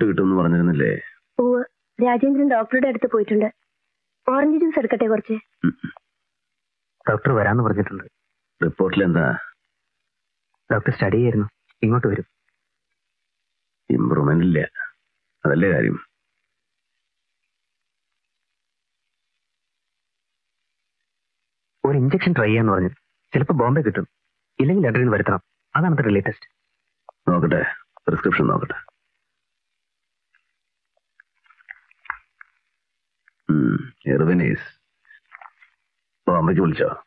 Report കിട്ടുമെന്ന് പറഞ്ഞിരുന്നില്ലേ? ഓ രാജേന്ദ്രൻ ഡോക്ടറുടെ അടുത്ത് പോയിട്ടുണ്ട്. ഓറഞ്ച് ജ്യൂസ് എടുക്കട്ടെ കുറച്ച്? ഡോക്ടർ വരാന്ന് പറഞ്ഞിട്ടുണ്ട്. റിപ്പോർട്ടിൽ എന്താ? ഡോക്ടർ സ്റ്റഡി ചെയ്യായിരുന്നു. ഇങ്ങോട്ട് വരും. ഇമ്പ്രൂവ്മെന്റ് ഇല്ല. അതല്ലേ കാര്യം? ഒരു ഇഞ്ചക്ഷൻ ട്രൈ ചെയ്യാന്ന് പറഞ്ഞു. ചിലപ്പോൾ ബോംബെ കിട്ടും. ഇല്ലെങ്കിൽ ലണ്ടനിൽ വരുത്തണം. അതാണ് അത്ര ലേറ്റസ്റ്റ് നോക്കട്ടെ. പ്രിസ്ക്രിപ്ഷൻ നോക്കട്ടെ. ബോംബെക്ക് വിളിച്ചോ?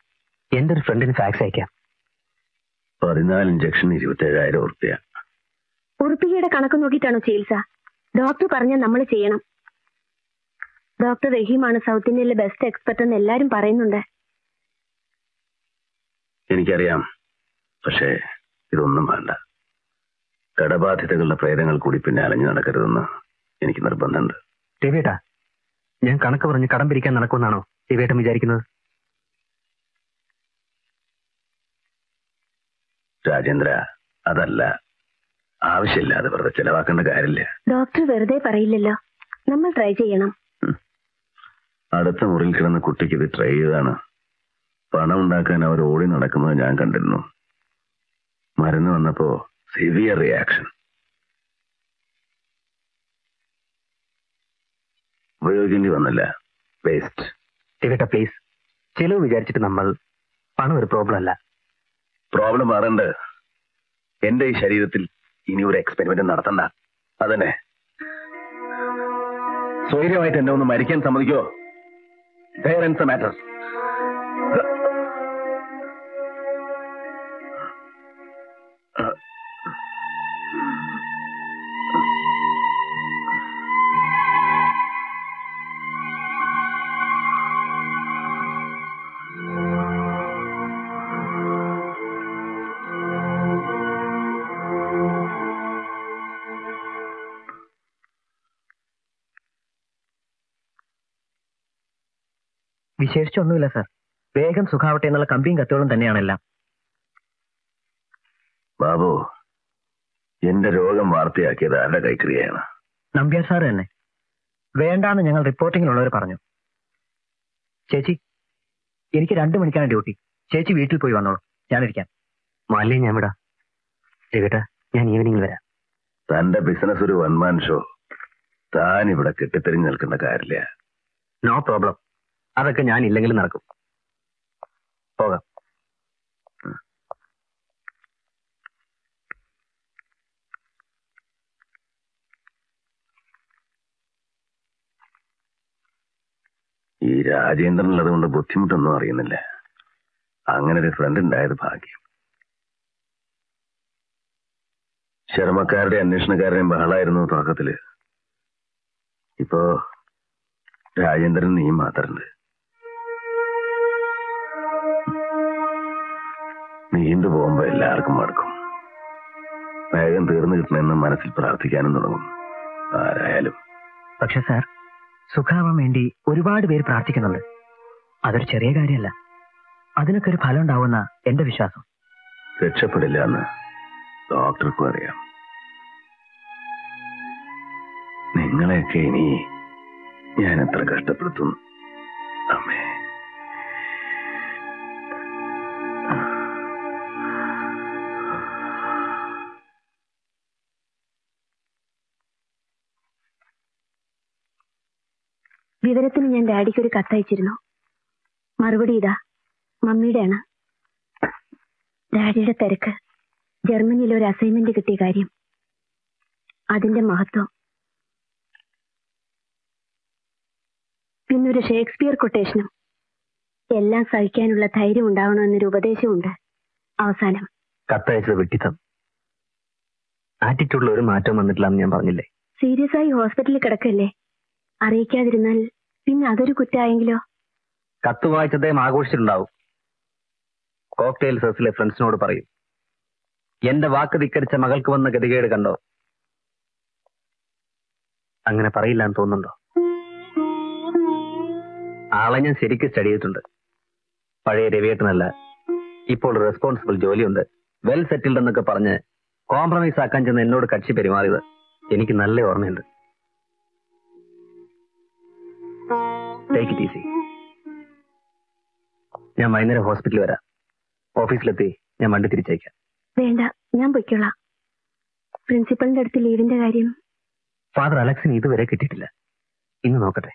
എന്റെ ഒരു ഫ്രണ്ടിന് ഫാക്സ് അയക്കാം. പതിനാല് ഇഞ്ചക്ഷൻ ഇരുപത്തേഴായിരം ഉറുപ്പ്യ ഉറുപ്പികയുടെ കണക്ക് നോക്കിയിട്ടാണോ ചികിത്സ? ഡോക്ടർ പറഞ്ഞാൽ നമ്മൾ ചെയ്യണം. ഡോക്ടർ റഹീമാണ് സൗത്ത് ഇന്ത്യയിലെ ബെസ്റ്റ് എക്സ്പെർട്ട് എന്ന് എല്ലാരും പറയുന്നുണ്ട്. എനിക്കറിയാം. പക്ഷേ ഇതൊന്നും വേണ്ട. കടബാധ്യതകളുടെ പ്രേതങ്ങൾ കൂടി പിന്നെ അലഞ്ഞു നടക്കരുതെന്ന് എനിക്ക് നിർബന്ധമുണ്ട്. രവിയേട്ടാ ഞാൻ കണക്ക് പറഞ്ഞ് കടം പിരിക്കാൻ നടക്കുമെന്നാണോ രവിയേട്ടൻ വിചാരിക്കുന്നത്? രാജേന്ദ്ര അതല്ല. ആവശ്യമില്ലാതെ വെറുതെ ചെലവാക്കേണ്ട കാര്യമില്ല. ഡോക്ടർ വെറുതെ പറയില്ലല്ലോ. നമ്മൾ ട്രൈ ചെയ്യണം. അടുത്ത മുറിയിൽ കിടന്ന കുട്ടിക്ക് ഇത് ട്രൈ ചെയ്താണ്. പണം ഉണ്ടാക്കാൻ അവർ ഓടി നടക്കുന്നത് ഞാൻ കണ്ടിരുന്നു. മരുന്ന് വന്നപ്പോ സിവിയർ റിയാക്ഷൻ ഉപയോഗിക്കേണ്ടി വന്നില്ല. വേസ്റ്റ് രവിയേട്ടാ പ്ലീസ് ചിലവ് വിചാരിച്ചിട്ട് നമ്മൾ പണം ഒരു പ്രോബ്ലം അല്ല. പ്രോബ്ലം മാറണ്ട് എന്റെ ഈ ശരീരത്തിൽ ഇനി ഒരു എക്സ്പെരിമെന്റ് നടത്തണ്ട. അതന്നെ. സ്വൈര്യമായിട്ട് എന്നെ ഒന്ന് മരിക്കാൻ സമ്മതിക്കോ? പേരൻസ് മാറ്റർ വിശേഷിച്ചൊന്നുമില്ല സാർ വേഗം സുഖാവട്ടെ എന്നുള്ള കമ്പിയും കത്തുകളും തന്നെയാണെല്ലാം. ബാബു എന്റെ രോഗം വാർത്തയാക്കിയത് ആരുടെ കൈക്രിയാണ് നമ്പ്യാർ സാർ തന്നെ. വേണ്ടാന്ന് ഞങ്ങൾ റിപ്പോർട്ടിങ്ങിലുള്ളവർ പറഞ്ഞു. ചേച്ചി എനിക്ക് രണ്ടു മണിക്കാണ് ഡ്യൂട്ടി ചേച്ചി വീട്ടിൽ പോയി വന്നോളൂ. ഞാനിരിക്കാം. മാലി ഞാൻ വിടാം. രവിട്ട ഞാൻ ഈവനിങ്ങിൽ വരാം. തന്റെ ബിസിനസ് ഒരു വൺമാൻ ഷോ താൻ ഇവിടെ കെട്ടിത്തെരിഞ്ഞ് നിൽക്കേണ്ട കാര്യമില്ല. നോ പ്രോബ്ലം അതൊക്കെ ഞാൻ ഇല്ലെങ്കിലും നടക്കും. പോകാം. ഈ രാജേന്ദ്രൻ അതുകൊണ്ട് ബുദ്ധിമുട്ടൊന്നും അറിയുന്നില്ല. അങ്ങനെ ഒരു ഫ്രണ്ട് ഉണ്ടായത് ഭാഗ്യം. ശർമ്മക്കാരുടെ അന്വേഷണക്കാരുടെയും ബഹളായിരുന്നു തുടക്കത്തിൽ. ഇപ്പോ രാജേന്ദ്രൻ നീ മാത്രണ്ട്. നീണ്ടു പോകുമ്പോ എല്ലാവർക്കും മടുക്കും. വേഗം തീർന്നു കിട്ടണമെന്ന് മനസ്സിൽ പ്രാർത്ഥിക്കാനും തുടങ്ങും. ആരായാലും. പക്ഷെ സാർ സുഖാവാൻ വേണ്ടി ഒരുപാട് പേര് പ്രാർത്ഥിക്കുന്നുണ്ട്. അതൊരു ചെറിയ കാര്യമല്ല. അതിനൊക്കെ ഒരു ഫലം ഉണ്ടാവുന്ന എന്റെ വിശ്വാസം. രക്ഷപ്പെടില്ല എന്ന് ഡോക്ടർക്കും അറിയാം. നിങ്ങളെയൊക്കെ ഇനി ഞാൻ എത്ര കഷ്ടപ്പെടുത്തുന്നു അമ്മേ. ഞാൻ ഡാഡിക്ക് ഒരു കത്തയച്ചിരുന്നു മറുപടി ഇതാ. മമ്മിയുടെയാണ്. ഡാഡിയുടെ തിരക്ക്. ജർമ്മനിയിൽ ഒരു അസൈൻമെന്റ് കിട്ടിയ കാര്യം. അതിന്റെ മഹത്വം. പിന്നൊരു ഷേക്സ്പിയർ കൊട്ടേഷനും എല്ലാം സഹിക്കാനുള്ള ധൈര്യം ഉണ്ടാവണമെന്നൊരു ഉപദേശമുണ്ട് അവസാനം. കത്തയച്ചത് വെട്ടിത്തം. ആറ്റിറ്റ്യൂഡിൽ ഒരു മാറ്റം വന്നിട്ടില്ലെന്ന് ഞാൻ പറഞ്ഞില്ലേ? സീരിയസ് ആയി ഹോസ്പിറ്റലിൽ കിടക്കല്ലേ? അറിയിക്കാതിരുന്നാൽ പിന്നെ അതൊരു കുറ്റായെങ്കിലോ? കത്ത് വായിച്ചതേം ആഘോഷിച്ചിട്ടുണ്ടാവും. കോക്ടെയിൽ സെസിലെ ഫ്രണ്ട്സിനോട് പറയും എന്റെ വാക്ക് ധിക്കരിച്ച മകൾക്ക് വന്ന ഗതികേട് കണ്ടോ? അങ്ങനെ പറയില്ല എന്ന് തോന്നുന്നുണ്ടോ? ആളെ ഞാൻ ശരിക്കും സ്റ്റഡി ചെയ്തിട്ടുണ്ട്. പഴയ രവിയേട്ടനല്ല ഇപ്പോൾ റെസ്പോൺസിബിൾ ജോലിയുണ്ട്. വെൽ സെറ്റിൽഡ് എന്നൊക്കെ പറഞ്ഞ് കോംപ്രമൈസ് ആക്കാൻ ചെന്ന് എന്നോട് കക്ഷി പെരുമാറിയത് എനിക്ക് നല്ല ഓർമ്മയുണ്ട്. ടേക്ക് ഇറ്റ് ഈസി ഞാൻ വൈകുന്നേരം ഹോസ്പിറ്റലിൽ വരാം. ഓഫീസിലെത്തി ഞാൻ വണ്ടി തിരിച്ചയക്കാം. വേണ്ട ഞാൻ പൊയ്ക്കൊള്ളാം പ്രിൻസിപ്പളിന്റെ അടുത്ത് ലീവിന്റെ കാര്യം. ഫാദർ അലക്സിന് ഇതുവരെ കിട്ടിയിട്ടില്ല. ഇന്ന് നോക്കട്ടെ.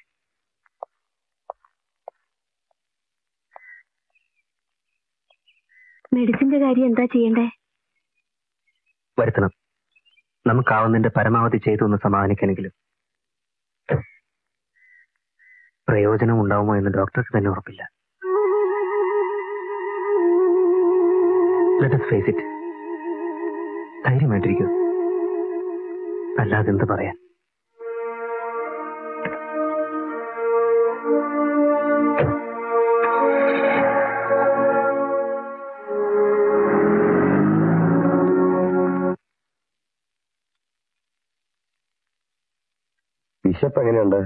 മെഡിസിന്റെ കാര്യം എന്താ ചെയ്യണ്ടേ? വരുത്തണം. നമുക്കാവുന്നതിന്റെ പരമാവധി ചെയ്തു എന്ന് സമാധാനിക്കണമെങ്കിലും പ്രയോജനം ഉണ്ടാവുമോ എന്ന് ഡോക്ടർക്ക് തന്നെ ഉറപ്പില്ല. ലെറ്റ് ഫേസ് ഇറ്റ് ധൈര്യമായിട്ടിരിക്കൂ. അല്ലാതെ എന്ത് പറയാൻ? വിശപ്പ് എങ്ങനെയുണ്ട്?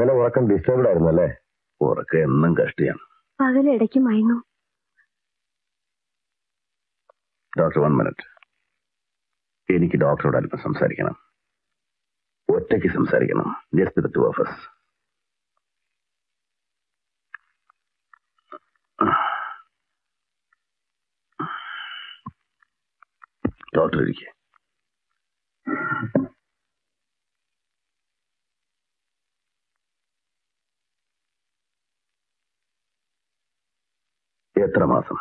ഇന്നലെ ഉറക്കം ഡിസ്റ്റർബ്ഡ് ആയിരുന്നു അല്ലേ ഉറക്കം എന്നും കഷ്ടിയാണ്. പകലിടയ്ക്ക് മയങ്ങും. ഡോക്ടർ വൺ മിനിറ്റ് എനിക്ക് ഡോക്ടറോട് അല്പം സംസാരിക്കണം. ഒറ്റയ്ക്ക് സംസാരിക്കണം. Just the two office us. Doctor ഇരിക്കെ. എത്ര മാസം?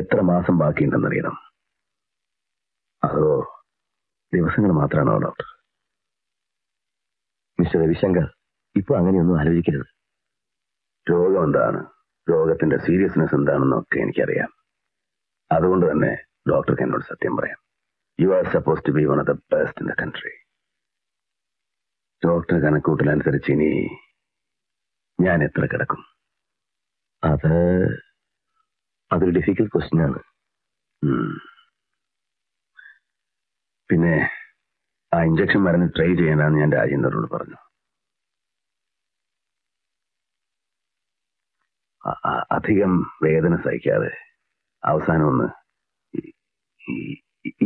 എത്ര മാസം ബാക്കിയുണ്ടെന്നറിയണം. അതോ ദിവസങ്ങൾ മാത്രമാണോ ഡോക്ടർ? മിസ്റ്റർ രവിശങ്കർ ഇപ്പൊ അങ്ങനെയൊന്നും ആലോചിക്കരുത്. രോഗം എന്താണ്? രോഗത്തിന്റെ സീരിയസ്നെസ് എന്താണെന്നൊക്കെ എനിക്കറിയാം. അതുകൊണ്ട് തന്നെ ഡോക്ടർക്ക് എന്നോട് സത്യം പറയാം. You are suppose to be one of the best in the country doctor കണക്കൂട്ടലനുസരിച്ച് ഇനി ഞാൻ എത്ര കിടക്കും? അത് അതൊരു ഡിഫിക്കൽ ക്വസ്റ്റ്യൻ ആണ്. പിന്നെ ആ ഇഞ്ചക്ഷൻ മരുന്ന് ട്രൈ ചെയ്യാനാണ് ഞാൻ രാജേന്ദ്രനോട് പറഞ്ഞു. അധികം വേദന സഹിക്കാതെ അവസാനം ഒന്ന്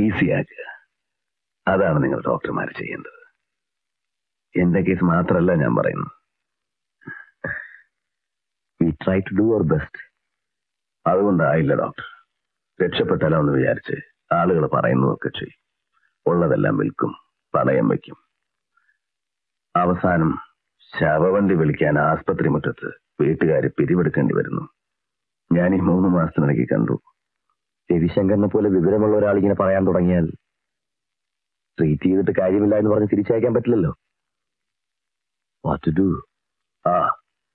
ഈസി ആക്കുക. അതാണ് നിങ്ങൾ ഡോക്ടർമാർ ചെയ്യേണ്ടത്. എന്റെ കേസ് മാത്രമല്ല ഞാൻ പറയുന്നു we try to do our best അതുകൊണ്ടായില്ല doctor രക്ഷപ്പെട്ടാലോ എന്ന് വിചാരിച്ച്. ആളുകൾ പറയുന്നതൊക്കെ ചെയ്യും. ഉള്ളതെല്ലാം വിൽക്കും പണയം വയ്ക്കും. അവസാനം ശവവണ്ടി വിളിക്കാൻ ആസ്പത്രി മുറ്റത്ത് വീട്ടുകാർ പിരിവെടുക്കേണ്ടി വരുന്നു. ഞാൻ ഈ മൂന്ന് മാസത്തിനിടയ്ക്ക് കണ്ടു. രവിശങ്കറിനെ പോലെ വിവരമുള്ള ഒരാൾ ഇങ്ങനെ പറയാൻ തുടങ്ങിയാൽ ട്രീറ്റ് ചെയ്തിട്ട് കാര്യമില്ല എന്ന് പറഞ്ഞ് തിരിച്ചയക്കാൻ പറ്റില്ലല്ലോ. വാട്ട് ടു ഡു ആ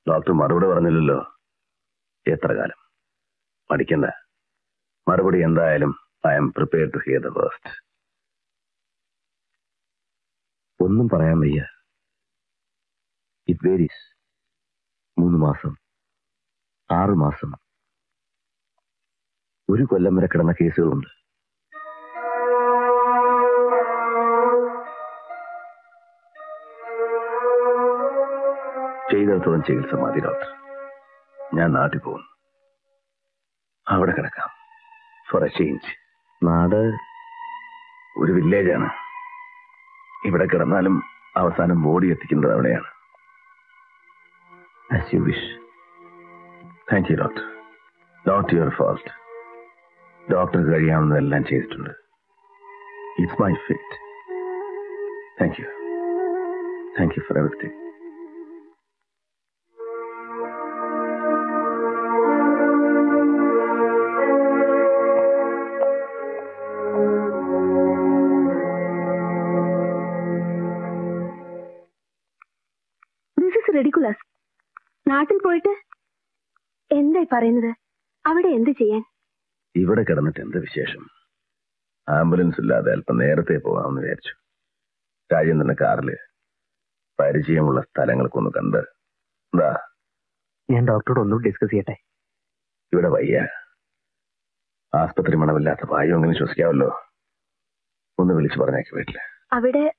ഡോക്ടർ മറുപടി പറഞ്ഞില്ലല്ലോ. എത്ര കാലം? പഠിക്കണ്ട മറുപടി എന്തായാലും I am prepare to hear the worst ഒന്നും പറയാൻ വയ്യ. ഇറ്റ് വേരീസ് മൂന്ന് മാസം ആറ് മാസം. ഒരു കൊല്ലം വരെ കിടന്ന കേസുകളുണ്ട്. ചെയ്തിടത്തോളം ചികിത്സ മതി ഡോക്ടർ. ഞാൻ നാട്ടിൽ പോകുന്നു. അവിടെ കിടക്കാം. ഫോർ എ ചേഞ്ച് നാട് ഒരു വില്ലേജാണ്. ഇവിടെ കിടന്നാലും അവസാനം ബോഡി എത്തിക്കുന്നത് അവിടെയാണ്. As you wish thank you doctor. Not your fault doctor കഴിയാവുന്നതെല്ലാം ചെയ്തിട്ടുണ്ട്. It's my fate thank you thank you for everything പറയുന്നത്? അവിടെ എന്ത് ചെയ്യാൻ? ഇവിടെ കിടന്നിട്ട് എന്ത് വിശേഷം? ആംബുലൻസ് ഇല്ലാതെ അല്പം നേരത്തെ പോകാമെന്ന് വിചാരിച്ചു. കാര്യം തന്നെ കാറിൽ. പരിചയമുള്ള സ്ഥലങ്ങൾക്കൊന്ന് ഒന്ന് കണ്ട്. എന്താ ഞാൻ ഡോക്ടറോട് ഒന്നും ഡിസ്കസ് ചെയ്യട്ടെ? ഇവിടെ വയ്യ. ആസ്പത്രി മണമില്ലാത്ത വായു അങ്ങനെ ശ്വസിക്കാമല്ലോ ഒന്ന് വിളിച്ചു പറഞ്ഞേക്ക് വീട്ടിൽ. അവിടെ?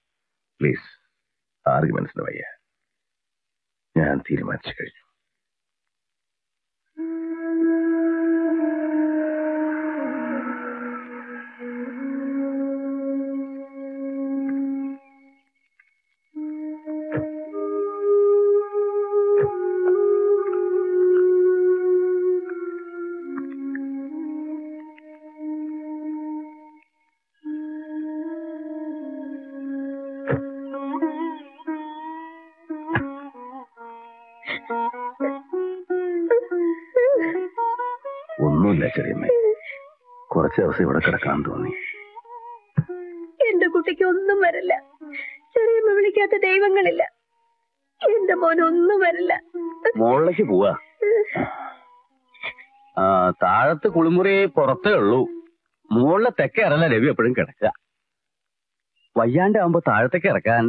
പ്ലീസ് ആർഗ്യുമെന്റ്സിന് വയ്യ. ഞാൻ തീരുമാനിച്ചു കഴിഞ്ഞു. ദിവസം ഇവിടെ കിടക്കാൻ തോന്നി. എന്റെ കുട്ടിക്ക് ഒന്നും വരില്ല. ചെറിയമ്മ വിളിക്കാത്ത ദൈവങ്ങളില്ല. എന്റെ മോൻ ഒന്നും വരില്ല. മോളിലേക്ക് പോവാ. താഴത്ത് കുളിമുറി പുറത്തേ ഉള്ളൂ. മുകളിലെ തെക്കേ ഇറങ്ങാൻ രവി എപ്പോഴും കിടക്കുക. വയ്യാണ്ടാവുമ്പോ താഴത്തേക്ക് ഇറക്കാൻ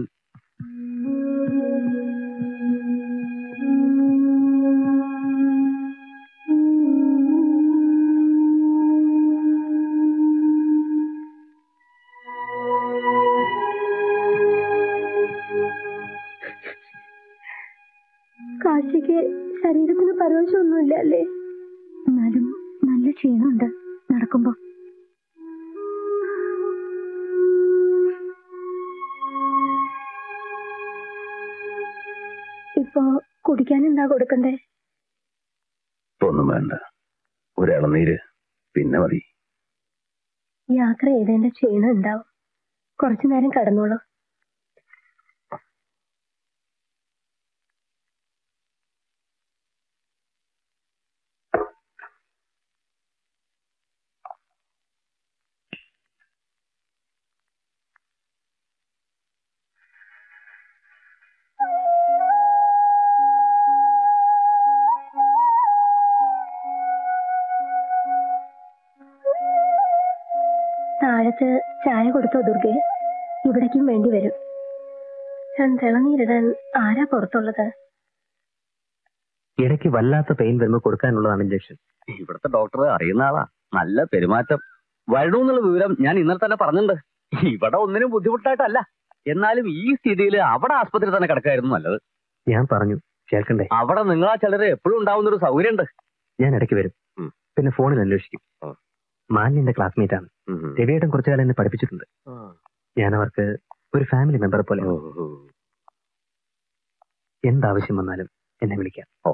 കാശിക്ക് ശരീരത്തിന് പരോശമൊന്നുമില്ല അല്ലേ? എന്നാലും നല്ല ക്ഷീണമുണ്ട്. നടക്കുമ്പോ. ഇപ്പോ കുടിക്കാൻ എന്താ കൊടുക്കണ്ടേ? ഒന്നും വേണ്ട. ഒരിളനീര് പിന്നെ മതി. യാത്ര ചെയ്തതിന്റെ ക്ഷീണം ഉണ്ടാവും. കുറച്ചു നേരം കടന്നോളൂ. കൊടുത്തോ ദുർഗെ. ഇവിടേക്കും വേണ്ടി വരും. ഞാൻ രണ്ടിളനീരിടാൻ ആരാ പുറത്തുള്ളത്? ഇടയ്ക്ക് വല്ലാത്ത പെയിൻ വരുമ്പോൾ കൊടുക്കാനുള്ളതാണ് ഇഞ്ചക്ഷൻ ഇവിടുത്തെ ഡോക്ടർ അറിയുന്ന ആളാ. നല്ല പെരുമാറ്റം. വരണു എന്നുള്ള വിവരം ഞാൻ ഇന്നലെ തന്നെ പറഞ്ഞിട്ടുണ്ട്. ഇവിടെ ഒന്നിനും ബുദ്ധിമുട്ടായിട്ടല്ല. എന്നാലും ഈ സ്ഥിതിയിൽ അവിടെ ആസ്പത്രി തന്നെ കിടക്കായിരുന്നു നല്ലത്. ഞാൻ പറഞ്ഞു. കേൾക്കണ്ടേ? അവിടെ നിങ്ങളാ ചിലർ എപ്പോഴും ഉണ്ടാവുന്ന ഒരു സൗകര്യമുണ്ട്. ഞാൻ ഇടയ്ക്ക് വരും. പിന്നെ ഫോണിൽ അന്വേഷിക്കും. എന്റെ ക്ലാസ്മേറ്റ് ആണ്. രവിയേട്ടൻ കുറച്ചു കാലം എന്നെ പഠിപ്പിച്ചിട്ടുണ്ട്. ഞാൻ അവർക്ക് ഒരു ഫാമിലി മെമ്പർ പോലെ. എന്താവശ്യം വന്നാലും എന്നെ വിളിക്കാം. ഓ.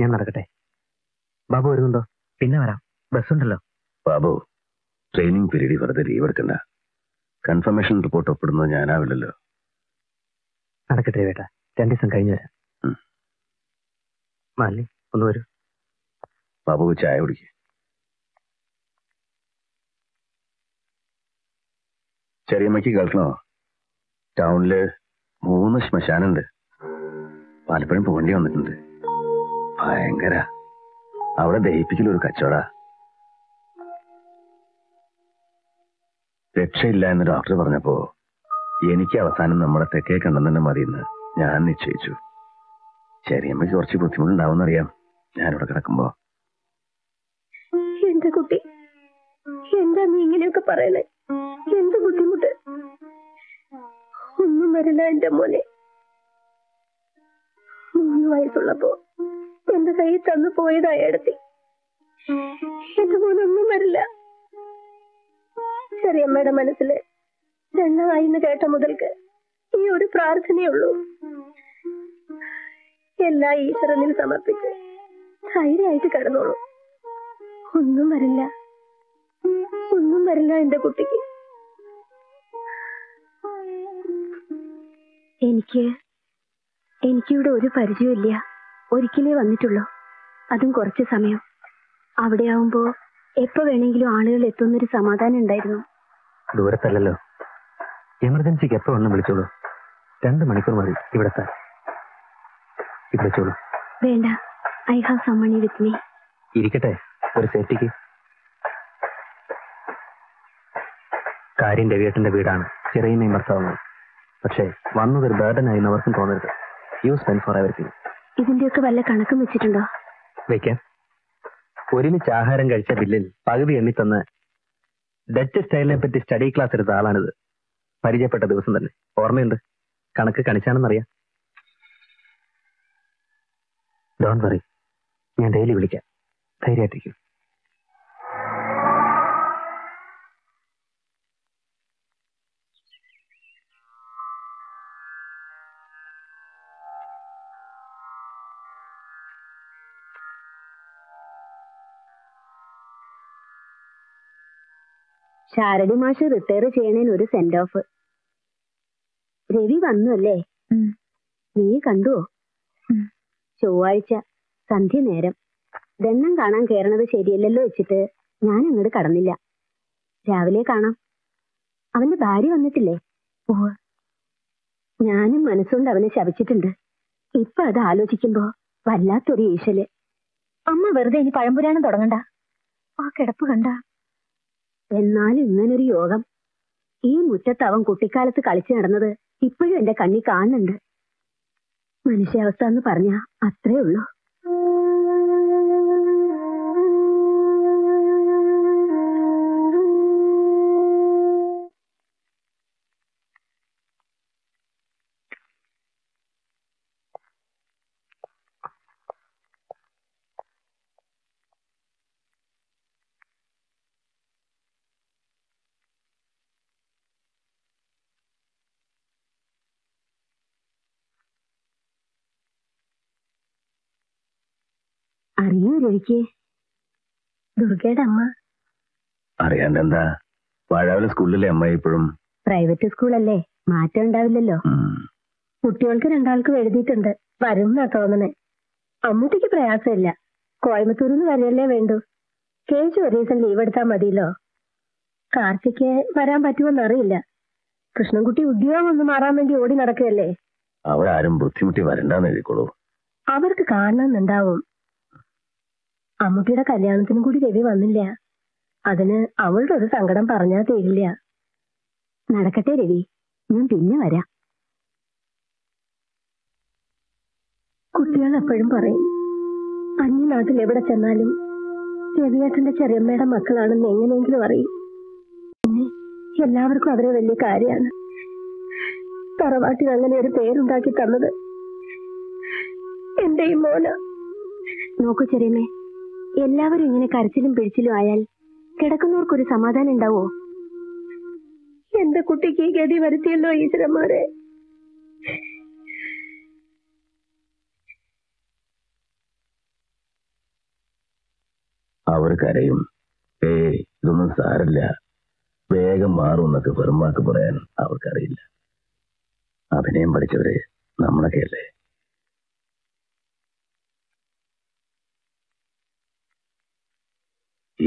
ഞാൻ നടക്കട്ടെ. ബാബു വരുന്നുണ്ടോ? പിന്നെ വരാം. ബസ്സുണ്ടല്ലോ. ബാബു ട്രെയിനിങ് പീരീഡ് വെറുതെ ലീവ് എടുക്കണ്ട. കൺഫർമേഷൻ റിപ്പോർട്ട് ഒപ്പിടുന്നത് ഞാനാവില്ലല്ലോ. നടക്കട്ടെ വേട്ട രണ്ടു ദിവസം കഴിഞ്ഞു വരാം. മാലി ഒന്ന് വരൂ. ബാബു ചായ കുടിക്കുക ചെറിയമ്മയ്ക്ക് കേൾക്കണോ? ടൗണിൽ മൂന്ന് ശ്മശാനുണ്ട്. പലപ്പോഴും പോകേണ്ടി വന്നിട്ടുണ്ട്. ഭയങ്കര. അവിടെ ദഹിപ്പിക്കലൊരു കച്ചവടാ. രക്ഷയില്ല എന്ന് ഡോക്ടർ പറഞ്ഞപ്പോ എനിക്ക് അവസാനം നമ്മുടെ തെക്കേ കണ്ടം തന്നെ മതിയെന്ന് ഞാൻ നിശ്ചയിച്ചു. ചെറിയമ്മയ്ക്ക് കുറച്ച് ബുദ്ധിമുട്ടുണ്ടാവുമെന്നറിയാം. ഞാനിവിടെ കിടക്കുമ്പോ. എന്റെ കുട്ടി എന്താ നീ ഇങ്ങനെയൊക്കെ പറയണേ? എന്ത് ബുദ്ധിമുട്ട്? ഒന്നും വരില്ല എന്റെ മോനെ. മൂന്ന് വയസ്സുള്ളപ്പോ എന്റെ കൈ തന്നു പോയതായ ഇടത്തി എന്റെ മോനൊന്നും വരില്ല. ചെറിയമ്മയുടെ മനസ്സിൽ എന്ന് കേട്ട മുതൽക്ക് ഈ ഒരു പ്രാർത്ഥനയുള്ളൂ. എല്ലാ ഈശ്വരനിൽ സമർപ്പിച്ച് ധൈര്യമായിട്ട് കിടന്നോളൂ. ഒന്നും വരില്ല. ഒന്നും വരില്ല എന്റെ കുട്ടിക്ക്. എനിക്ക് എനിക്കിവിടെ ഒരു പരിചയമില്ല ഒരിക്കലേ വന്നിട്ടുള്ളൂ. അതും കുറച്ച് സമയം. അവിടെ ആവുമ്പോ എപ്പോ വേണമെങ്കിലും ആളുകൾ എത്തുന്നൊരു സമാധാനം ഉണ്ടായിരുന്നു. ദൂരത്തല്ലല്ലോ. എമർജൻസിക്ക് എപ്പോ വന്ന് വിളിച്ചോളൂ? രണ്ട് മണിക്കൂർ മതി ഇവിടത്തെ. വിളിച്ചോളൂ വേണ്ട. I have some money with me ഇരിക്കട്ടെ ഒരു സേഫ്റ്റിക്ക് കാര്യം രവിയേട്ടന്റെ വീടാണ്. ചെറിയ ഭർത്താവുന്നത് പക്ഷേ വന്നതൊരു ബേർഡനായി അവർക്കും തോന്നരുത്. യു സ്പെൻഡ് ഫോർ എവറിങ് ഇതിന്റെയൊക്കെ വല്ല കണക്കും വെച്ചിട്ടുണ്ടോ? വെക്കാം. ഒരുമിച്ച് ആഹാരം കഴിച്ച ബില്ലിൽ പകുതി എണ്ണിത്തന്ന്. ഡച്ച് സ്റ്റൈലിനെ പറ്റി സ്റ്റഡി ക്ലാസ് എടുത്ത ആളാണിത്. പരിചയപ്പെട്ട ദിവസം തന്നെ. ഓർമ്മയുണ്ട്? കണക്ക് കണിച്ചാണെന്നറിയാം. ഡോൺ വറി ഞാൻ ഡെയിലി വിളിക്കാം. ധൈര്യമായിട്ടിരിക്കും. ശാരടി മാഷ് റിട്ടയർ ചെയ്യണേന് ഒരു സെന്റ് ഓഫ് രവി വന്നു അല്ലേ നീ കണ്ടുവോ ചൊവ്വാഴ്ച സന്ധ്യ നേരം. ദണ്ണം കാണാൻ കയറണത് ശരിയല്ലല്ലോ വെച്ചിട്ട് ഞാൻ അങ്ങോട്ട് കടന്നില്ല. രാവിലെ കാണാം. അവന്റെ ഭാര്യ വന്നിട്ടില്ലേ? ഓ. ഞാനും മനസ്സുകൊണ്ട് അവനെ ശപിച്ചിട്ടുണ്ട്. ഇപ്പൊ അത് ആലോചിക്കുമ്പോ വല്ലാത്തൊരു ഈശൽ അമ്മ വെറുതെ ഇനി പഴംപുരാണം തുടങ്ങണ്ട. ആ കിടപ്പ് കണ്ട എന്നാലും ഇങ്ങനൊരു യോഗം. ഈ മുറ്റത്ത് അവൻ കുട്ടിക്കാലത്ത് കളിച്ചു നടന്നത് ഇപ്പോഴും എന്റെ കണ്ണി കാണുന്നുണ്ട്. മനുഷ്യാവസ്ഥ എന്ന് പറഞ്ഞ അത്രേ ഉള്ളൂ. അറിയൂ രവിക്ക് ദുർഗയുടെ അമ്മ അറിയാണ്ട് എന്താ വാഴാവിലെ സ്കൂളിലെ അമ്മ ഇപ്പോഴും? പ്രൈവറ്റ് സ്കൂളല്ലേ? മാറ്റം ഉണ്ടാവില്ലല്ലോ. കുട്ടികൾക്ക് രണ്ടാൾക്കും എഴുതിയിട്ടുണ്ട്. വരും എന്നാ തോന്നണേ. അമ്മൂട്ടിക്ക് പ്രയാസമില്ല. കോയമ്പത്തൂരിൽ നിന്ന് വരല്ലേ വേണ്ടു. കേശു ഒരു ദിവസം ലീവ് എടുത്താൽ മതിയല്ലോ. കാർത്തിക്ക് വരാൻ പറ്റുമെന്ന് അറിയില്ല. കൃഷ്ണൻകുട്ടി ഉദ്യോഗം ഒന്ന് മാറാൻ വേണ്ടി ഓടി നടക്കുകയല്ലേ? അവരാരും ബുദ്ധിമുട്ടി വരണ്ടെന്ന് എഴുതിക്കോളൂ. അവർക്ക് കാണണമെന്നുണ്ടാവും. അമ്മൂട്ടിയുടെ കല്യാണത്തിനും കൂടി രവി വന്നില്ല. അതിന് അവളുടെ ഒരു സങ്കടം പറഞ്ഞാൽ തീരില്ല. നടക്കട്ടെ രവി ഞാൻ പിന്നെ വരാം. കുട്ടികൾ എപ്പോഴും പറയും അന്യ നാട്ടിൽ എവിടെ ചെന്നാലും രവിയേട്ടന്റെ ചെറിയമ്മയുടെ മക്കളാണെന്ന് എങ്ങനെയെങ്കിലും അറിയും. പിന്നെ എല്ലാവർക്കും അവരെ വലിയ കാര്യമാണ്. തറവാട്ടിൽ അങ്ങനെ ഒരു പേരുണ്ടാക്കി തന്നത്. എന്റെ മോന. നോക്കൂ ചെറിയമ്മേ എല്ലാവരും ഇങ്ങനെ കരച്ചിലും പിടിച്ചിലും ആയാൽ കിടക്കുന്നവർക്കൊരു സമാധാനം ഉണ്ടാവോ? എന്റെ കുട്ടിക്ക് ഈ ഗതി വരുത്തിയല്ലോ ഈശ്വരന്മാരെ. അവർ കരയും. ഏ ഇതൊന്നും സാരല്ല വേഗം മാറും എന്നൊക്കെ വെറും പറയാൻ അവർക്കറിയില്ല. അഭിനയം പഠിച്ചവരെ നമ്മളൊക്കെ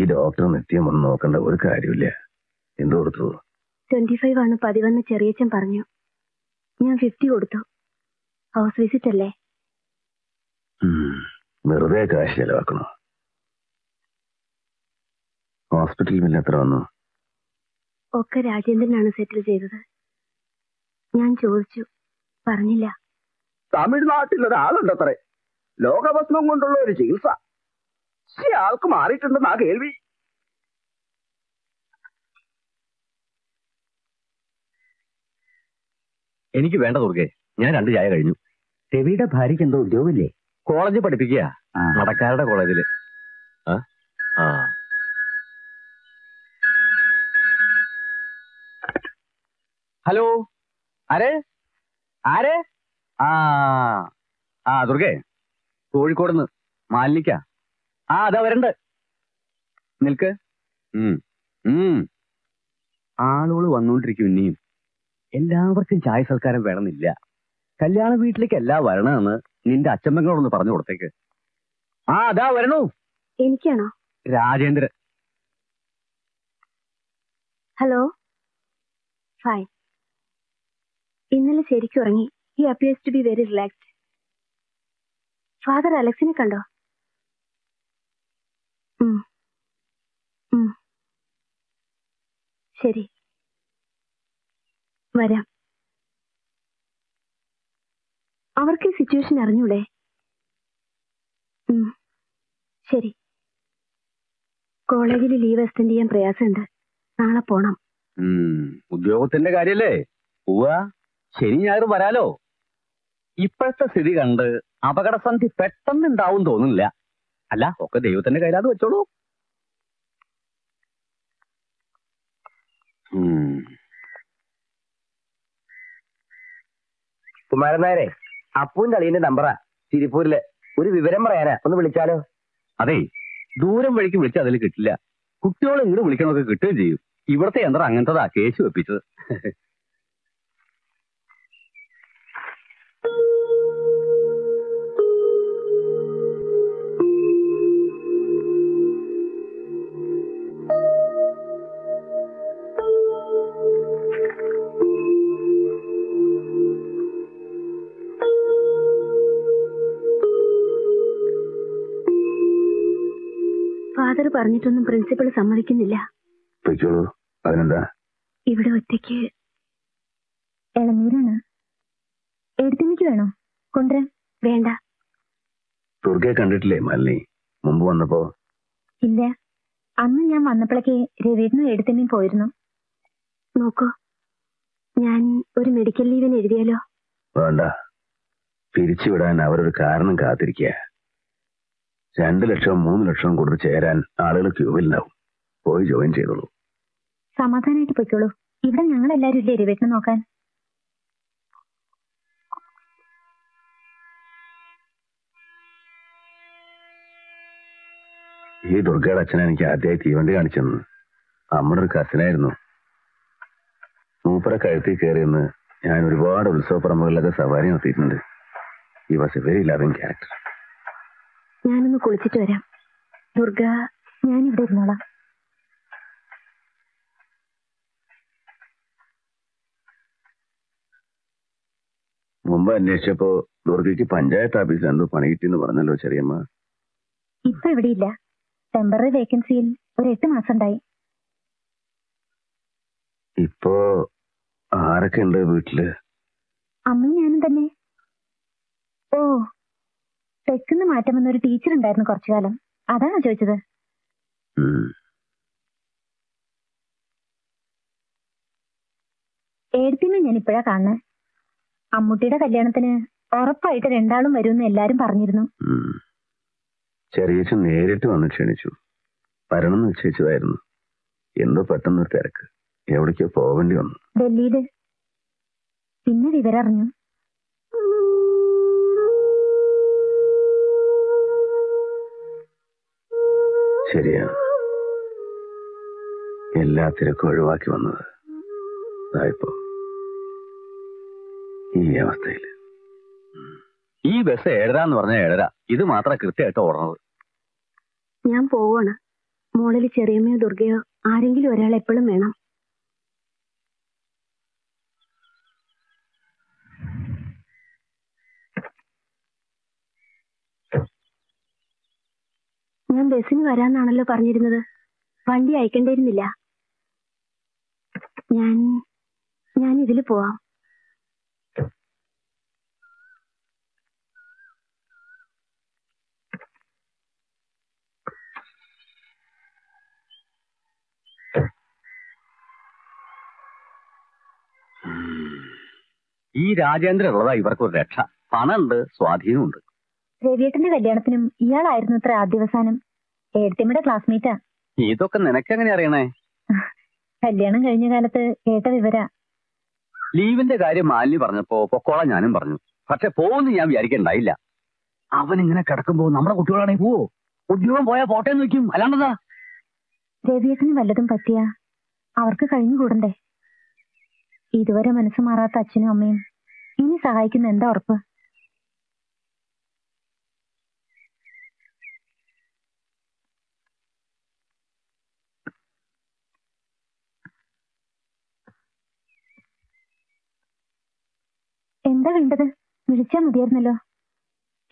ഈ ഡോക്ടർ നിത്യം ഒന്ന് നോക്കേണ്ട ഒരു കാര്യമില്ല എന്ത് കൊടുത്തു? ട്വന്റി ഫൈവ് ആണ് പതിവെന്ന് ചെറിയച്ചൻ പറഞ്ഞു. ഞാൻ ഫിഫ്റ്റി കൊടുത്തു. ഹൗസ് വിസിറ്റ് അല്ലേ? വെറുതെ കാശ് ചെലവാക്കണോ ഹോസ്പിറ്റൽ ബില്ല് എത്ര വന്നു? ഒക്കെ രാജേന്ദ്രനാണ് സെറ്റിൽ ചെയ്തത്. ഞാൻ ചോദിച്ചു. പറഞ്ഞില്ല. തമിഴ്നാട്ടിൽ ഒരാളുണ്ടത്രേ. ലോകഭസ്മം കൊണ്ടുള്ള ഒരു ചികിത്സ. ആൾക്ക് മാറിയിട്ടുണ്ടെന്നാ കേൾവി. എനിക്ക് വേണ്ട ദുർഗെ ഞാൻ രണ്ട് ചായ കഴിഞ്ഞു. രവിയുടെ ഭാര്യയ്ക്ക് എന്തോ ഉദ്യോഗമില്ലേ? കോളേജിൽ പഠിപ്പിക്കുക നടക്കാരുടെ കോളേജിൽ. ആ? ആ. ഹലോ? ആരെ? ആരെ? ആ. ആ ദുർഗേ. കോഴിക്കോട് നിന്ന് മാലിനിക്ക. ആ അതാ വരണ്ട്. നിൽക്ക്. ആളുകൾ വന്നുകൊണ്ടിരിക്കും ഇനിയും. എല്ലാവർക്കും ചായ സൽക്കാരം വേണമെന്നില്ല. കല്യാണ വീട്ടിലേക്ക് എല്ലാ വരണമെന്ന് നിന്റെ അച്ഛമ്മങ്ങളോടൊന്ന് പറഞ്ഞു കൊടുത്തേക്ക്. ആ അതാ വരണു. എനിക്കാണോ? രാജേന്ദ്രൻ ഹലോ? ഹായ് ഇന്നലെ ശരിക്കും ഉറങ്ങി he appears to be very relaxed. Father അലക്സിനെ കണ്ടോ. ശരി. വരാം. അവർക്ക് സിറ്റുവേഷൻ അറിഞ്ഞൂടെ? ശരി. കോളേജിൽ ലീവ് എക്സ്റ്റെൻഡ് ചെയ്യാൻ പ്രയാസമുണ്ട്. നാളെ പോണം. ഉദ്യോഗത്തിന്റെ കാര്യല്ലേ? പോവാ ശനി ഞായർ വരാലോ? ഇപ്പോഴത്തെ സ്ഥിതി കണ്ട് അപകടസന്ധി പെട്ടെന്ന് ഉണ്ടാവും തോന്നുന്നില്ല. അല്ല ഒക്കെ ദൈവത്തിന്റെ കയ്യിലാത് വെച്ചോളൂ. കുമാരൻ നായരെ അപ്പൂന്റെ അളിയന്റെ നമ്പറാ തിരുപ്പൂരിൽ. ഒരു വിവരം പറയാനാ ഒന്ന് വിളിച്ചാലോ? അതെ ദൂരം വഴിക്ക് വിളിച്ച് അതിൽ കിട്ടില്ല. കുട്ടികളെ ഇങ്ങോട്ട് വിളിക്കണമൊക്കെ കിട്ടുകയും ചെയ്യും. ഇവിടുത്തെ യന്ത്രം അങ്ങനത്തതാ കേസ് വെപ്പിച്ചത്. പറഞ്ഞിട്ടൊന്നും പ്രിൻസിപ്പൾ സമ്മതിക്കുന്നില്ല. പൊയ്ക്കോളൂ അതിനെന്താ? ഇവിടെ ഒറ്റയ്ക്ക് ഇളനീരാണ്. എഴുത്തിനിക്ക് വേണോ? കൊണ്ടുവരാൻ വേണ്ട. ദുർഗയെ കണ്ടിട്ടില്ലേ മാലിനി മുമ്പ് വന്നപ്പോ? ഇല്ല. അന്ന് ഞാൻ വന്നപ്പോഴേക്ക് രവീടിനും എഴുത്തിനും പോയിരുന്നു. നോക്കൂ. ഞാൻ ഒരു മെഡിക്കൽ ലീവിന് എഴുതിയാലോ? വേണ്ട. പിരിച്ചുവിടാൻ അവരൊരു കാരണം കാത്തിരിക്കുക. രണ്ടു ലക്ഷം മൂന്ന് ലക്ഷം കൊടുത്ത് ചേരാൻ ആളുകൾ ക്യൂവിലുണ്ടാവും. പോയി ജോയിൻ ചെയ്തോളൂ. സമാധാനമായിട്ട് പൊയ്ക്കോളൂ. ഇവിടെ ഞങ്ങൾ എല്ലാവരും ഇല്ലേ രവീട്ടിനെ നോക്കാൻ? ഈ ദുർഗയുടെ അച്ഛനെ എനിക്ക് ആദ്യമായി തീവണ്ടി കാണിച്ചെന്ന്. അമ്മയുടെ ഒരു കസിനായിരുന്നു. മൂപ്പറെ കഴുത്തിൽ കയറിയെന്ന് ഞാൻ ഒരുപാട് ഉത്സവപ്പറമ്പുകളിലൊക്കെ സവാരി നടത്തിയിട്ടുണ്ട്. ഈ വാസ് വെരി ലവിങ് ക്യാരക്ടർ ഞാനൊന്ന് കുളിച്ചിട്ട് വരാം. ദുർഗ ഞാനിവിടെ ഇരുന്നോളാം. മുമ്പ് അന്വേഷിച്ചപ്പോ ദുർഗയ്ക്ക് പഞ്ചായത്ത് ഓഫീസിൽ എന്തോ പണി കിട്ടിയെന്ന് പറഞ്ഞല്ലോ ചെറിയമ്മ. ഇപ്പൊ ഇവിടെയില്ല. ടെമ്പററി വേക്കൻസിയിൽ ഒരു എട്ട് മാസം ഉണ്ടായി ഇപ്പോ ആരൊക്കെ ഉണ്ട് വീട്ടിൽ? അമ്മയും ഞാനും തന്നെ. ഓ തെക്കുന്ന് മാറ്റം വന്ന ഒരു ടീച്ചർ ഉണ്ടായിരുന്നു കുറച്ചു കാലം അതാണോ ചോദിച്ചത്. ഏടത്തിനെ ഞാൻ ഇപ്പോഴാ കാണുന്നത് അമ്മൂട്ടിയുടെ കല്യാണത്തിന് ഉറപ്പായിട്ട് രണ്ടാളും വരുമെന്ന് എല്ലാരും പറഞ്ഞിരുന്നു. ചെറിയച്ചു നേരിട്ട് വന്ന് ക്ഷണിച്ചു. വരണം നിശ്ചയിച്ചതായിരുന്നു. എന്തോ പെട്ടെന്ന് തിരക്ക്. എവിടേക്കോ പോവേണ്ടി വന്നു. ഡൽഹിയിൽ. പിന്നെ വിവരം ശരിയാ. എല്ലാ തിരക്കും ഒഴിവാക്കി വന്നത്. ഇപ്പോ. ഈ അവസ്ഥയിൽ ഈ ബസ് ഏഴര എന്ന് പറഞ്ഞ ഏഴര. ഇത് മാത്രം കൃത്യമായിട്ട് ഓടണത്. ഞാൻ പോവാണ്. മോളിൽ ചെറിയമ്മയോ ദുർഗയോ ആരെങ്കിലും ഒരാൾ എപ്പോഴും വേണം. ഞാൻ ബസ്സിന് വരാന്നാണല്ലോ പറഞ്ഞിരുന്നത്. വണ്ടി അയക്കേണ്ടിയിരുന്നില്ല. ഞാൻ ഞാൻ ഇതിൽ പോവാം. ഈ രാജേന്ദ്രൻ ഉള്ളതാ ഇവർക്കൊരു രക്ഷ. പണമുണ്ട് സ്വാധീനമുണ്ട്. രവിയേട്ടന്റെ കല്യാണത്തിനും ഇയാളായിരുന്നു അത്ര ആദ്യവസാനം. ഏടത്തിമ്മയുടെ ക്ലാസ്മേറ്റാ ഇതൊക്കെ നിനക്കെങ്ങനെ അറിയണേ? കല്യാണം കഴിഞ്ഞ കാലത്ത് കേട്ട വിവരാ. ലീവിന്റെ കാര്യം മാലിനി പറഞ്ഞപ്പോ പൊക്കോളാൻ ഞാനും പറഞ്ഞു. പക്ഷെ പോകുന്നു ഞാൻ വിചാരിക്കണ്ടായില്ല. അവൻ ഇങ്ങനെ കിടക്കുമ്പോ നമ്മുടെ കുട്ടികളാണെങ്കിൽ പോവോ? ഉദ്യോഗം പോയാ പോട്ടെ നോക്കും അല്ലാണ്ടതാ? രവിയേട്ടന് വല്ലതും പറ്റിയ? അവർക്ക് കഴിഞ്ഞുകൂടണ്ടേ ഇതുവരെ മനസ്സ് മാറാത്ത അച്ഛനും അമ്മയും ഇനി സഹായിക്കുന്ന എന്താ ഉറപ്പ്? എന്താ വേണ്ടത്? വിളിച്ചാ മതിയായിരുന്നല്ലോ.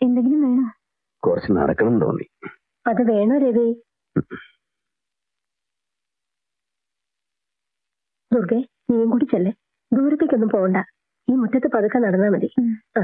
എന്തെങ്കിലും വേണോ? കുറച്ച് നടക്കണം തോന്നി. അത് വേണോ രവി? ദുർഗെ നീയും കൂടി ചെല്ലേ. ദൂരത്തേക്കൊന്നും പോകണ്ട ഈ മുറ്റത്ത് പതുക്കെ നടന്നാ മതി. ആ.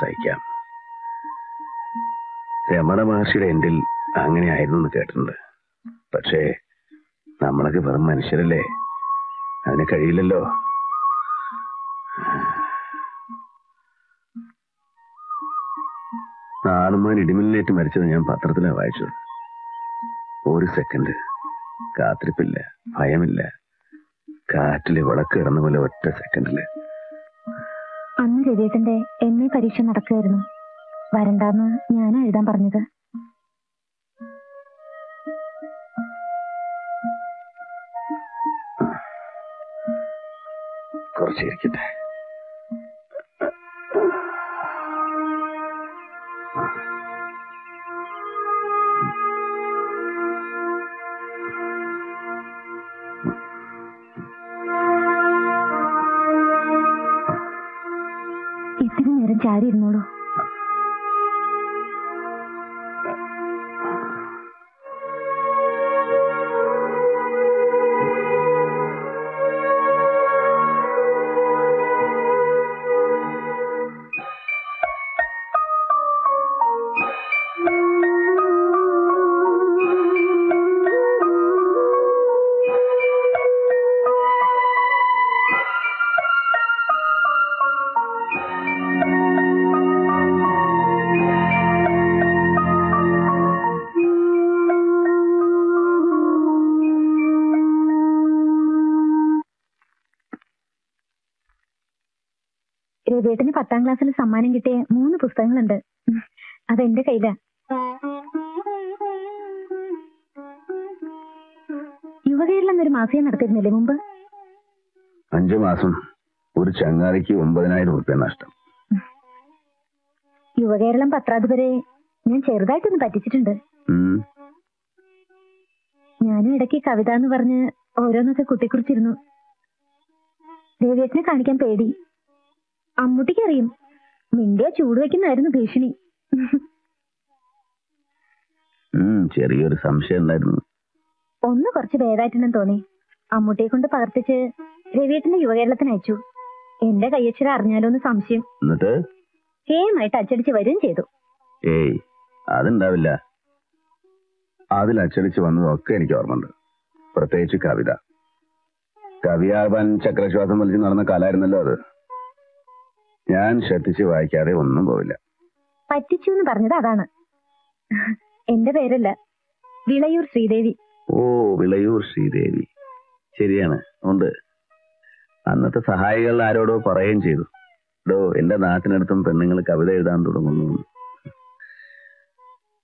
സഹിക്കാം രമണ മഹർഷിയുടെ എൻഡിൽ അങ്ങനെയായിരുന്നു എന്ന് കേട്ടിട്ടുണ്ട്. പക്ഷേ നമ്മളൊക്കെ വെറും മനുഷ്യരല്ലേ? അതിന് കഴിയില്ലല്ലോ. നാടുമാൻ ഇടിമിന്നേറ്റ് മരിച്ചത് ഞാൻ പത്രത്തിലാണ് വായിച്ചത്. ഒരു സെക്കൻഡ്. കാത്തിരിപ്പില്ല ഭയമില്ല. കാറ്റിൽ വിളക്ക് കിടന്ന പോലെ ഒറ്റ സെക്കൻഡിൽ. അന്ന് രവിയേട്ടന്റെ എം പരീക്ഷ നടക്കുകയായിരുന്നു. വരണ്ടാന്ന് ഞാൻ എഴുതാൻ പറഞ്ഞത്. കുറച്ചിരിക്കട്ടെ. ക്ലാസ്സിൽ സമ്മാനം കിട്ടിയ മൂന്ന് പുസ്തകങ്ങളുണ്ട്. അതെന്റെ കയ്യിലാ. യുവകേരളം എന്നൊരു മാസിക നടത്തിയിരുന്നില്ലേ മുമ്പ്? അഞ്ചു മാസം ഒരു ചങ്ങാതിക്ക് ഒമ്പതിനായിരം റുപ്യ നഷ്ടം. യുവകേരളം പത്രാധിപരെ ഞാൻ ചെറുതായിട്ടൊന്ന് പറ്റിച്ചിട്ടുണ്ട്. ഞാനും ഇടയ്ക്ക് കവിത എന്ന് പറഞ്ഞ് ഓരോന്നൊക്കെ കുട്ടിക്കുറിച്ചിരുന്നു ദേവിയച്ഛനെ കാണിക്കാൻ പേടി. അമ്മൂട്ടിക്ക് അറിയും മിണ്ടിയ ചൂട് വെക്കുന്നായിരുന്നു ഭീഷണി. ചെറിയൊരു സംശയം ഉണ്ടായിരുന്നു. ഒന്ന് കുറച്ച് ഭേദായിട്ടുണ്ടെന്ന് തോന്നി. അമ്മൂട്ടിയെ കൊണ്ട് പകർത്തിച്ച് രവിയേട്ടന്റെ യുവകേരളത്തിന് അയച്ചു. എന്റെ കയ്യച്ചര അറിഞ്ഞാലോ എന്ന് സംശയം. എന്നിട്ട്? ഹേമായിട്ട് അച്ചടിച്ച് വരും ചെയ്തു. ഏയ് അതുണ്ടാവില്ല. അതിൽ അച്ചടിച്ച് വന്നതൊക്കെ എനിക്ക് ഓർമ്മയുണ്ട്. പ്രത്യേകിച്ച് കവിത. കവിയാവാൻ ചക്രശ്വാസം വലിച്ച് നടന്ന കാലായിരുന്നല്ലോ അത്. ഞാൻ ശ്രദ്ധിച്ച് വായിക്കാതെ ഒന്നും പോവില്ല. പറ്റിച്ചു എന്ന് പറഞ്ഞത് അതാണ്. എന്റെ പേരല്ല വിളയൂർ ശ്രീദേവി. ഓ വിളയൂർ ശ്രീദേവി. ശരിയാണ് ഉണ്ട്. അന്നത്തെ സഹായികൾ ആരോടോ പറയുകയും ചെയ്തു. ഡോ എന്റെ നാട്ടിനടുത്തും പെണ്ണുങ്ങൾ കവിത എഴുതാൻ തുടങ്ങുന്നു.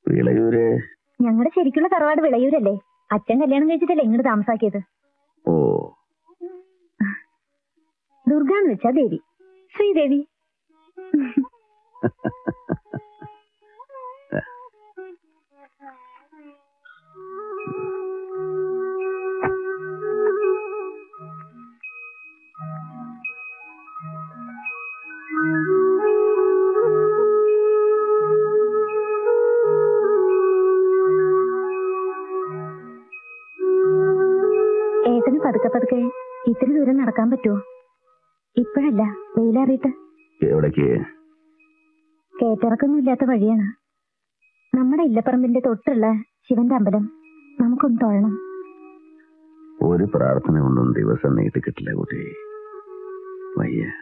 വിളയൂര്? ഞങ്ങളുടെ ശരിക്കുള്ള തറവാട് വിളയൂരല്ലേ? അച്ഛൻ കല്യാണം കഴിച്ചിട്ടല്ലേ ഇങ്ങോട്ട് താമസാക്കിയത്? ഓ. ദുർഗാന്ന് വെച്ചാ ദേവി. ശ്രീദേവി ഏട്ടന് പതുക്കെ പതുക്കെ ഇത്തിരി ദൂരം നടക്കാൻ പറ്റുമോ ഇപ്പോഴല്ല വെയിലാറിയിട്ട്. എവിടേക്ക് കയറ്റിറക്കൊന്നും ഇല്ലാത്ത വഴിയാണ്. നമ്മുടെ ഇല്ലപ്പറമ്പിന്റെ തൊട്ടുള്ള ശിവന്റെ അമ്പലം നമുക്കൊന്ന് തൊഴണം. ഒരു പ്രാർത്ഥന കൊണ്ടും ദിവസം നീട്ടി കിട്ടില്ല കുട്ടി. വയ്യ.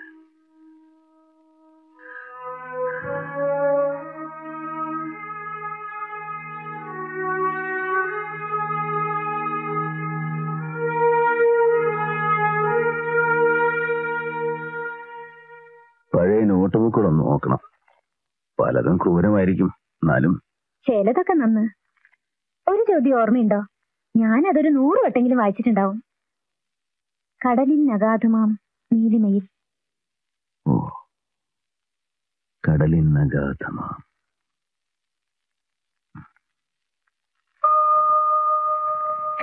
നോട്ട് നോക്കണം. പലതും ക്രൂരമായിരിക്കും. എന്നാലും ചിലതൊക്കെ നന്ന്. ഒരു ചോദ്യം ഓർമ്മയുണ്ടോ? ഞാൻ അതൊരു നൂറ് വട്ടെങ്കിലും വായിച്ചിട്ടുണ്ടാവും. കടലിൻ അഗാധമാം നീലിമയിൽ. ഓ കടലിൻ നഗാധമാം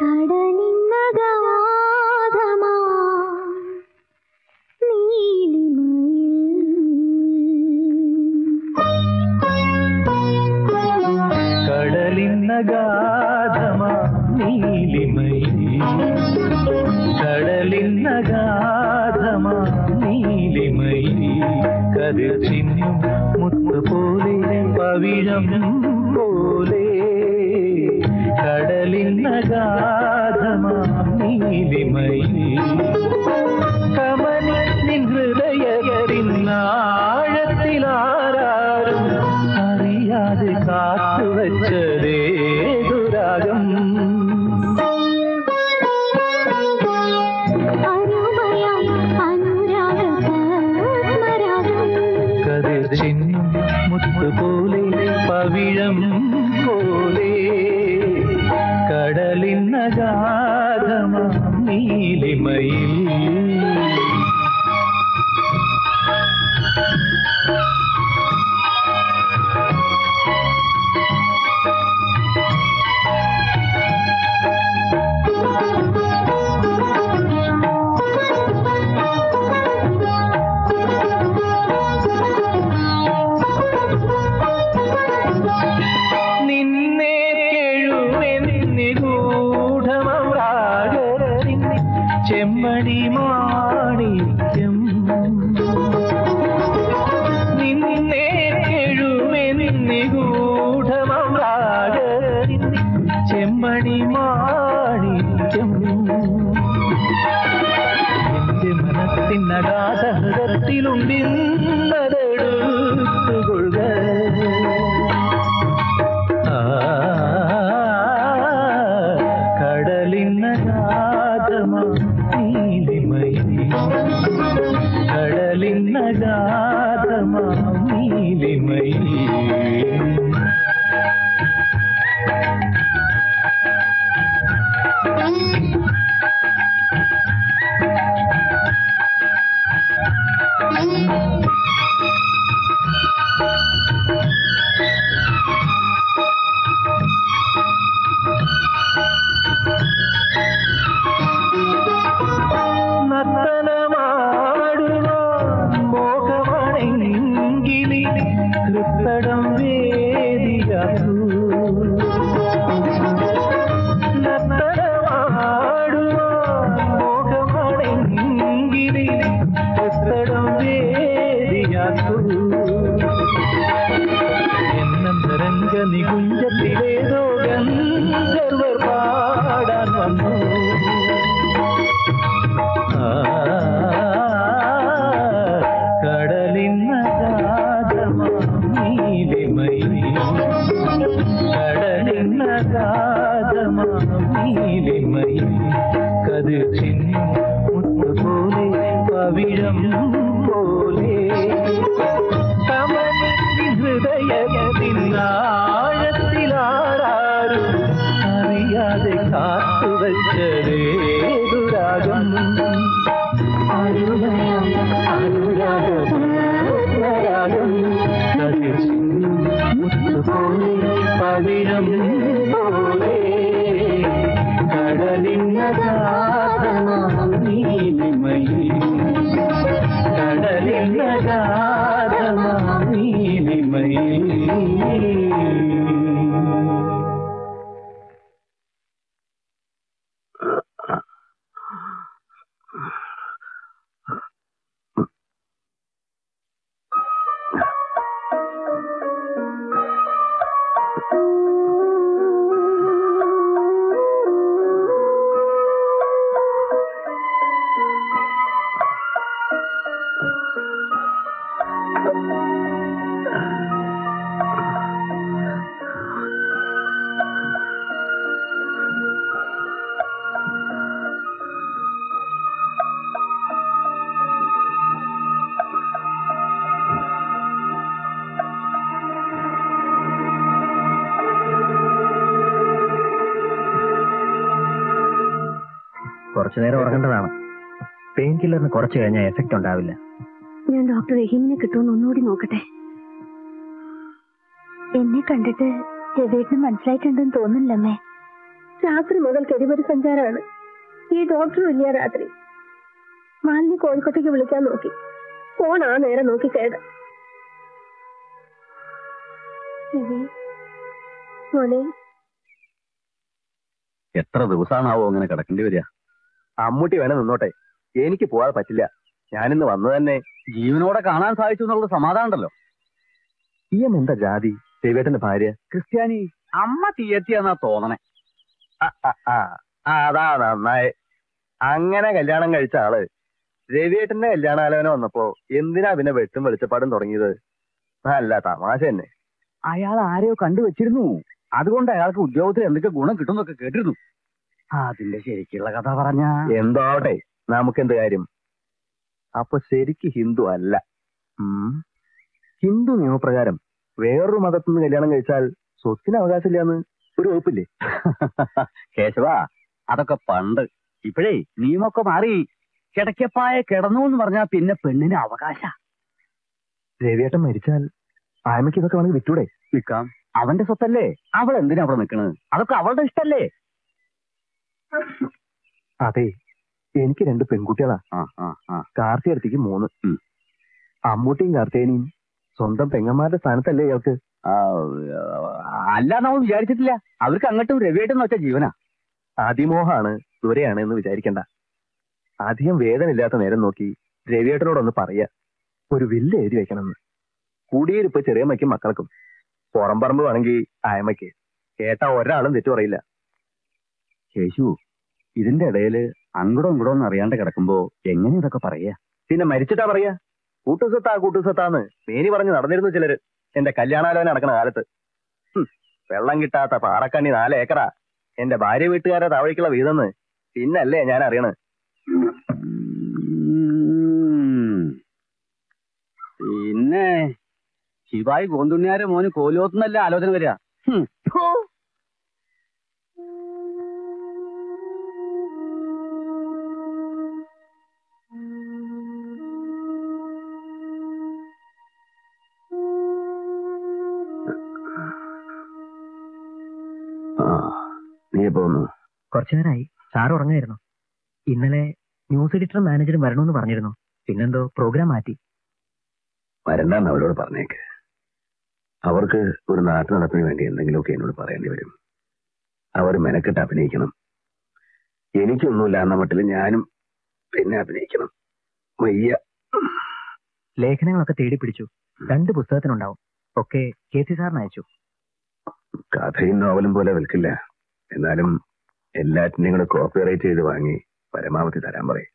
കടലിൻ കടലിനഗാധമാം பவிழம் போலே கடலின் நகாதமாம் நீலிமை கமலத்தின் ஹிருதயரின் ஆழத்தில் ஆறாரும் அறியாது காத்து வச்ச കില്ലറിന് കഴിഞ്ഞാൽ എഫക്റ്റ് ഉണ്ടാവില്ല. ഞാൻ ഡോക്ടർ റഹീമിനെ കിട്ടുമെന്ന് ഒന്നുകൂടി നോക്കട്ടെ. എന്നെ കണ്ടിട്ട് രവേട്ടിന് മനസ്സിലായിട്ടുണ്ടെന്ന് തോന്നുന്നില്ലമ്മേ. രാത്രി മുതൽ കരിപരി സഞ്ചാരമാണ്. ഈ ഡോക്ടറും ഇല്ല രാത്രി. മാലിനി കോഴിക്കോട്ടേക്ക് വിളിക്കാൻ നോക്കി. ഫോൺ ആ നേരെ നോക്കി കേട് മോനെ. എത്ര ദിവസമാണാവോ അങ്ങനെ കിടക്കേണ്ടി വരിക? അമ്മൂട്ടി വേണേ നിന്നോട്ടെ. എനിക്ക് പോവാതെ പറ്റില്ല. ഞാനിന്ന് വന്നു തന്നെ ജീവനോടെ കാണാൻ സാധിച്ചു എന്നുള്ളത് സമാധാനം ഉണ്ടല്ലോ എന്താ ജാതി? ദേവേട്ടന്റെ ഭാര്യ? ക്രിസ്ത്യാനി? അമ്മ തീയത്തിയാന്നാ തോന്നണേ. അതാ നന്നായി. അങ്ങനെ കല്യാണം കഴിച്ച ആൾ രവിയേട്ടന്റെ കല്യാണാലോചന വന്നപ്പോ എന്തിനാ പിന്നെ വെട്ടും വെളിച്ചപ്പാടും തുടങ്ങിയത്? നല്ല തമാശ തന്നെ. അയാൾ ആരെയോ കണ്ടുവച്ചിരുന്നു. അതുകൊണ്ട് അയാൾക്ക് ഉദ്യോഗത്തിൽ എന്തൊക്കെ ഗുണം കിട്ടുമെന്നൊക്കെ കേട്ടിരുന്നു. അതിന്റെ ശരിക്കുള്ള കഥ പറഞ്ഞ എന്താവട്ടെ? നമുക്കെന്ത് കാര്യം? അപ്പൊ ശരിക്ക് ഹിന്ദു അല്ല. ഹിന്ദു നിയമപ്രകാരം വേറൊരു മതത്തിൽ നിന്ന് കല്യാണം കഴിച്ചാൽ സ്വത്തിന് അവകാശമില്ലാന്ന് ഒരു വകുപ്പില്ലേ? കേശവ അതൊക്കെ പണ്ട്. ഇപ്പോഴേ നിയമൊക്കെ മാറി കിടക്കപ്പായ കിടന്നു എന്ന് പറഞ്ഞാൽ പിന്നെ പെണ്ണിന് അവകാശ. രവിയേട്ടൻ മരിച്ചാൽ ആയമയ്ക്ക് ഇതൊക്കെ വേണമെങ്കിൽ വിറ്റൂടെ? വിൽക്കാം. അവന്റെ സ്വത്തല്ലേ? അവൾ എന്തിനാ അവിടെ നിൽക്കണത് അതൊക്കെ അവളുടെ ഇഷ്ടല്ലേ? അതെ എനിക്ക് രണ്ട് പെൺകുട്ടികളാ. ആ അടുത്തേക്ക് മൂന്ന്. അമ്മൂട്ടിയും കാർത്തേനിയും സ്വന്തം പെങ്ങന്മാരുടെ സ്ഥാനത്തല്ലേ ഇയാൾക്ക്? അല്ല നമ്മൾ വിചാരിച്ചിട്ടില്ല. അവർക്ക് അങ്ങോട്ടും രവിയായിട്ടെന്ന് വെച്ച ജീവനാ. അതിമോഹാണ് ദുരയാണ് എന്ന് വിചാരിക്കണ്ട. അധികം വേദന ഇല്ലാത്ത നേരം നോക്കി രവിയേട്ടനോടൊന്ന് പറയാ. ഒരു വില്ല് എഴുതി വെക്കണമെന്ന്. ചെറിയ ചെറിയമ്മയ്ക്കും മക്കൾക്കും. പുറം പറമ്പ് വേണമെങ്കിൽ ആയമ്മയ്ക്ക് കേട്ട ഒരാളും തെറ്റു പറയില്ല. ശേഷു ഇതിന്റെ ഇടയിൽ അങ്ങടോ ഇങ്ങടോ എന്ന് അറിയാണ്ട് കിടക്കുമ്പോ എങ്ങനെ ഇതൊക്കെ പറയാ? പിന്നെ മരിച്ചിട്ടാ പറയാ? കൂട്ടുസത്താ കൂട്ടുസത്താന്ന് മേനി പറഞ്ഞ് നടന്നിരുന്നു ചിലര്. എന്റെ കല്യാണാലോചന നടക്കുന്ന കാലത്ത്. വെള്ളം കിട്ടാത്ത പാറക്കണ്ണി നാല് ഏക്കറാ. എന്റെ ഭാര്യ വീട്ടുകാരെ താവഴിക്കുള്ള വീതെന്ന് പിന്നല്ലേ ഞാൻ അറിയണ്. പിന്നെ ശിവായി കോന്തുണ്ണിയാരെ മോന് കോലോത്തുന്നല്ല ആലോചന വരിക. കുറച്ചു നേരമായി. സാർ ഉറങ്ങായിരുന്നു. ഇന്നലെ ന്യൂസ് എഡിറ്ററും മാനേജറും വരണമെന്ന് പറഞ്ഞിരുന്നു. പിന്നെന്തോ പ്രോഗ്രാം മാറ്റി. വരണ്ടാന്ന് അവരോട് പറഞ്ഞേക്ക്. അവർക്ക് ഒരു നാട്ടു നടപ്പിന് വേണ്ടി എന്തെങ്കിലുമൊക്കെ എന്നോട് പറയേണ്ടി വരും. അവർ മെനക്കെട്ട് അഭിനയിക്കണം. എനിക്കൊന്നുമില്ല എന്ന മട്ടിൽ ഞാനും പിന്നെ അഭിനയിക്കണം. വയ്യ. ലേഖനങ്ങളൊക്കെ തേടി പിടിച്ചു. രണ്ട് പുസ്തകത്തിനുണ്ടാവും. ഒക്കെ കെ സി സാറിന് അയച്ചു. കഥയും നോവലും പോലെ വിൽക്കില്ല. എന്നാലും എല്ലാറ്റിനെയും നിങ്ങൾ കോപ്പിറൈറ്റ് ചെയ്ത് വാങ്ങി പരമാവധി തരാൻ പറയും.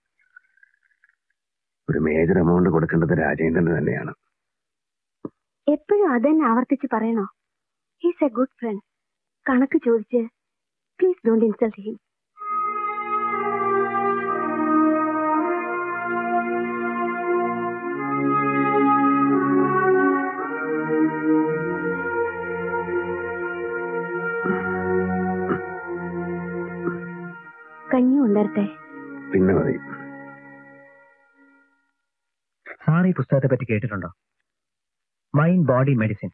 ഒരു മേജർ എമൗണ്ട് കൊടുക്കേണ്ടത് രാജേന്ദ്രന് തന്നെയാണ്. എപ്പോഴും അതന്നെ ആവർത്തിച്ച് പറയണോ? ഹീസ് എ ഗുഡ് ഫ്രണ്ട് കണക്ക് ചോദിച്ച് പ്ലീസ് ഡോണ്ട് ഇൻസൾട്ട് ഹിം ഉണ്ടരട്ടെ പിന്നെ മതി. സാർ ഈ പുസ്തകത്തെ പറ്റി കേട്ടിട്ടുണ്ടോ? Mind body medicine.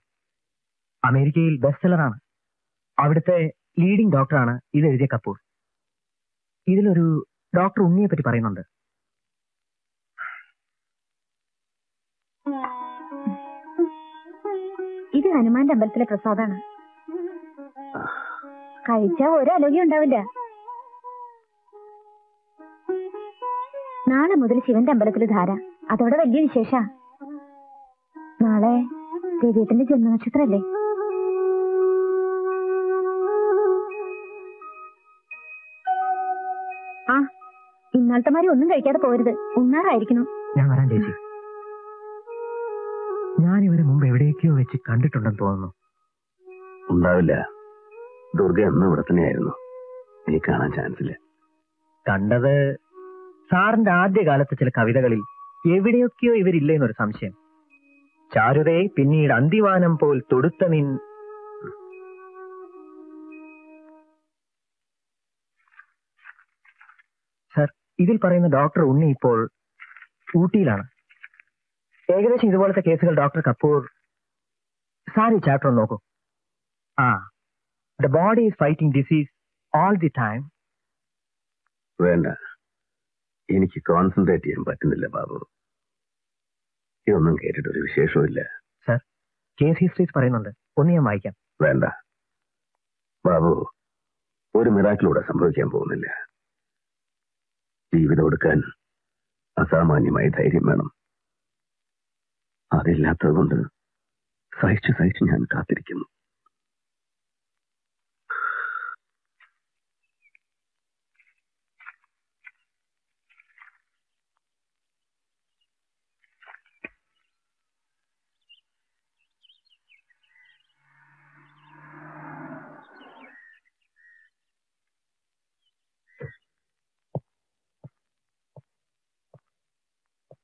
അമേരിക്കയിൽ ബെസ്റ്റ് സെല്ലറാണ് അവിടുത്തെ ലീഡിംഗ് ഡോക്ടറാണ് ഇത് എഴുതിയ കപൂർ. ഇതിലൊരു ഡോക്ടർ ഉണ്ണിയെ പറ്റി പറയുന്നുണ്ട്. ഇത് ഹനുമാന്റെ അമ്പലത്തിലെ പ്രസാദാണ്. കഴിച്ചാ ഒരു അലോഗ്യം ഉണ്ടാവില്ല. നാളെ മുതൽ ശിവന്റെ അമ്പലത്തിൽ ധാര. അതോടെ വലിയ വിശേഷ. നാളെ രവിയേട്ടന്റെ ജന്മനക്ഷത്രല്ലേ? ആ ഇന്നാളത്തെ മാതിരി ഒന്നും കഴിക്കാതെ പോരുത്. ഉണ്ണാറായിരിക്കുന്നു. ഞാൻ വരാൻ ചേച്ചി. ഞാൻ ഇവരെ മുമ്പ് എവിടെയൊക്കെയോ വെച്ച് കണ്ടിട്ടുണ്ടെന്ന് തോന്നുന്നു. ഉണ്ടാവില്ല. ദുർഗ എന്നും ഇവിടെ തന്നെയായിരുന്നു. എനിക്ക് കാണാൻ ചാൻസ് ഇല്ല കണ്ടത് സാറിന്റെ ആദ്യകാലത്തെ ചില കവിതകളിൽ എവിടെയൊക്കെയോ ഇവരില്ല എന്നൊരു സംശയം. ചാരുതയെ പിന്നീട് അന്തിവാനം പോൽ തൊടുത്ത നിൻ സർ ഇതിൽ പറയുന്ന ഡോക്ടർ ഉണ്ണി ഇപ്പോൾ ഊട്ടിയിലാണ്. ഏകദേശം ഇതുപോലത്തെ കേസുകൾ ഡോക്ടർ കപൂർ ഈ ചാപ്റ്റർ നോക്കൂ. ആ the body is fighting disease all the time വേണ്ട. എനിക്ക് കോൺസെൻട്രേറ്റ് ചെയ്യാൻ പറ്റുന്നില്ല ബാബു. ഇതൊന്നും കേട്ടിട്ട് ഒരു വിശേഷവും ഇല്ല. കേസ് ഹിസ്റ്ററീസ് പറയുന്നുണ്ട്. ഒന്ന് ഞാൻ വായിക്കാം. വേണ്ട. ബാബു ഒരു മിറാക്കിലൂടെ സംഭവിക്കാൻ പോകുന്നില്ല. ജീവിതം എടുക്കാൻ അസാമാന്യമായ ധൈര്യം വേണം. അതില്ലാത്തത് കൊണ്ട് സഹിച്ചു സഹിച്ച് ഞാൻ കാത്തിരിക്കുന്നു.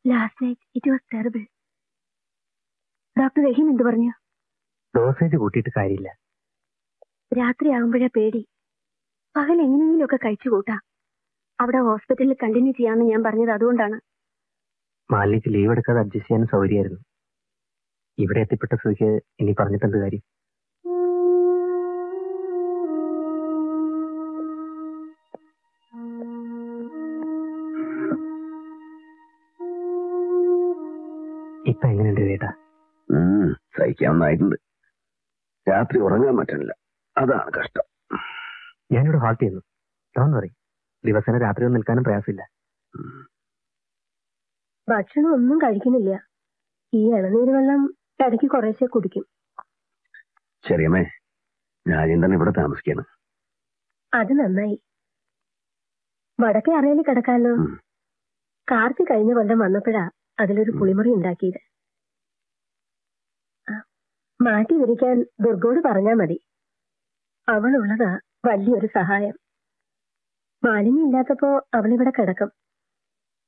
Last night it was terrible doctor Rahim എന്ത് പറഞ്ഞു? ഡോസേജ് കൂട്ടിയിട്ട് കാര്യമില്ല. രാത്രി ആകുമ്പോഴേ പേടി. പകൽ എങ്ങനെയെങ്കിലും ഒക്കെ കഴിച്ചു കൂട്ടാം. അവിടെ ഹോസ്പിറ്റലിൽ കണ്ടിന്യൂ ചെയ്യാമെന്ന് ഞാൻ പറഞ്ഞത് അതുകൊണ്ടാണ്. മാലിക്ക് ലീവ് എടുക്കാതെ അഡ്ജസ്റ്റ് ചെയ്യാൻ സൗകര്യമായിരുന്നു. ഇവിടെ എത്തിപ്പെട്ട സ്ഥിതിക്ക് ഇനി പറഞ്ഞിട്ടെന്ത് കാര്യം? ഇപ്പൊ എങ്ങനെയുണ്ട് വേട്ട ഉം, സഹിക്കാവുന്നായിട്ടുണ്ട് രാത്രി ഉറങ്ങാൻ പറ്റണില്ല. അതാണ് കഷ്ടം. ഞാനിവിടെ ഹാൾട്ട് ചെയ്യുന്നു. ഡോൺ പറയും. ദിവസേന രാത്രി ഒന്നും നിൽക്കാനും പ്രയാസമില്ല. ഭക്ഷണം ഒന്നും കഴിക്കുന്നില്ല. ഈ ഇളനീര് വെള്ളം ഇടയ്ക്ക് കുറേശ്ശേ കുടിക്കും. ശരിയമ്മേ രാജേന്ദ്രൻ ഇവിടെ താമസിക്കാണ്. അത് നന്നായി. വടക്കേ അറയിൽ കിടക്കാലോ. കാർത്തി കഴിഞ്ഞ കൊല്ലം വന്നപ്പോഴാ അതിലൊരു പുളിമുറി ഉണ്ടാക്കിയത്. മാറ്റി വിരിക്കാൻ ദുർഗോട് പറഞ്ഞാ മതി. അവളുള്ളതാ വലിയൊരു സഹായം. മാലിന്യം ഇല്ലാത്തപ്പോ അവളിവിടെ കിടക്കും.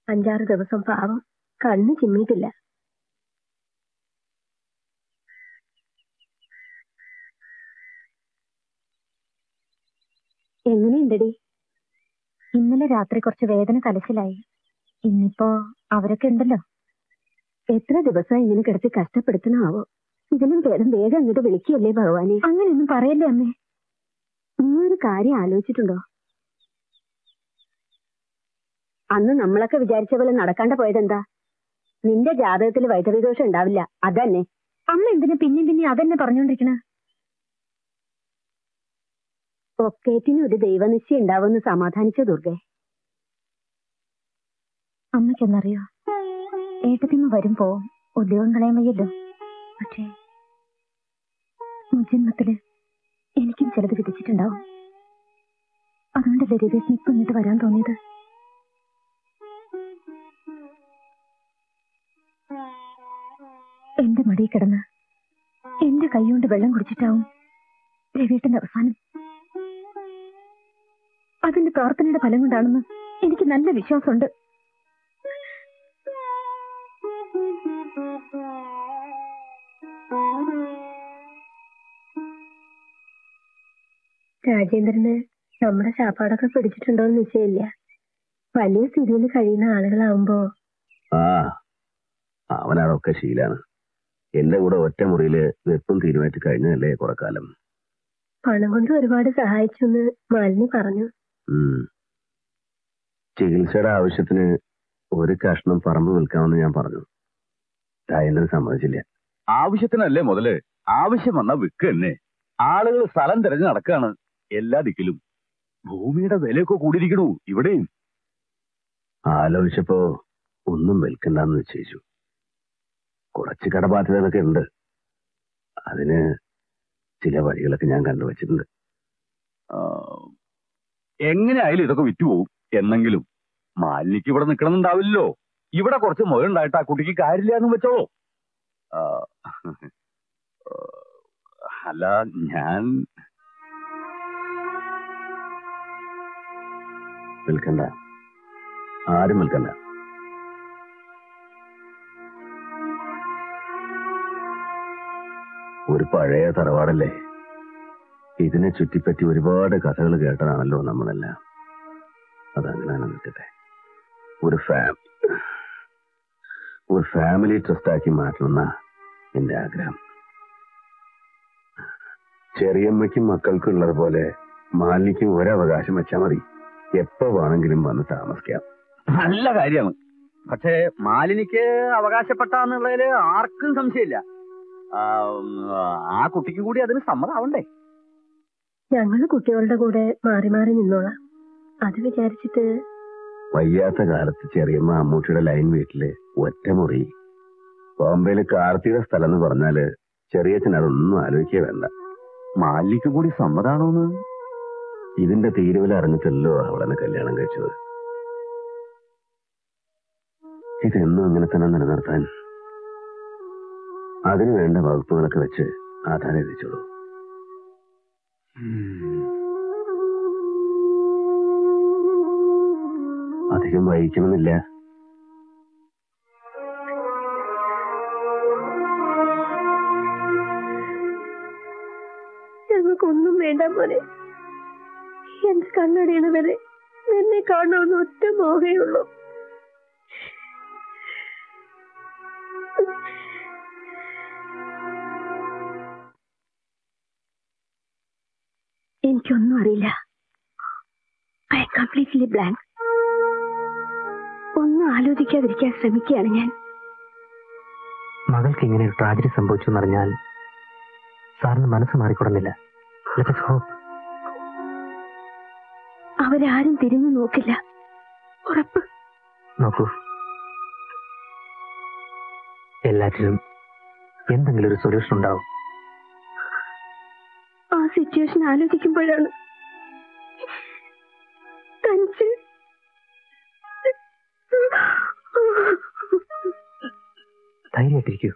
അഞ്ചാറ് ദിവസം പാവം കണ്ണു ചിമ്മിയിട്ടില്ല. എങ്ങനെയുണ്ടടി? ഇന്നലെ രാത്രി കുറച്ച് വേദന തലച്ചിലായി. ഇന്നിപ്പോ അവരൊക്കെ ഉണ്ടല്ലോ. എത്ര ദിവസം ഇങ്ങനെ കിടത്തി കഷ്ടപ്പെടുത്തണാവോ? ഇതിലും ഭേദം വേഗം അങ്ങോട്ട് വിളിക്കുകയല്ലേ ഭഗവാനെ? അങ്ങനെയൊന്നും പറയല്ലേ അമ്മേ. നീ ഒരു കാര്യം ആലോചിച്ചിട്ടുണ്ടോ? അന്ന് നമ്മളൊക്കെ വിചാരിച്ച പോലെ നടക്കാണ്ട് പോയതെന്താ? നിന്റെ ജാതകത്തിൽ വൈദ്യവിദോഷം ഉണ്ടാവില്ല. അതന്നെ. അമ്മ എന്തിനാ പിന്നെ പിന്നെ അതന്നെ പറഞ്ഞോണ്ടിരിക്കണ? ഒക്കേറ്റിന് ഒരു ദൈവനിശ്ചയം ഉണ്ടാവുമെന്ന് സമാധാനിച്ച ദുർഗെ? അമ്മയ്ക്കെന്നറിയോ? ഏട്ടത്തിമ്മ വരും പോവും ഉദ്യോഗം കളയാൻ വയ്യല്ലോ പക്ഷേ ജന്മത്തിൽ എനിക്കും ചിലത് വിധിച്ചിട്ടുണ്ടാവും അതുകൊണ്ടല്ലേ രവീഷിന് ഇപ്പൊ ഇങ്ങോട്ട് വരാൻ തോന്നിയത്? എന്റെ മടി കിടന്ന് എന്റെ കൈകൊണ്ട് വെള്ളം കുടിച്ചിട്ടാവും രവീട്ടിന്റെ അവസാനം. അതിന്റെ പ്രാർത്ഥനയുടെ ഫലം കൊണ്ടാണെന്ന് എനിക്ക് നല്ല വിശ്വാസമുണ്ട്. രാജേന്ദ്രന് നമ്മുടെ ശാപ്പാടൊക്കെ പിടിച്ചിട്ടുണ്ടോ എന്ന് നിശ്ചയില്ല വലിയ സ്ഥിതിയിൽ കഴിയുന്ന ആളുകളാവുമ്പോ ആ അവനതൊക്കെ ശീലാണ്. എന്റെ കൂടെ ഒറ്റ മുറിയിൽ വെപ്പും തീരുമാനിച്ചു കഴിഞ്ഞല്ലേ കുറെ കാലം പണം കൊണ്ട് ഒരുപാട് സഹായിച്ചു എന്ന് മാലിനി പറഞ്ഞു. ചികിത്സയുടെ ആവശ്യത്തിന് ഒരു കഷ്ണം പറമ്പ് വിൽക്കാമെന്ന് ഞാൻ പറഞ്ഞു. രാജേന്ദ്രൻ സമ്മതിച്ചില്ല. ആവശ്യത്തിനല്ലേ മുതൽ? ആവശ്യം വന്നാ വിൽക്കുക തന്നെ ആളുകൾ സ്ഥലം തിരഞ്ഞു നടക്കാണ്. എല്ലാ ദിക്കിലും ഭൂമിയുടെ വിലയൊക്കെ കൂടിയിരിക്കണു ഇവിടെയും. ആലോചിച്ചപ്പോ ഒന്നും വിൽക്കണ്ടെന്ന് നിശ്ചയിച്ചു. കുറച്ച് കടബാധ്യതകളൊക്കെ ഉണ്ട്. അതിന് ചില വഴികളൊക്കെ ഞാൻ കണ്ടുവച്ചിട്ടുണ്ട്. എങ്ങനെയായാലും ഇതൊക്കെ വിറ്റുപോകും എന്നെങ്കിലും മാലിന്യക്ക് ഇവിടെ നിൽക്കണമെന്നുണ്ടാവില്ലല്ലോ. ഇവിടെ കുറച്ച് മുതലുണ്ടായിട്ട് ആ കുട്ടിക്ക് കാര്യമില്ല എന്ന് വെച്ചോളൂ അല്ല ഞാൻ വിൽക്കണ്ട ആരും വിൽക്കണ്ട ഒരു പഴയ തറവാടല്ലേ? ഇതിനെ ചുറ്റിപ്പറ്റി ഒരുപാട് കഥകൾ കേട്ടതാണല്ലോ നമ്മളെല്ലാം. അതങ്ങനെ നിൽക്കട്ടെ. ഒരു ഫാം ഒരു ഫാമിലി ട്രസ്റ്റാക്കി മാറ്റണമെന്ന എന്റെ ആഗ്രഹം. ചെറിയമ്മയ്ക്കും മക്കൾക്കും ഉള്ളതുപോലെ മാലിനിക്കും ഒരവകാശം വെച്ചാൽ മതി. എപ്പോ വേണമെങ്കിലും വന്ന് താമസിക്കാം. നല്ല കാര്യമാണ്. പക്ഷേ മാലിനിക്ക് അവകാശപ്പെട്ടാന്നുള്ളതിൽ ആർക്കും സംശയമില്ല. ആ, കുട്ടിക്ക് കൂടി അതിന് സമ്മതമാവണ്ടേ ഞങ്ങൾ കുട്ടികളുടെ കൂടെ മാറി മാറി നിന്നോളാം. അത് വിചാരിച്ചിട്ട് വയ്യാത്ത കാലത്ത് ചെറിയമ്മ അമ്മൂട്ടിയുടെ ലൈൻ വീട്ടിൽ ഒറ്റമുറി ബോംബെയിൽ കാർത്തിയുടെ സ്ഥലം എന്ന് പറഞ്ഞാൽ ചെറിയച്ഛൻ അതൊന്നും ആലോചിക്കേ വേണ്ട. മാലിനിക്ക് കൂടി സമ്മതാണോന്ന്? ഇതിന്റെ തീരുവൽ അറിഞ്ഞിട്ടല്ലോ അവളെന്നെ കല്യാണം കഴിച്ചത്. ഇതെന്നും അങ്ങനെ തന്നെ നിലനിർത്താൻ അതിനു വേണ്ട വകുപ്പുകളൊക്കെ വെച്ച് ആധാരം എത്തിച്ചോളൂ അധികം വൈകിക്കണമെന്നില്ല. ഞങ്ങൾക്കൊന്നും വേണ്ട പോലെ കണ്ണടയണ വരെ നിന്നെ കാണണമെന്ന് ഒറ്റ മോഹയുള്ളു എനിക്കൊന്നും അറിയില്ല. ഐ കംപ്ലീറ്റ്ലി ബ്ലാങ്ക് ഒന്നും ആലോചിക്കാതിരിക്കാൻ ശ്രമിക്കുകയാണ് ഞാൻ. മകൾക്ക് ഇങ്ങനെ ഒരു ട്രാജഡി സംഭവിച്ചു എന്നറിഞ്ഞാൽ സാറിന് മനസ്സ് മാറിക്കൊടുന്നില്ല ഹോപ്പ് അവരാരും തിരിഞ്ഞു നോക്കില്ല. ഉറപ്പ്. നോക്കൂ. എല്ലാറ്റിനും എന്തെങ്കിലും ഒരു സൊല്യൂഷൻ ഉണ്ടാവും. ആ സിറ്റുവേഷൻ ആലോചിക്കുമ്പോഴാണ് തനിച്ച് ധൈര്യമായിട്ടിരിക്കൂ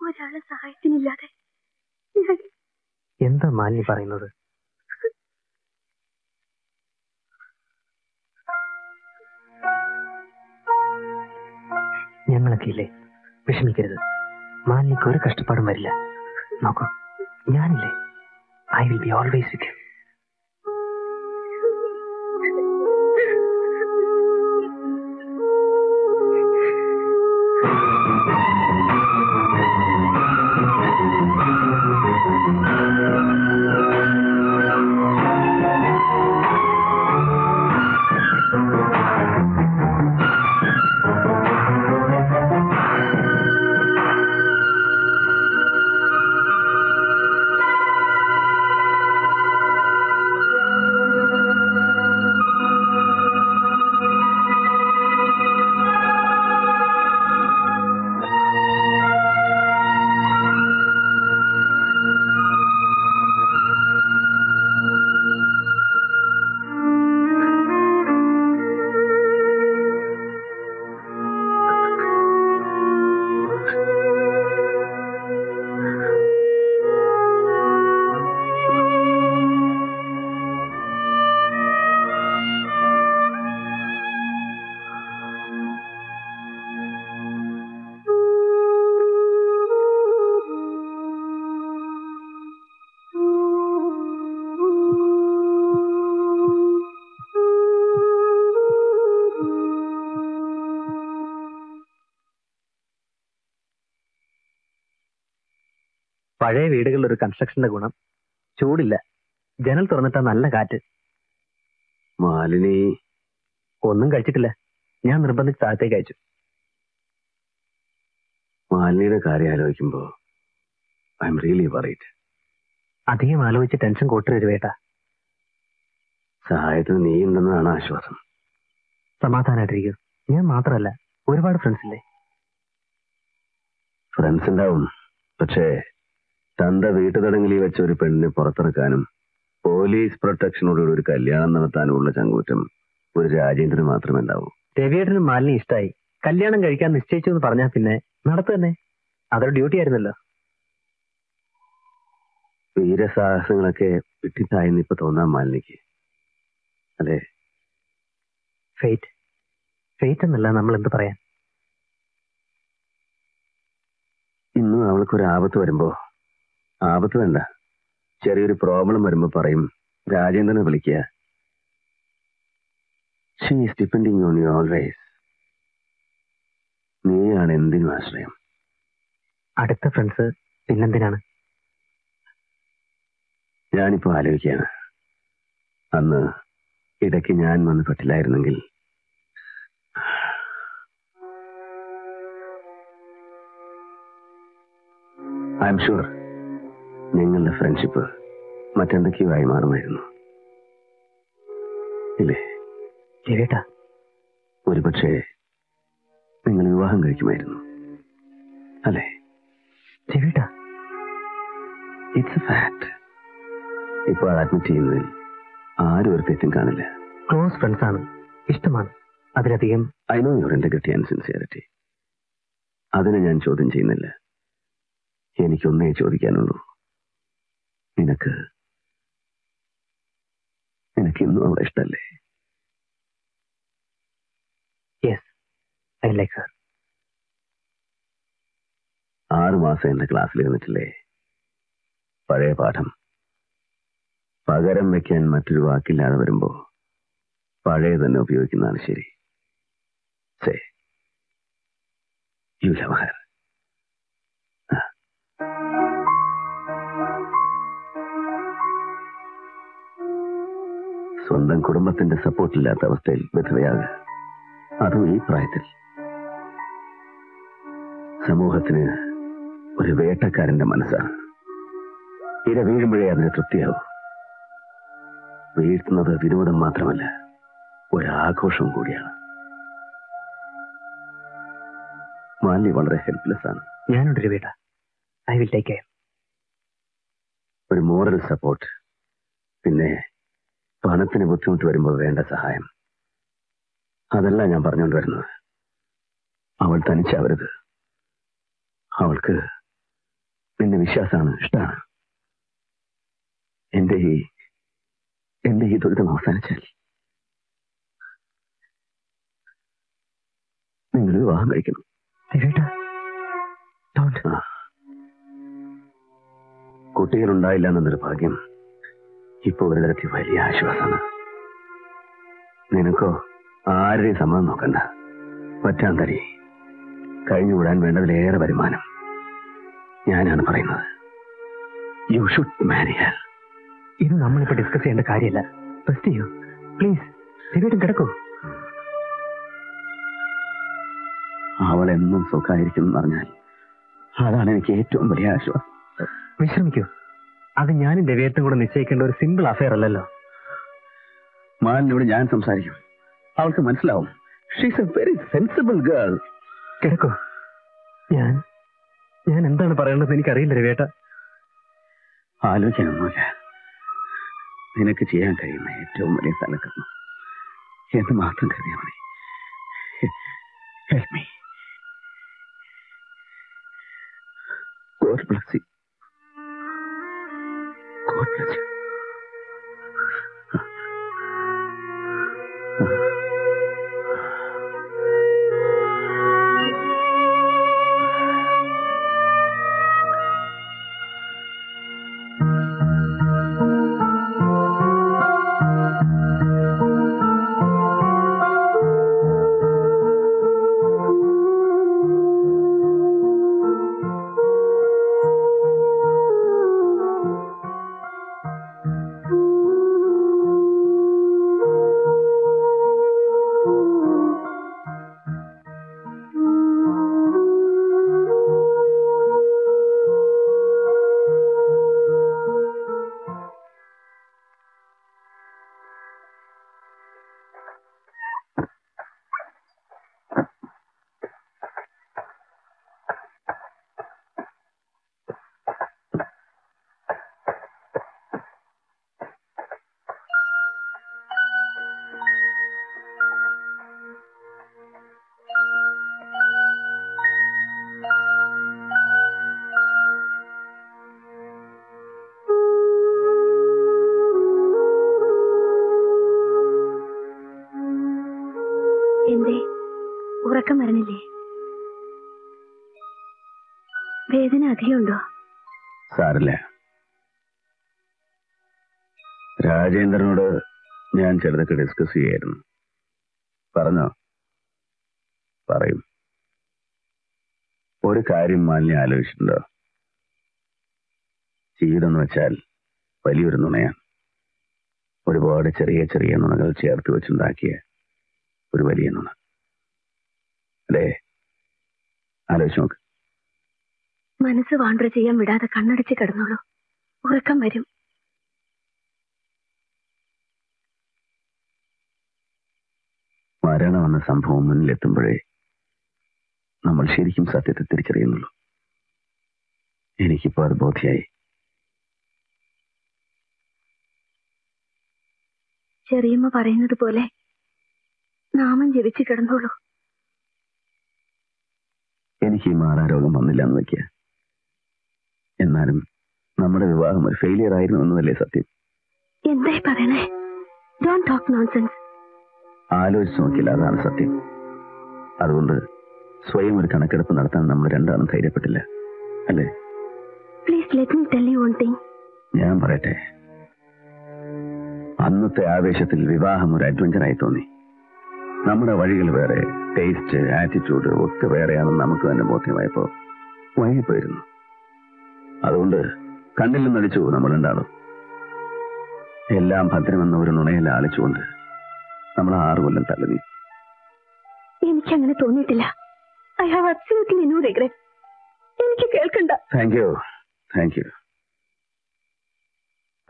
ഒരാളെ സഹായത്തിനില്ലാതെ ഞാൻ മാലിന്യ പറയുന്നത്. ഞങ്ങളൊക്കെ ഇല്ലേ വിഷമിക്കരുത്. മാലിനിക്ക് ഒരു കഷ്ടപ്പാടും വരില്ല. നോക്കൂ ഞാനില്ലേ? I will be always with you കൺസ്ട്രക്ഷന്റെ ഗുണം. ചൂടില്ല. ജനൽ തുറന്നിട്ടാ നല്ല കാറ്റ്. മാലിനി. ഒന്നും കഴിച്ചിട്ടില്ല. ഞാൻ നിർബന്ധിച്ച് താഴത്തേക്ക് അയച്ചു. മാലിനിയുടെ കാര്യം ആലോചിക്കുമ്പോ ഐ എം റിയലി വറീഡ് അധികം ആലോചിച്ച് ടെൻഷൻ കൂട്ടരുത് വേട്ട സഹായത്തിന് നീ ഉണ്ടെന്നതാണ് ആശ്വാസം. സമാധാനായിട്ടിരിക്കും. ഞാൻ മാത്രമല്ല ഒരുപാട് ഫ്രണ്ട്സ് ഇല്ലേ? ഫ്രണ്ട്സ് ഉണ്ടാവും. പക്ഷേ തന്റെ വീട്ടുതടങ്കലിൽ വെച്ച ഒരു പെണ്ണിനെ പുറത്തിറക്കാനും പോലീസ് പ്രൊട്ടക്ഷനോടുകൂടി ഒരു കല്യാണം നടത്താനുമുള്ള ചങ്കൂറ്റം ഒരു രാജേന്ദ്രന് മാത്രമേ ഉണ്ടാവൂ. രവിയേട്ടന് മാലിനി ഇഷ്ടമായി കല്യാണം കഴിക്കാൻ നിശ്ചയിച്ചു എന്ന് പറഞ്ഞാൽ പിന്നെ നടത്തു തന്നെ. അതൊരു ഡ്യൂട്ടി ആയിരുന്നല്ലോ. വീരസാഹസങ്ങളൊക്കെ വിട്ടിട്ടായെന്ന് ഇപ്പൊ തോന്നാൻ മാലിനിക്ക്. അതെ ഫെയ്റ്റ് ഫെയ്റ്റ് എന്നല്ല നമ്മൾ എന്ത് പറയാൻ? ഇന്നും അവൾക്കൊരു ആപത്ത് വരുമ്പോ ആപത്ത് വേണ്ട ചെറിയൊരു പ്രോബ്ലം വരുമ്പോ പറയും രാജേന്ദ്രനെ വിളിക്കുക she is depending on you always നീയാണ് എന്തിനും ആശ്രയം. അടുത്ത ഫ്രണ്ട്സ് പിന്നെന്തിനാണ്? ഞാനിപ്പോ ആലോചിക്കുകയാണ്. അന്ന് ഇടയ്ക്ക് ഞാൻ വന്ന് പറ്റില്ലായിരുന്നെങ്കിൽ ഐ എം ഷുവർ ഞങ്ങളുടെ ഫ്രണ്ട്ഷിപ്പ് മറ്റെന്തൊക്കെയോ ആയി മാറുമായിരുന്നു? ഇല്ലേ? രവിയേട്ടാ. ഒരുപക്ഷെ നിങ്ങൾ വിവാഹം കഴിക്കുമായിരുന്നു. അല്ലേ? ചേട്ടാ ഇറ്റ്സ് എ ഫാക്ട് ഇപ്പോൾ അഡ്മിറ്റ് ചെയ്യുന്നതിൽ ആരും ഒരു തെറ്റും കാണില്ല. ക്ലോസ് ഫ്രണ്ട്സ് ആണ്. ഇഷ്ടമാണ്. അതിലധികം I know your integrity and sincerity അതിനെ ഞാൻ ചോദ്യം ചെയ്യുന്നില്ല. എനിക്കൊന്നേ ചോദിക്കാനുള്ളൂ. നിനക്ക് നിനക്ക് ഇന്നും അവളെ ഇഷ്ടല്ലേ? യെസ് ഐ ലൈക്ക് ആറു മാസം എന്റെ ക്ലാസ്സിൽ വന്നിട്ടില്ലേ പഴയ പാഠം. പകരം വെക്കാൻ മറ്റൊരു വാക്കില്ലാതെ വരുമ്പോ പഴയ തന്നെ ഉപയോഗിക്കുന്നതാണ് ശരി. സേ യു ലവ് ഹർ സ്വന്തം കുടുംബത്തിന്റെ സപ്പോർട്ടില്ലാത്ത അവസ്ഥയിൽ വിധവയാകുക. അതും ഈ പ്രായത്തിൽ. സമൂഹത്തിന് ഒരു വേട്ടക്കാരന്റെ മനസ്സാണ്. ഇര വീഴുമ്പോഴേ അതിന് തൃപ്തിയാവും. വീഴ്ത്തുന്നത് വിനോദം മാത്രമല്ല ഒരാഘോഷം കൂടിയാണ്. മാലി വളരെ ഹെൽപ്ലെസ് ആണ്. ഞാനുണ്ട് രവിയേട്ട. ഐ വിൽ ടേക്ക് കെയർ ഒരു മോറൽ സപ്പോർട്ട് പിന്നെ പണത്തിന് ബുദ്ധിമുട്ട് വരുമ്പോൾ വേണ്ട സഹായം. അതല്ല ഞാൻ പറഞ്ഞുകൊണ്ട് വരുന്നത്. അവൾ തനിച്ചാവരുത്. അവൾക്ക് നിന്റെ വിശ്വാസമാണ് ഇഷ്ടമാണ്. എന്റെ ഈ എന്റെ ഈ ദുരിതം അവസാനിച്ചാൽ നിങ്ങൾ വിവാഹം കഴിക്കണം. എന്ന കുട്ടികളുണ്ടായില്ല എന്നൊരു ഭാഗ്യം ഇപ്പൊ ഒരു തരത്തിൽ വലിയ ആശ്വാസമാണ്. നിനക്കോ ആരുടെയും സമ്മതം നോക്കണ്ട. പറ്റാൻ തരി കഴിഞ്ഞുകൂടാൻ വേണ്ടതിലേറെ വരുമാനം. ഞാനാണ് പറയുന്നത്. യു ഷുഡ് മാരി ഹർ ഇത് നമ്മളിപ്പോ ഡിസ്കസ് ചെയ്യേണ്ട കാര്യമല്ല റെസ്റ്റ് ചെയ്യൂ. പ്ലീസ് രവിയേട്ടൻ കിടക്കൂ. അവൾ എന്നും സുഖമായിരിക്കും എന്ന് പറഞ്ഞാൽ അതാണ് എനിക്ക് ഏറ്റവും വലിയ ആശ്വാസം. വിശ്രമിക്കൂ. അത് ഞാനും രവിയേട്ടും കൂടെ നിശ്ചയിക്കേണ്ട ഒരു സിമ്പിൾ അഫയർ അല്ലല്ലോ. മാലിനോട് ഞാൻ സംസാരിക്കും. അവൾക്ക് മനസ്സിലാവും. She's a very sensible girl കിടക്കോ. ഞാൻ ഞാൻ എന്താണ് പറയേണ്ടത് എനിക്കറിയില്ല രവിയേട്ട. ആലോചനയൊന്നുമില്ല നിനക്ക് ചെയ്യാൻ കഴിയുന്ന ഏറ്റവും വലിയ തലക്കരണം എന്ന് മാത്രം കരുതിയാൽ മതി. ഹെൽപ്പ് മീ വരണില്ലേ വേദന അധികമുണ്ടോ? സാറില്ല രാജേന്ദ്രനോട് ഞാൻ ചിലതൊക്കെ ഡിസ്കസ് ചെയ്യായിരുന്നു. പറഞ്ഞോ? പറയും. ഒരു കാര്യം മാലിന്യം ആലോചിച്ചിട്ടുണ്ടോ? ജീവിതം എന്ന് വെച്ചാൽ വലിയൊരു നുണയാണ് ഒരുപാട് ചെറിയ ചെറിയ നുണകൾ ചേർത്ത് വെച്ചുണ്ടാക്കിയ ഒരു വലിയ നുണ. അല്ലേ? ആലോചിച്ച് നോക്ക്. മനസ്സ് വാണ്ടർ ചെയ്യാൻ വിടാതെ കണ്ണടച്ച് കിടന്നോളൂ. ഉറക്കം വരും. മരണം എന്ന സംഭവം മുന്നിലെത്തുമ്പോഴേ നമ്മൾ ശരിക്കും സത്യത്തെ തിരിച്ചറിയുന്നുള്ളൂ. എനിക്കിപ്പോ അത് ബോധ്യായി. ചെറിയമ്മ പറയുന്നത് പോലെ നാമം ജപിച്ചു കിടന്നോളൂ. എനിക്ക് ഈ മാറാരോഗം വന്നില്ല എന്ന് വെക്കുക. എന്നാലും നമ്മുടെ വിവാഹം ഒരു ഫെയിലിയർ ആയിരുന്നു എന്നതല്ലേ സത്യം? എന്തായി പറയണേ? ഡോണ്ട് ടോക്ക് നോൺസെൻസ് ആലോചിച്ച് നോക്കില്ല അതാണ് സത്യം. അതുകൊണ്ട് സ്വയം ഒരു കണക്കെടുപ്പ് നടത്താൻ നമ്മൾ രണ്ടാളും ധൈര്യപ്പെട്ടില്ല അല്ലേ? Please let me tell you one thing ഞാൻ പറയട്ടെ. അന്നത്തെ ആവേശത്തിൽ വിവാഹം ഒരു അഡ്വഞ്ചറായി തോന്നി. നമ്മുടെ വഴികൾ വേറെ ടേസ്റ്റ് ആറ്റിറ്റ്യൂഡ് ഒക്കെ വേറെയാണെന്ന് നമുക്ക് തന്നെ ബോധ്യമായപ്പോ വൈകിപ്പോയിരുന്നു. അതുകൊണ്ട് കണ്ണിൽ നടിച്ചു നമ്മൾ രണ്ടാളും. എല്ലാം ഭദ്രമെന്ന ഒരു നുണയിൽ ആലിച്ചുകൊണ്ട് നമ്മൾ ആറു കൊല്ലം തള്ളി എനിക്ക് അങ്ങനെ തോന്നിയിട്ടില്ല. I have absolutely no regret എനിക്ക് കേൾക്കണ്ട. താങ്ക് യു താങ്ക് യു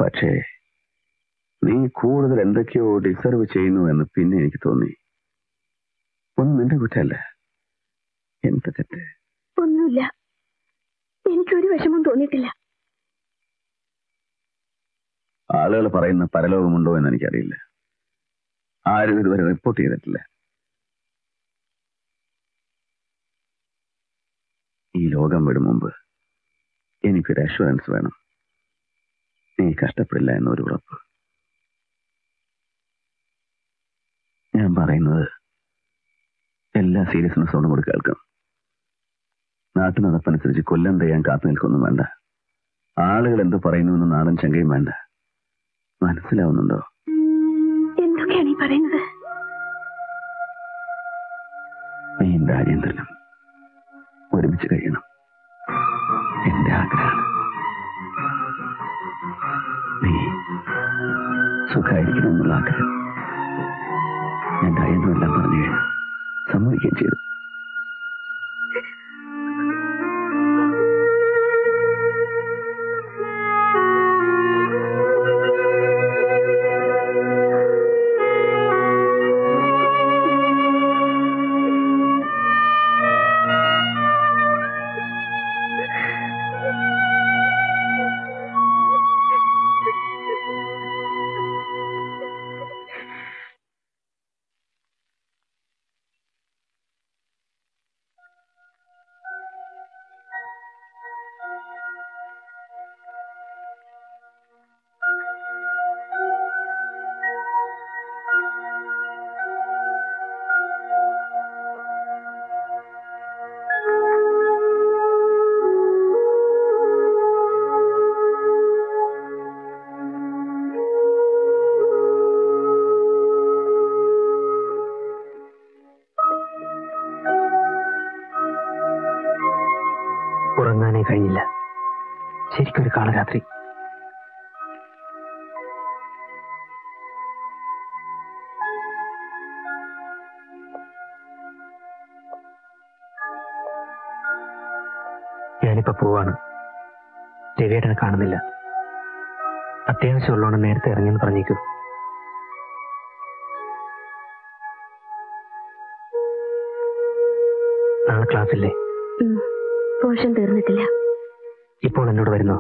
പക്ഷേ നീ കൂടുതൽ എന്തൊക്കെയോ ഡിസർവ് ചെയ്യുന്നു എന്ന് പിന്നെ എനിക്ക് തോന്നി. ഒന്നും നിന്റെ കുറ്റമല്ല. എന്ത് തെറ്റ്? ഒന്നുമില്ല. എനിക്കൊരു വിഷമം തോന്നിയിട്ടില്ല. ആളുകൾ പറയുന്ന പരലോകമുണ്ടോ എന്ന് എനിക്കറിയില്ല. ആരും ഇതുവരെ റിപ്പോർട്ട് ചെയ്തിട്ടില്ല. ഈ ലോകം വിടും മുമ്പ് എനിക്കൊരു അഷുറൻസ് വേണം. നീ കഷ്ടപ്പെടില്ല എന്നൊരു ഉറപ്പ്. ഞാൻ പറയുന്നത് എല്ലാ സീരിയസ്നെസ്സോടും കൂടി കേൾക്കും. നാട്ടു നടപ്പനുസരിച്ച് കൊല്ലം തെയ്യാൻ കാത്തു നിൽക്കൊന്നും വേണ്ട. ആളുകൾ എന്ത് പറയുന്നു എന്ന് നാടൻ ശങ്കയും വേണ്ട. മനസ്സിലാവുന്നുണ്ടോ? എന്തൊക്കെയാണ് ഈ പറയുന്നത്? നീയും രാജേന്ദ്രനും ഒരുമിച്ച് കഴിയണം. എന്റെ ആഗ്രഹം നീ സുഖമായിരിക്കണം എന്നുള്ള ആഗ്രഹം. ഞാൻ രാജേന്ദ്രനെല്ലാം പറഞ്ഞു കഴിഞ്ഞു 寒い現地 അത്യാവശ്യമുള്ളതുകൊണ്ട് നേരത്തെ ഇറങ്ങിയെന്ന് പറഞ്ഞേക്കൂ. നാളെ ക്ലാസ്സില്ലേ? പോഷൻ തീർന്നിട്ടില്ല. ഇപ്പോൾ എന്നോട് വരുന്നോ?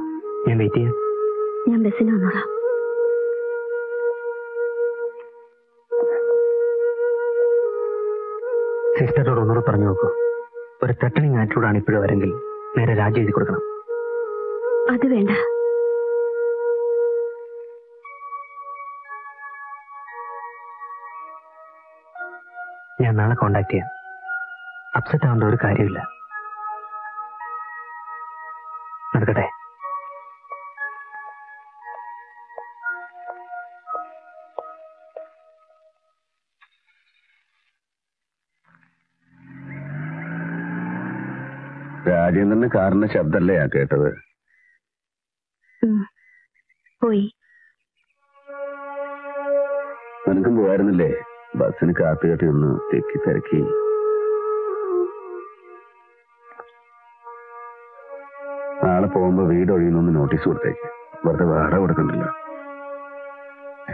ഞാൻ വെയിറ്റ് ചെയ്യാം. ഞാൻ ബസ്സിന് വന്നോളാം. സിസ്റ്ററോട് ഒന്നുകൂടെ പറഞ്ഞു നോക്കൂ. ഒരു ത്രട്ടണിങ് ആറ്റിറ്റ്യൂഡാണ് ഇപ്പോഴും വരെങ്കിൽ നേരെ രാജി എഴുതി കൊടുക്കണം. അത് വേണ്ട. ഞാൻ നാളെ കോണ്ടാക്ട് ചെയ്യാം അപ്സെറ്റ് ആവേണ്ട ഒരു കാര്യമില്ല. നടക്കട്ടെ. രാജേന്ദ്രന്റെ കാറിന്റെ ശബ്ദമല്ലേ ഞാൻ കേട്ടത്? ബസ്സിന് കാത്തു കെട്ടി ഒന്ന് തെക്കി തിരക്കി. നാളെ പോകുമ്പോ വീട് ഒഴിയുന്നൊന്ന് നോട്ടീസ് കൊടുത്തേക്ക്. വെറുതെ വേറെ കൊടുക്കണ്ടല്ലോ.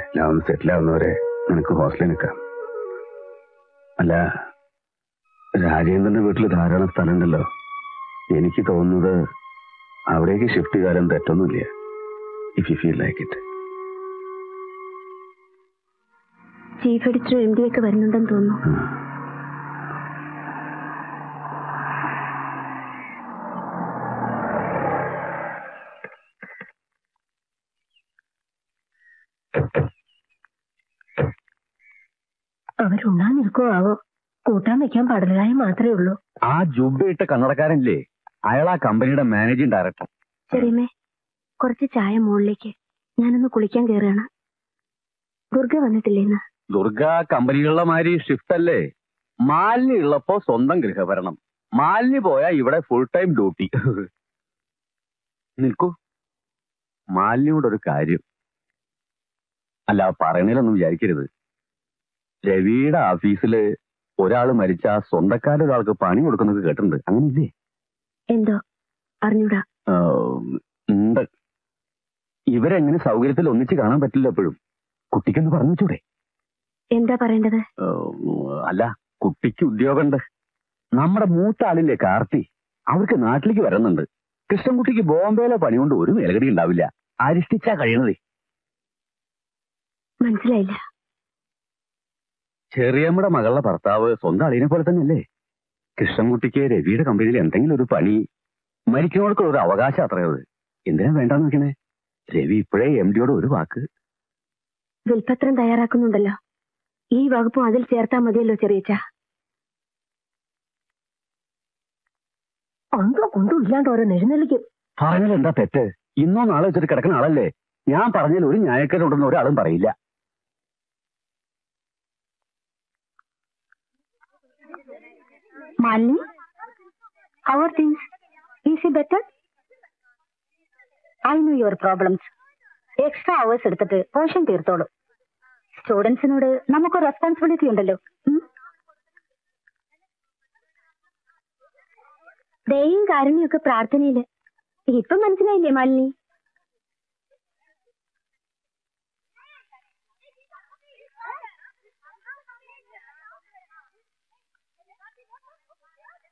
എല്ലാം ഒന്ന് സെറ്റിൽ ആവുന്നവരെ നിനക്ക് ഹോസ്റ്റലിൽ നിൽക്കാം. അല്ല രാജേന്ദ്രന്റെ വീട്ടിൽ ധാരാളം സ്ഥലമുണ്ടല്ലോ. എനിക്ക് തോന്നുന്നത് അവിടേക്ക് ഷിഫ്റ്റ് കാലം തെറ്റൊന്നുമില്ല. If you feel like it chief editor M D ഒക്കെ വരുന്നുണ്ടെന്ന് തോന്നുന്നു. ആർക്കോ ആവോ കൂട്ടാൻ വെക്കാൻ പാടില്ലായ മാത്രമേ ഉള്ളൂ. ആ കന്നടക്കാരനില്ലേ അയാൾ ആ കമ്പനിയുടെ മാനേജിംഗ് ഡയറക്ടർ. ശരിമേ കുറച്ച് ചായ മുകളിലേക്ക്. ഞാനൊന്ന് കുളിക്കാൻ കയറുകയാണ് ദുർഗ വന്നിട്ടില്ലേ ഇന്ന്? ദുർഗ കമ്പനികളുടെ മാതിരി ഷിഫ്റ്റ് അല്ലേ? മാലിന്യ ഉള്ളപ്പോ സ്വന്തം ഗൃഹഭരണം. മാലിന്യ പോയാ ഇവിടെ ഫുൾ ടൈം ഡ്യൂട്ടി നിൽക്കൂ. മാലിന്യോട് ഒരു കാര്യം. അല്ല പറയണേലൊന്നും വിചാരിക്കരുത്. രവിയുടെ ഓഫീസിൽ ഒരാൾ മരിച്ച സ്വന്തക്കാരുടെ ഒരാൾക്ക് പണി കൊടുക്കുന്നത് കേട്ടിട്ടുണ്ട്. അങ്ങനെയില്ലേ? എന്തോ? അറിഞ്ഞൂടാ. ഉണ്ട്. ഇവരെങ്ങനെ സൗകര്യത്തിൽ ഒന്നിച്ച് കാണാൻ പറ്റില്ല എപ്പോഴും. കുട്ടിക്കൊന്ന് പറഞ്ഞു വെച്ചൂടെ എന്താ പറയേണ്ടത്? അല്ല കുട്ടിക്ക് ഉദ്യോഗമുണ്ട്. നമ്മുടെ മൂത്ത ആളില്ലേ കാർത്തി? അവർക്ക് നാട്ടിലേക്ക് വരുന്നുണ്ട്. കൃഷ്ണൻകുട്ടിക്ക് ബോംബെയിലെ പണി കൊണ്ട് ഒരു മേലഗതി ഉണ്ടാവില്ല. അരിഷ്ടിച്ചാ കഴിയണതേ. മനസ്സിലായില്ല. ചെറിയമ്മയുടെ മകളുടെ ഭർത്താവ് സ്വന്തം അളിയനെ പോലെ തന്നെയല്ലേ? കൃഷ്ണൻകുട്ടിക്ക് രവിയുടെ കമ്പനിയിൽ എന്തെങ്കിലും ഒരു പണി മരിക്കുന്നവർക്കുള്ള ഒരു അവകാശം അത്രയത് എന്തിനാ വേണ്ടെന്ന് വെക്കണേ? രവി ഇപ്പോഴേ എം ഡിയോട് ഒരു വാക്ക്. വിൽപത്രം തയ്യാറാക്കുന്നുണ്ടല്ലോ. ഈ വകുപ്പും അതിൽ ചേർത്താ മതിയല്ലോ ചെറിയച്ച അന്തോ കൊണ്ടും ഇല്ലാണ്ട് ഓരോ നെഴുന്നള്ളിക്കും. പറഞ്ഞത് എന്താ തെറ്റ്? ഇന്നോ നാളെ വെച്ചിട്ട് കിടക്കുന്ന ആളല്ലേ? ഞാൻ പറഞ്ഞതിൽ ഒരു ന്യായക്കേടുണ്ടെന്ന് ഒരാളും പറയില്ല. Malini how are things easy better I know your problems extra hours എടുത്തിട്ട് പോഷൻ തീർത്തോളൂ. സ്റ്റുഡൻസിനോട് നമുക്ക് റെസ്പോൺസിബിലിറ്റി ഉണ്ടല്ലോ. ദയും കാരുണ്യൊക്കെ പ്രാർത്ഥനയിൽ. ഇപ്പൊ മനസ്സിലായില്ലേ മാലിനി?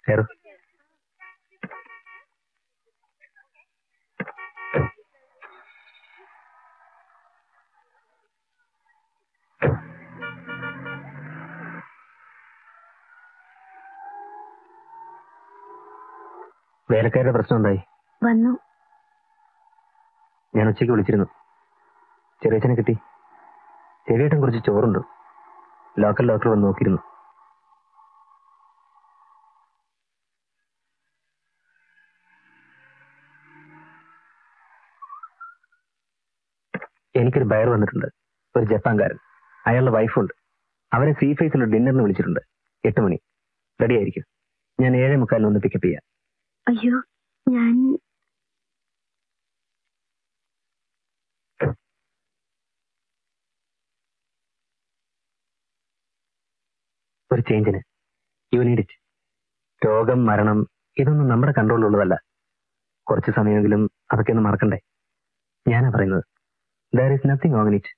കയറു വേലക്കാരുടെ പ്രശ്നം എന്തായി വന്നു. ഞാൻ ഉച്ചയ്ക്ക് വിളിച്ചിരുന്നു. ചെറിയച്ഛനെ കിട്ടി. ചെറിയേട്ടൻ കുറച്ച് ചോറുണ്ട്. ലോക്കൽ ഡോക്ടർ വന്ന് നോക്കിയിരുന്നു. എനിക്കൊരു ബയർ വന്നിട്ടുണ്ട്. ഒരു ജപ്പാൻകാരൻ. അയാളുടെ വൈഫുണ്ട്. അവരെ സീ ഫേസിൽ ഡിന്നറിന് വിളിച്ചിട്ടുണ്ട്. എട്ട് മണി. റെഡി ആയിരിക്കും. ഞാൻ ഏഴേ മുക്കാലിന് ഒന്ന് പിക്കപ്പ് ചെയ്യാം. അയ്യോ ഞാൻ ഒരു ചേഞ്ചിന് യു നീഡ് ഇറ്റ് രോഗം മരണം ഇതൊന്നും നമ്മുടെ കൺട്രോളിലുള്ളതല്ല കുറച്ച് സമയമെങ്കിലും അതൊക്കെ ഒന്ന് മറക്കണ്ടേ? ഞാനാ പറയുന്നത്. There is nothing on it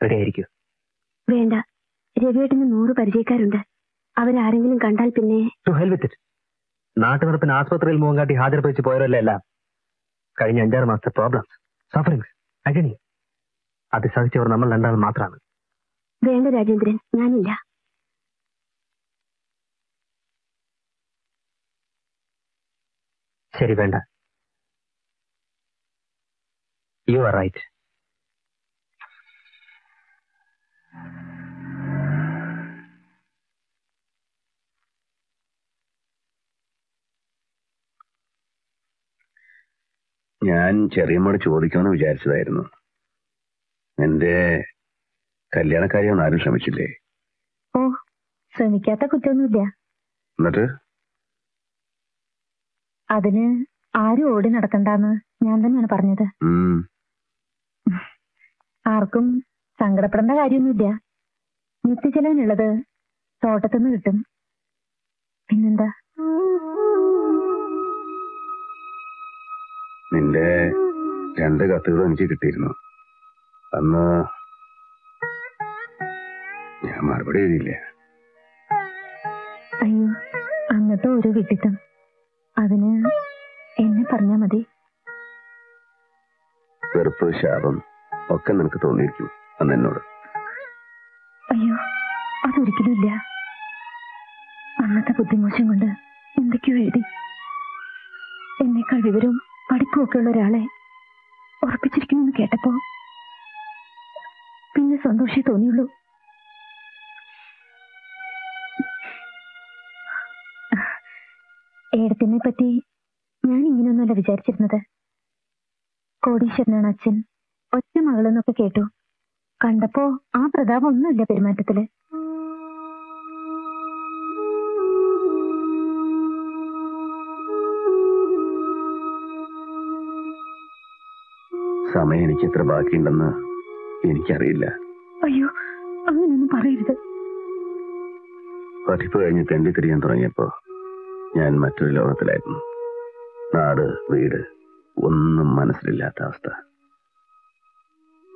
ready ആയിരിക്കും. വേണ്ട. രവിയേട്ടന് നൂറ് പരിചയക്കാരുണ്ട്. അവരാരെങ്കിലും കണ്ടാൽ പിന്നെ ടു ഹെൽ വിത്ത് ഇറ്റ് നാട്ടുനടപ്പിന് ആസ്പത്രിയിൽ മുഖം കാട്ടി ഹാജർ വെച്ച് പോയവരല്ലേ എല്ലാം? കഴിഞ്ഞ അഞ്ചാറ് മാസത്തെ പ്രോബ്ലംസ് സഫറിങ്സ് അഗനി അത് സഹിച്ചവർ നമ്മൾ രണ്ടാൾ മാത്രമാണ് വേണ്ട രാജേന്ദ്രൻ ഞാനില്ല. ശരി വേണ്ട. യു ആർ റൈറ്റ് ഞാൻ ചെറിയമ്മോട് ചോദിക്കുമെന്ന് വിചാരിച്ചതായിരുന്നു. എന്റെ കല്യാണക്കാരിയൊന്നും ആരും ശ്രമിച്ചില്ലേ? ഓ ശ്രമിക്കാത്ത കുറ്റമൊന്നുമില്ല. എന്നിട്ട്? അതിന് ആരും ഓടി നടക്കണ്ടെന്ന് ഞാൻ തന്നെയാണ് പറഞ്ഞത്. ആർക്കും സങ്കടപ്പെടേണ്ട കാര്യമൊന്നുമില്ല. നിത്യചെലവിനുള്ളത് തോട്ടത്തുനിന്ന് കിട്ടും. പിന്നെന്താ? നിന്റെ രണ്ട് കത്തുകളും എനിക്ക് കിട്ടിയിരുന്നു. അന്ന് ഞാൻ മറുപടി എഴുതിയില്ല? അയ്യോ അന്നത്തെ ഒരു വിഡിത്തം. അതിന് എന്നെ പറഞ്ഞാ മതി. വെറുപ്പ് ശാപം ഒക്കെ നിനക്ക് തോന്നിയിരിക്കും അന്ന് എന്നോട്. അയ്യോ അതൊരിക്കലും ഇല്ല. അന്നത്തെ ബുദ്ധിമോശം കൊണ്ട് എന്തൊക്കെയോ എഴുതി. എന്നേക്കാൾ വിവരവും പഠിപ്പുമൊക്കെയുള്ള ഒരാളെ ഉറപ്പിച്ചിരിക്കുന്നു കേട്ടപ്പോ പിന്നെ സന്തോഷേ തോന്നിയുള്ളൂ. ഏടത്തിനെ പറ്റി ഞാൻ ഇങ്ങനെയൊന്നുമല്ല വിചാരിച്ചിരുന്നത്. കോടീശ്വരനാണ് അച്ഛൻ. ഒറ്റ മകളെന്നൊക്കെ കേട്ടു. കണ്ടപ്പോ ആ പ്രതാപം ഒന്നുമില്ല പെരുമാറ്റത്തിൽ. സമയം എനിക്ക് എത്ര ബാക്കിയുണ്ടെന്ന് എനിക്കറിയില്ല. അയ്യോ അങ്ങനെയൊന്നും പറയരുത്. പഠിപ്പ് കഴിഞ്ഞ് തെണ്ടി തിരിയാൻ തുടങ്ങിയപ്പോ ഞാൻ മറ്റൊരു ലോകത്തിലായിരുന്നു. നാട് വീട് ഒന്നും മനസ്സിലില്ലാത്ത അവസ്ഥ.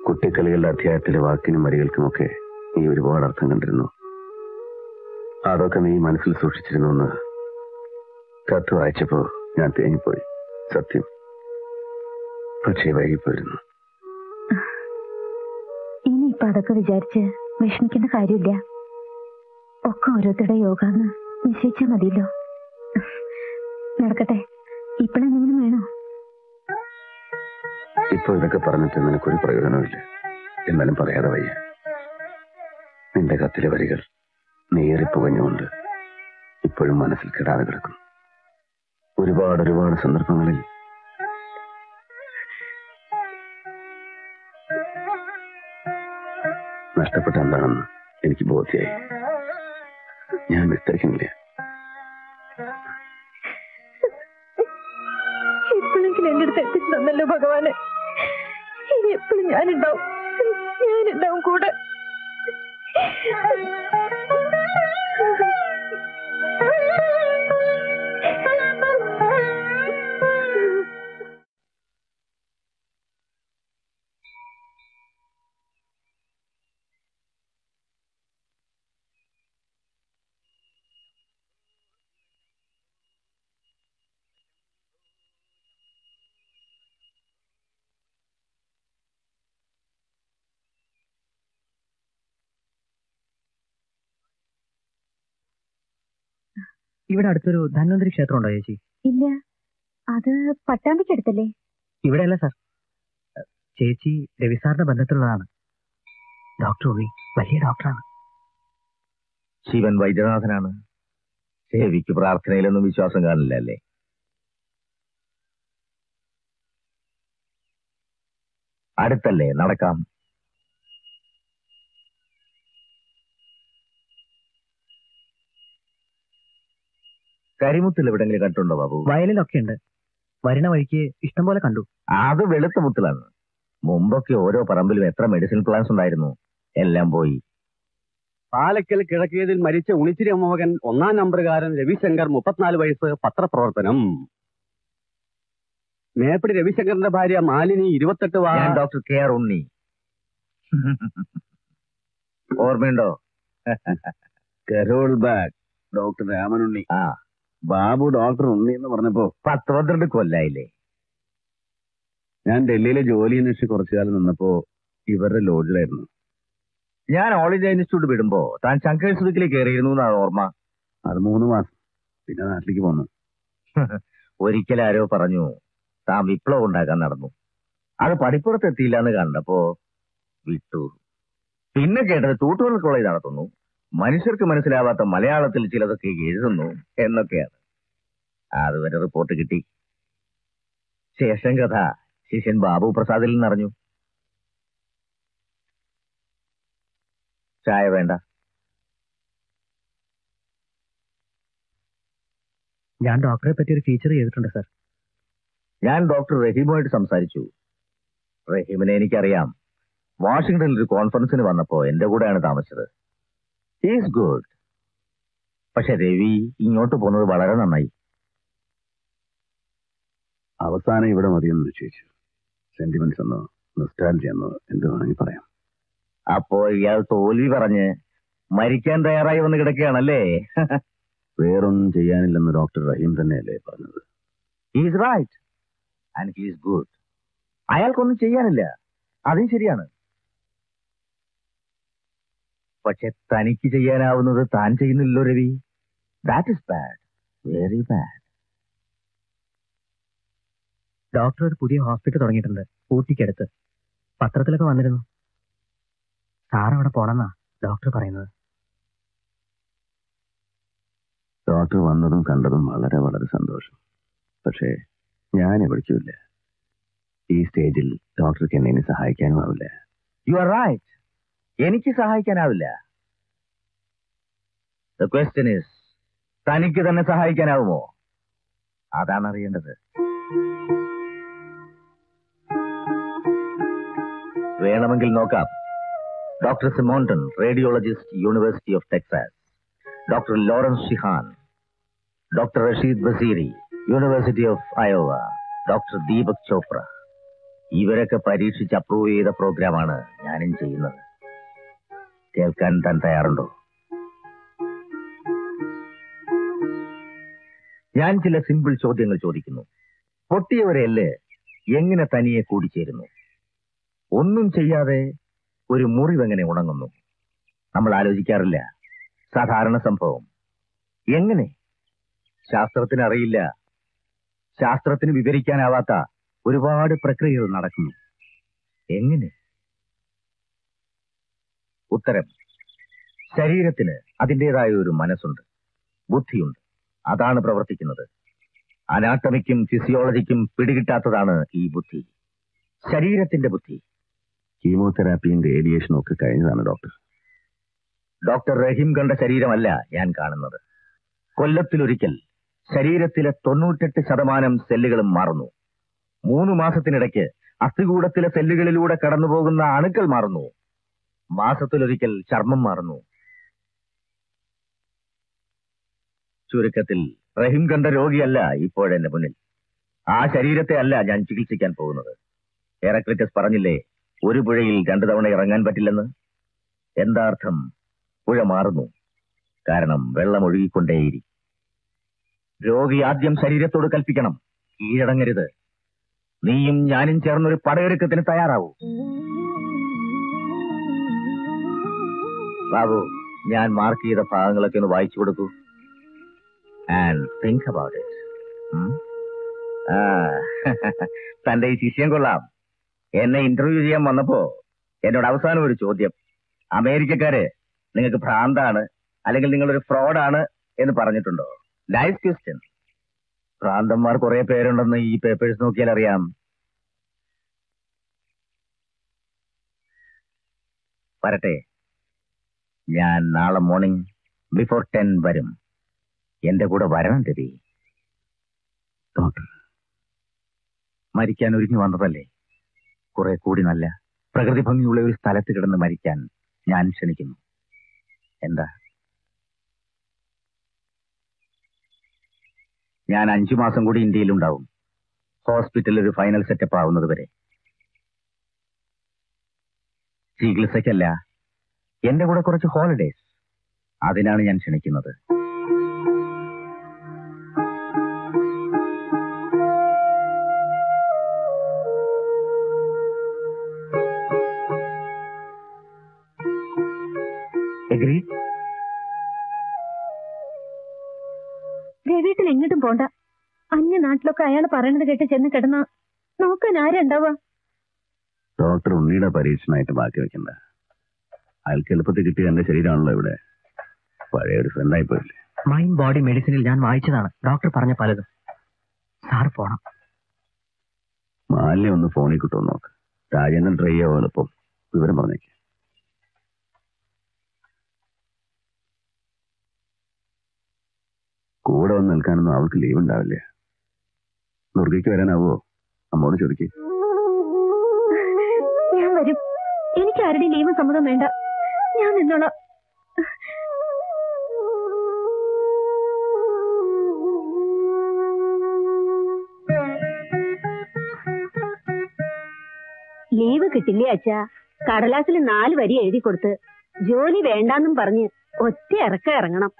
കുട്ടിക്കളികളുടെ അധ്യായത്തിലെ വാക്കിനും വരികൾക്കുമൊക്കെ നീ ഒരുപാട് അർത്ഥം കണ്ടിരുന്നു. അതൊക്കെ നീ മനസ്സിൽ സൂക്ഷിച്ചിരുന്നു എന്ന് കത്ത് വായിച്ചപ്പോ ഞാൻ തേങ്ങിപ്പോയി. സത്യം. പക്ഷേ വൈകിപ്പോയിരുന്നു ഇനിയിപ്പൊ അതൊക്കെ വിചാരിച്ച് വിഷമിക്കേണ്ട കാര്യമില്ല. ഒക്കെ ഓരോരുത്തരുടെ യോഗാന്ന് നിശ്ചയിച്ചാ മതിയല്ലോ. നടക്കട്ടെ. ഇപ്പോഴെന്തെങ്കിലും വേണോ? ഇപ്പൊ ഇതൊക്കെ പറഞ്ഞിട്ട് നിനക്കൊരു പ്രയോജനമില്ല എന്നാലും പറയാതെ വയ്യ. നിന്റെ കത്തിലെ വരികൾ നേറിപ്പുകഞ്ഞുകൊണ്ട് ഇപ്പോഴും മനസ്സിൽ കിടാതെ കിടക്കും ഒരുപാട് ഒരുപാട് സന്ദർഭങ്ങളിൽ നഷ്ടപ്പെട്ട എന്താണെന്ന് എനിക്ക് ബോധ്യായി. ഞാൻ വിസ്തരിക്കുന്നില്ല എപ്പോഴെങ്കിലും എന്റെ അടുത്ത് എത്തിച്ചു തന്നല്ലോ ഭഗവാന്. ഇനി എപ്പോഴും ഞാനുണ്ടാവും. ഇവിടെ അടുത്തൊരു ധന്വന്തരി ക്ഷേത്രം ഉണ്ടോ ചേച്ചി? ഇല്ല. അത് പട്ടാമ്പിക്ക് അടുത്തല്ലേ? ഇവിടെ അല്ല സാർ. ചേച്ചി രവി സാറിന്റെ ബന്ധത്തിലുള്ളതാണ്. ഡോക്ടർ ഉള്ളി വലിയ ഡോക്ടറാണ്. ശിവൻ വൈദ്യനാഥനാണ്. ദേവിക്ക് പ്രാർത്ഥനയിലൊന്നും വിശ്വാസം കാണില്ല അല്ലേ? അടുത്തല്ലേ നടക്കാം. കരിമുത്തിൽ എവിടെങ്കിലും കണ്ടുണ്ടോ ബാബു? വയലിലൊക്കെ ഉണ്ട്. വരുന്ന വഴിക്ക് ഇഷ്ടം പോലെ കണ്ടു. അത് വെളുത്ത മുത്തിലാണ്. മുമ്പൊക്കെ ഓരോ പറമ്പിലും എത്ര മെഡിസിൻ പ്ലാന്റ്സ് ഉണ്ടായിരുന്നു. എല്ലാം പോയി. പാലക്കൽ കിഴക്കേതിൽ മരിച്ച ഉണിച്ചിരി അമ്മമകൻ ഒന്നാം നമ്പറുകാരൻ രവിശങ്കർ മുപ്പത്തിനാല് വയസ്സ് പത്രപ്രവർത്തനം. മേപ്പടി രവിശങ്കറിന്റെ ഭാര്യ മാലിനി ഇരുപത്തെട്ട് ഡോക്ടർ കെ ആർ ഉണ്ണി. ഓർമ്മയുണ്ടോ? Carol bag. ഡോക്ടർ രാമനുണ്ണി. ആ. ബാബു ഡോക്ടർ ഉണ്ണി എന്ന് പറഞ്ഞപ്പോ പത്ത് പന്ത്രണ്ട് കൊല്ലായില്ലേ? ഞാൻ ഡൽഹിയിലെ ജോലി അന്വേഷിച്ച് കുറച്ചു കാലം നിന്നപ്പോ ഇവരുടെ ലോഡ്ജിലായിരുന്നു. ഞാൻ ഓൾ ഇന്ത്യ ഇൻസ്റ്റിറ്റ്യൂട്ട് വിടുമ്പോ താൻ ശങ്കേഴ്സ് വീക്കിൽ കയറിയിരുന്നു എന്നാണ് ഓർമ്മ. അത് മൂന്ന് മാസം. പിന്നെ നാട്ടിലേക്ക് പോന്നു. ഒരിക്കൽ ആരോ പറഞ്ഞു താൻ വിപ്ലവം ഉണ്ടാക്കാൻ നടന്നു. അത് പഠിപ്പുറത്ത് എത്തിയില്ല എന്ന് കണ്ടപ്പോ വിട്ടു. പിന്നെ കേട്ടത് തൂട്ടുകൾ കോളേജ് നടത്തുന്നു. മനുഷ്യർക്ക് മനസ്സിലാവാത്ത മലയാളത്തിൽ ചിലതൊക്കെ എഴുതുന്നു എന്നൊക്കെയാണ്. അതുവരെ റിപ്പോർട്ട് കിട്ടി. ശേഷം കഥ. ശിഷ്യൻ ബാബു പ്രസാദിൽ നിന്നറിഞ്ഞു. ചായ വേണ്ട. ഞാൻ ഡോക്ടറെ പറ്റി ഒരു ഫീച്ചർ ചെയ്തിട്ടുണ്ട് സാർ ഞാൻ ഡോക്ടർ റഹീമുമായിട്ട് സംസാരിച്ചു. റഹീമിനെ എനിക്കറിയാം. വാഷിംഗ്ടണിൽ ഒരു കോൺഫറൻസിന് വന്നപ്പോ എന്റെ കൂടെയാണ് താമസിച്ചത്. ഈസ് ഗുഡ് പക്ഷെ രവി ഇങ്ങോട്ട് പോകുന്നത് വളരെ നന്നായി. അവസാനം ഇവിടെ മതിയെന്ന് നിശ്ചയിച്ചു. സെന്റിമെന്റ്സ് എന്നോ നൊസ്റ്റാലജി എന്നോ എന്ത് വേണമെങ്കിൽ പറയാം. അപ്പോ ഇയാൾ തോൽവി പറഞ്ഞ് മരിക്കാൻ തയ്യാറായി വന്ന് കിടക്കുകയാണല്ലേ? വേറൊന്നും ചെയ്യാനില്ലെന്ന് ഡോക്ടർ റഹീം തന്നെയല്ലേ പറഞ്ഞത്. Is right and he's good അയാൾക്കൊന്നും ചെയ്യാനില്ല. അതും ശരിയാണ്. പക്ഷെ തനിക്ക് ചെയ്യാനാവുന്നത് താൻ ചെയ്യുന്നില്ലല്ലോ Ravi. That is bad very bad doctor ഒരു പുതിയ ഹോസ്പിറ്റൽ തുടങ്ങിയിട്ടുണ്ട്. ഊട്ടിക്കടുത്ത്. പത്രത്തിലൊക്കെ വന്നിരുന്നു. സാർ അവിടെ പോണെന്നാ ഡോക്ടർ പറയുന്നത്. ഡോക്ടർ വന്നതും കണ്ടതും വളരെ വളരെ സന്തോഷം. പക്ഷേ ഞാൻ വിളിച്ചില്ല ഈ സ്റ്റേജിൽ ഡോക്ടർക്ക് എന്നെ സഹായിക്കാനും ആവില്ല. യു ആർ റൈറ്റ് എനിക്ക് സഹായിക്കാനാവില്ല. ദ ക്വസ്റ്റ്യൻ തനിക്ക് തന്നെ സഹായിക്കാനാവുമോ? അതാണ് അറിയേണ്ടത് വേണമെങ്കിൽ നോക്കാം. Doctor Simonton radiologist University of Texas. Doctor Lawrence Sheehan. Doctor Rasheed Basiri University of Iowa. Doctor Deepak Chopra. ഇവരൊക്കെ പരീക്ഷിച്ച് അപ്രൂവ് ചെയ്ത പ്രോഗ്രാമാണ് ഞാനും ചെയ്യുന്നത്. കേൾക്കാൻ താൻ തയ്യാറുണ്ടോ? ഞാൻ ചില സിമ്പിൾ ചോദ്യങ്ങൾ ചോദിക്കുന്നു. പൊട്ടിയവരെയല്ലേ എങ്ങനെ തനിയെ കൂടിച്ചേരുന്നു? ഒന്നും ചെയ്യാതെ ഒരു മുറിവെങ്ങനെ ഉണങ്ങുന്നു? നമ്മൾ ആലോചിക്കാറില്ല. സാധാരണ സംഭവം. എങ്ങനെ? ശാസ്ത്രത്തിന് അറിയില്ല. ശാസ്ത്രത്തിന് വിവരിക്കാനാവാത്ത ഒരുപാട് പ്രക്രിയകൾ നടക്കുന്നു. എങ്ങനെ? ഉത്തരം. ശരീരത്തിന് അതിന്റെതായ ഒരു മനസ്സുണ്ട്. ബുദ്ധിയുണ്ട്. അതാണ് പ്രവർത്തിക്കുന്നത്. അനാട്ടമിക്കും ഫിസിയോളജിക്കും പിടികിട്ടാത്തതാണ് ഈ ബുദ്ധി. ശരീരത്തിന്റെ ബുദ്ധി. കീമോതെറാപ്പിയും റേഡിയേഷനും ഒക്കെ കഴിഞ്ഞതാണ് ഡോക്ടർ. ഡോക്ടർ റഹീം കണ്ട ശരീരമല്ല ഞാൻ കാണുന്നത്. കൊല്ലത്തിലൊരിക്കൽ ശരീരത്തിലെ തൊണ്ണൂറ്റെട്ട് ശതമാനം സെല്ലുകളും മാറുന്നു. മൂന്ന് മാസത്തിനിടയ്ക്ക് അസ്ഥികൂടത്തിലെ സെല്ലുകളിലൂടെ കടന്നുപോകുന്ന അണുക്കൾ മാറുന്നു. മാസത്തിലൊരിക്കൽ ചർമ്മം മാറുന്നു. ചുരുക്കത്തിൽ റഹീം കണ്ട രോഗിയല്ല ഇപ്പോഴെന്റെ മുന്നിൽ. ആ ശരീരത്തെ അല്ല ഞാൻ ചികിത്സിക്കാൻ പോകുന്നത്. ഹെറക്ലിറ്റസ് പറഞ്ഞില്ലേ ഒരു പുഴയിൽ രണ്ടു തവണ ഇറങ്ങാൻ പറ്റില്ലെന്ന്? എന്താർത്ഥം പുഴ മാറുന്നു. കാരണം വെള്ളം ഒഴുകിക്കൊണ്ടേയിരിക്കും രോഗി ആദ്യം ശരീരത്തോട് കൽപ്പിക്കണം. കീഴടങ്ങരുത്. നീയും ഞാനും ചേർന്നൊരു പടയൊരുക്കത്തിന് തയ്യാറാവൂ. ബാബു ഞാൻ മാർക്ക് ചെയ്ത ഭാഗങ്ങളൊക്കെ ഒന്ന് വായിച്ചു കൊടുക്കൂ. ആൻഡ് തിങ്ക് അബൌട്ട് ഇറ്റ് തന്റെ ഈ ശിഷ്യം കൊള്ളാം. എന്നെ ഇന്റർവ്യൂ ചെയ്യാൻ വന്നപ്പോ എന്നോട് അവസാനം ഒരു ചോദ്യം. അമേരിക്കക്കാര് നിങ്ങൾക്ക് ഭ്രാന്താണ് അല്ലെങ്കിൽ നിങ്ങളൊരു ഫ്രോഡാണ് എന്ന് പറഞ്ഞിട്ടുണ്ടോ? നൈസ് ക്വസ്റ്റ്യൻ ഭ്രാന്തന്മാർ കുറെ പേരുണ്ടെന്ന് ഈ പേപ്പേഴ്സ് നോക്കിയാൽ അറിയാം. വരട്ടെ. ഞാൻ നാളെ മോർണിംഗ് ബിഫോർ ടെൻ വരും. എന്റെ കൂടെ വരണം രവി. ഡോക്ടർ മരിക്കാൻ ഒരുങ്ങി വന്നതല്ലേ? കുറെ കൂടി നല്ല പ്രകൃതി ഭംഗിയുള്ള ഒരു സ്ഥലത്ത് കിടന്ന് മരിക്കാൻ ഞാൻ ക്ഷണിക്കുന്നു. എന്താ? ഞാൻ അഞ്ചു മാസം കൂടി ഇന്ത്യയിലുണ്ടാവും ഹോസ്പിറ്റലിൽ ഒരു ഫൈനൽ സെറ്റപ്പ് ആവുന്നത് വരെ. ചികിത്സയ്ക്കല്ല എന്റെ കൂടെ കുറച്ച് ഹോളിഡേസ് അതിനാണ് ഞാൻ ക്ഷണിക്കുന്നത്. വീട്ടിൽ എങ്ങോട്ടും പോണ്ട. അന്യ നാട്ടിലൊക്കെ അയാൾ പറയണത് കേട്ട് ചെന്ന് കിടന്ന നോക്കാൻ ആരുണ്ടാവാ? ഡോക്ടർ ഉണ്ണിയുടെ പരീക്ഷണമായിട്ട് ബാക്കി വെക്കണ്ട. അയാൾക്ക് എളുപ്പത്തിൽ കിട്ടിയ എന്റെ ശരീരമാണല്ലോ ഇവിടെ. പഴയ ഒരു ഫ്രണ്ടായി പോയില്ലേ. മൈൻഡ് ബോഡി മെഡിസിനിൽ ഞാൻ വായിച്ചതാണ്. ഡോക്ടർ പറഞ്ഞ പലതും. സാർ പോണം. മാലിന്യം ഒന്ന് ഫോണിൽ കിട്ടുമെന്ന് നോക്ക്. രാജേന്ദ്രൻ ട്രൈ ചെയ്യാവോ എളുപ്പം വിവരം പറഞ്ഞേക്ക്. കൂടെ വന്ന് നിൽക്കാനൊന്നും അവൾക്ക് ലീവ് ഉണ്ടാവില്ല? ദുർഗയ്ക്ക് വരാനാവോ? അമ്മോട് ചോദിക്കേ. ഞാൻ വരും. എനിക്ക് ആരുടെയും ലീവ് സമ്മതം വേണ്ട. ഞാൻ നിന്നോളാം. ലീവ് കിട്ടില്ലേ അച്ഛാ? കടലാസിൽ നാല് വരി എഴുതി കൊടുത്ത് ജോലി വേണ്ടാന്നും പറഞ്ഞ് ഒറ്റ ഇറക്ക ഇറങ്ങണം.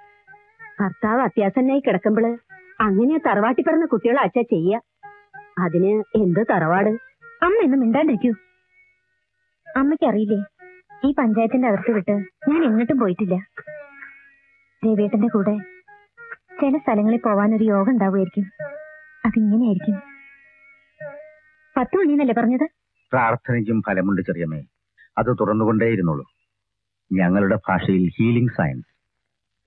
ഭർത്താവ് അത്യാസന്നായി കിടക്കുമ്പോൾ അങ്ങനെ തറവാട്ടി പറഞ്ഞ കുട്ടികളെ അച്ഛ ചെയ്യ. അതിന് എന്ത് തറവാട്? അമ്മ എന്നും മിണ്ടാണ്ടിരിക്കൂ. അമ്മയ്ക്ക് അറിയില്ലേ ഈ പഞ്ചായത്തിന്റെ അകത്ത് വിട്ട് ഞാൻ എന്നിട്ടും പോയിട്ടില്ല. രവിയേട്ടന്റെ കൂടെ ചില സ്ഥലങ്ങളിൽ പോവാൻ ഒരു യോഗം ഉണ്ടാവുമായിരിക്കും. അതിങ്ങനെയായിരിക്കും. പത്ത് മണിന്നല്ലേ പറഞ്ഞത്? പ്രാർത്ഥനയ്ക്കും ഫലമുണ്ട് ചെറിയമേ അത് തുറന്നുകൊണ്ടേയിരുന്നുള്ളൂ ഞങ്ങളുടെ ഭാഷയിൽ ഹീലിംഗ് സയൻസ്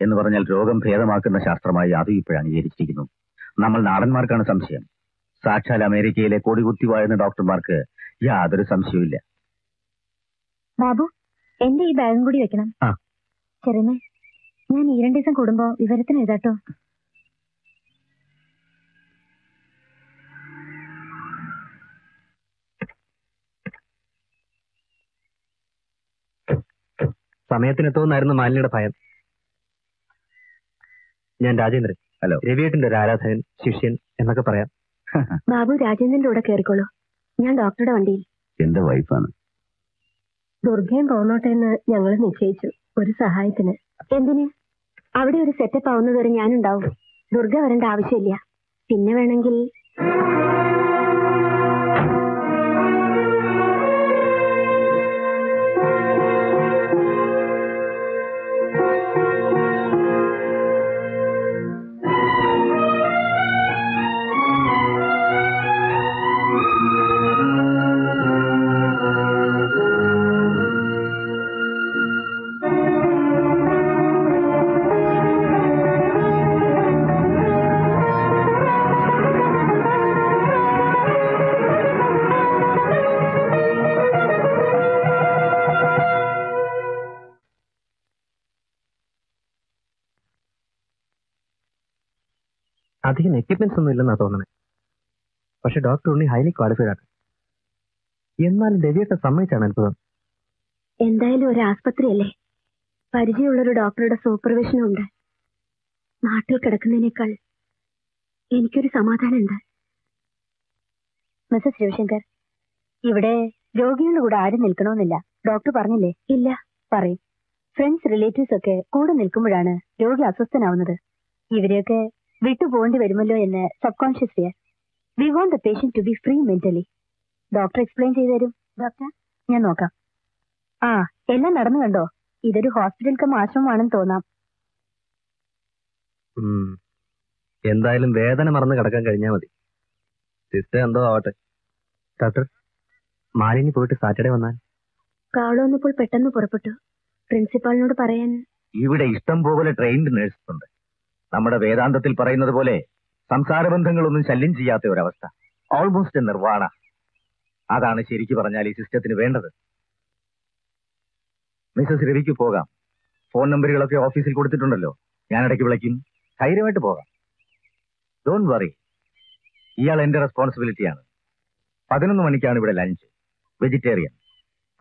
എന്ന് പറഞ്ഞാൽ രോഗം ഭേദമാക്കുന്ന ശാസ്ത്രമായി അത് ഇപ്പോൾ അംഗീകരിച്ചിരിക്കുന്നു നമ്മൾ നാടന്മാർക്കാണ് സംശയം. സാക്ഷാൽ അമേരിക്കയിലെ കൊടികുത്തി വാഴുന്ന ഡോക്ടർമാർക്ക് യാതൊരു സംശയവുമില്ല. ബാബു എന്റെ ഈ ബാഗും കൂടി വെക്കണം. ആ. ചെറിയ ഞാൻ ഈ രണ്ടു ദിവസം കൂടുമ്പോ വിവരത്തിന് എഴുതാട്ടോ. സമയത്തിനെത്തുമെന്നായിരുന്നു മാലിനിയുടെ ഭയം. ഞാൻ രാജേന്ദ്രൻ. ഹലോ. രവിയേട്ടിന്റെ ഒരു ആരാധകൻ ശിഷ്യൻ എന്നൊക്കെ പറയാം. ബാബു രാജേന്ദ്രന്റെ കൂടെ കേറിക്കോളൂ. ഞാൻ ഡോക്ടറുടെ വണ്ടിയിൽ. എന്റെ വൈഫാണ് ദുർഗയും പോന്നോട്ടെ എന്ന് ഞങ്ങൾ നിശ്ചയിച്ചു ഒരു സഹായത്തിന്. എന്തിന്? അവിടെ ഒരു സെറ്റപ്പ് ആവുന്നതുവരെ ഞാനുണ്ടാവും. ദുർഗ വരേണ്ട ആവശ്യമില്ല. പിന്നെ വേണമെങ്കിൽ അധികം എക്യുപ്മെന്റ്സ് ഒന്നും ഇല്ലെന്നാ തോന്നുന്നത് പക്ഷെ ഡോക്ടർ ഉണ്ണി ഹൈലി ക്വാളിഫൈഡ് ആണ്. എന്നാലും രവിയൊക്കെ സമ്മതിച്ചാണ് അത്ഭുതം എന്തായാലും ഒരു ആസ്പത്രിയല്ലേ? പരിചയമുള്ളൊരു ഡോക്ടറുടെ സൂപ്പർവിഷനും ഉണ്ട്. നാട്ടിൽ കിടക്കുന്നതിനേക്കാൾ എനിക്കൊരു സമാധാനമുണ്ട്. മിസ്സസ് രവിശങ്കർ ഇവിടെ രോഗികളുടെ കൂടെ ആരും നിൽക്കണമെന്നില്ല. ഡോക്ടർ പറഞ്ഞില്ലേ? ഇല്ല പറയും. ഫ്രണ്ട്സ് റിലേറ്റീവ്സ് ഒക്കെ കൂടെ നിൽക്കുമ്പോഴാണ് രോഗി അസ്വസ്ഥനാവുന്നത്. ഇവരെയൊക്കെ വിട്ടുപോകേണ്ടി വരുമല്ലോ എന്ന് subconscious fear we want the patient to be free mentally. Doctor explain ചെയ്തു തരും. ഡോക്ടർ? ഞാൻ നോക്കാം. ആ എല്ലാം നടന്നു കണ്ടോ? ഇതൊരു ഹോസ്പിറ്റൽ കം ആശ്രമമാണെന്ന് തോന്നാം. എന്തായാലും വേദന മറന്ന് കിടക്കാൻ കഴിഞ്ഞാൽ മതി. സിസ്റ്റർ എന്തോ ആവട്ടെ. ഡോക്ടർ മാലിനി പോയിട്ട് സാറ്റർഡേ വന്നാൽ? കാളോന്നിപ്പോൾ പെട്ടെന്ന് പുറപ്പെട്ടു. പ്രിൻസിപ്പാളിനോട് പറയാൻ ഇവിടെ ഇഷ്ടം പോലെ ട്രെയിൻഡ് നേഴ്സസ് ഉണ്ട്. നമ്മുടെ വേദാന്തത്തിൽ പറയുന്നത് പോലെ സംസാര ബന്ധങ്ങളൊന്നും ശല്യം ചെയ്യാത്ത ഒരവസ്ഥ. ഓൾമോസ്റ്റ് നിർവാണ അതാണ് ശരിക്കു പറഞ്ഞാൽ ഈ സിസ്റ്റത്തിന് വേണ്ടത്. മിസ്സസ് രവിക്ക് പോകാം. ഫോൺ നമ്പറുകളൊക്കെ ഓഫീസിൽ കൊടുത്തിട്ടുണ്ടല്ലോ. ഞാൻ ഇടയ്ക്ക് വിളിക്കും. ധൈര്യമായിട്ട് പോകാം. ഡോൺ വറി ഇയാൾ എന്റെ റെസ്പോൺസിബിലിറ്റിയാണ് പതിനൊന്ന് മണിക്കാണ് ഇവിടെ ലഞ്ച് വെജിറ്റേറിയൻ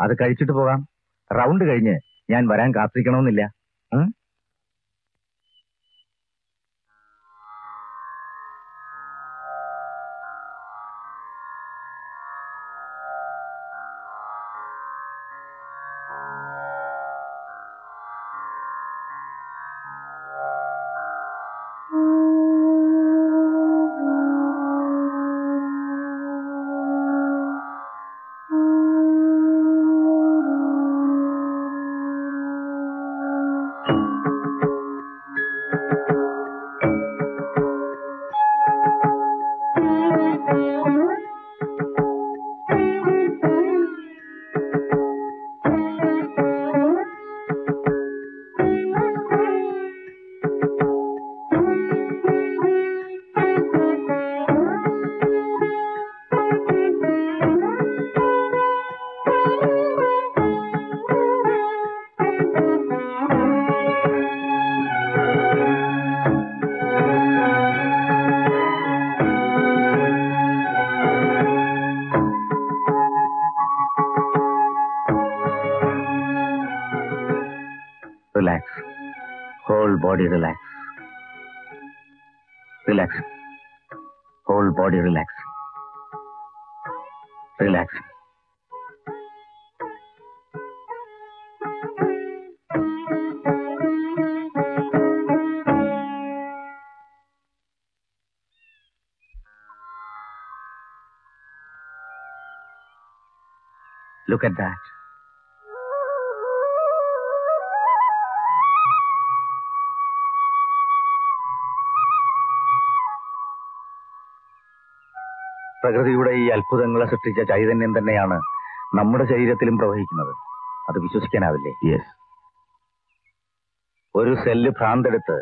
അത് കഴിച്ചിട്ട് പോകാം. റൗണ്ട് കഴിഞ്ഞ് ഞാൻ വരാൻ കാത്തിരിക്കണമെന്നില്ല. Look at that. പ്രകൃതിയുടെ ഈ അത്ഭുതങ്ങളെ സൃഷ്ടിച്ച ചൈതന്യം തന്നെയാണ് നമ്മുടെ ശരീരത്തിലും പ്രവഹിക്കുന്നത്. അത് വിശ്വസിക്കാനാവില്ലേ? യെസ് ഒരു സെല്ല് ഭ്രാന്തെടുത്ത്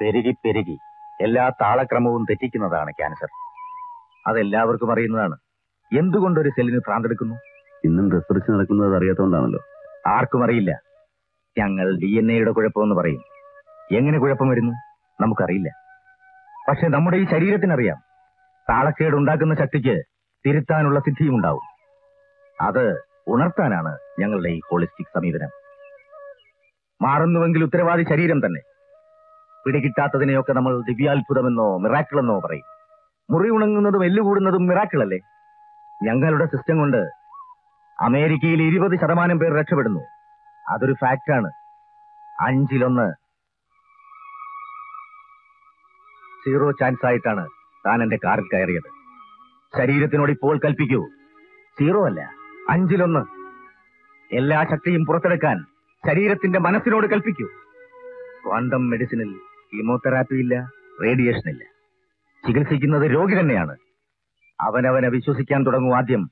പെരുകി പെരുകി എല്ലാ താളക്രമവും തെറ്റിക്കുന്നതാണ് ക്യാൻസർ. അതെല്ലാവർക്കും അറിയുന്നതാണ്. എന്തുകൊണ്ട് ഒരു സെല്ലിന് ഭ്രാന്തെടുക്കുന്നു? ഇന്നും റിസർച്ച് നടക്കുന്നത് അറിയാത്തതുകൊണ്ടാണല്ലോ ആർക്കും അറിയില്ല. ഞങ്ങൾ ഡി എൻ എയുടെ കുഴപ്പമെന്ന് പറയും. എങ്ങനെ കുഴപ്പം വരുന്നു? നമുക്കറിയില്ല. പക്ഷെ നമ്മുടെ ഈ ശരീരത്തിനറിയാം. താളക്കേട് ഉണ്ടാക്കുന്ന ശക്തിക്ക് തിരുത്താനുള്ള സിദ്ധിയും ഉണ്ടാവും. അത് ഉണർത്താനാണ് ഞങ്ങളുടെ ഈ ഹോളിസ്റ്റിക് സമീപനം. മാറുന്നുവെങ്കിൽ ഉത്തരവാദി ശരീരം തന്നെ. പിടികിട്ടാത്തതിനെയൊക്കെ നമ്മൾ ദിവ്യാത്ഭുതമെന്നോ മിറാക്കിളെന്നോ പറയും. മുറി ഉണങ്ങുന്നതും എല്ലുകൂടുന്നതും മിറാക്കിളല്ലേ ഞങ്ങളുടെ സിസ്റ്റം കൊണ്ട് അമേരിക്കയിൽ ഇരുപത് ശതമാനം പേർ രക്ഷപ്പെടുന്നു. അതൊരു ഫാക്റ്റാണ്. അഞ്ചിലൊന്ന് സീറോ ചാൻസ് ആയിട്ടാണ് താൻ എന്റെ കാറിൽ കയറിയത്. ശരീരത്തിനോട് ഇപ്പോൾ കൽപ്പിക്കൂ. സീറോ അല്ല അഞ്ചിലൊന്ന്. എല്ലാ ശക്തിയും പുറത്തെടുക്കാൻ ശരീരത്തിന്റെ മനസ്സിനോട് കൽപ്പിക്കൂ. ക്വാണ്ടം മെഡിസിനിൽ കീമോതെറാപ്പി ഇല്ല റേഡിയേഷൻ ഇല്ല ചികിത്സിക്കുന്നത് രോഗി തന്നെയാണ്. അവനവനെ വിശ്വസിക്കാൻ തുടങ്ങും ആദ്യം.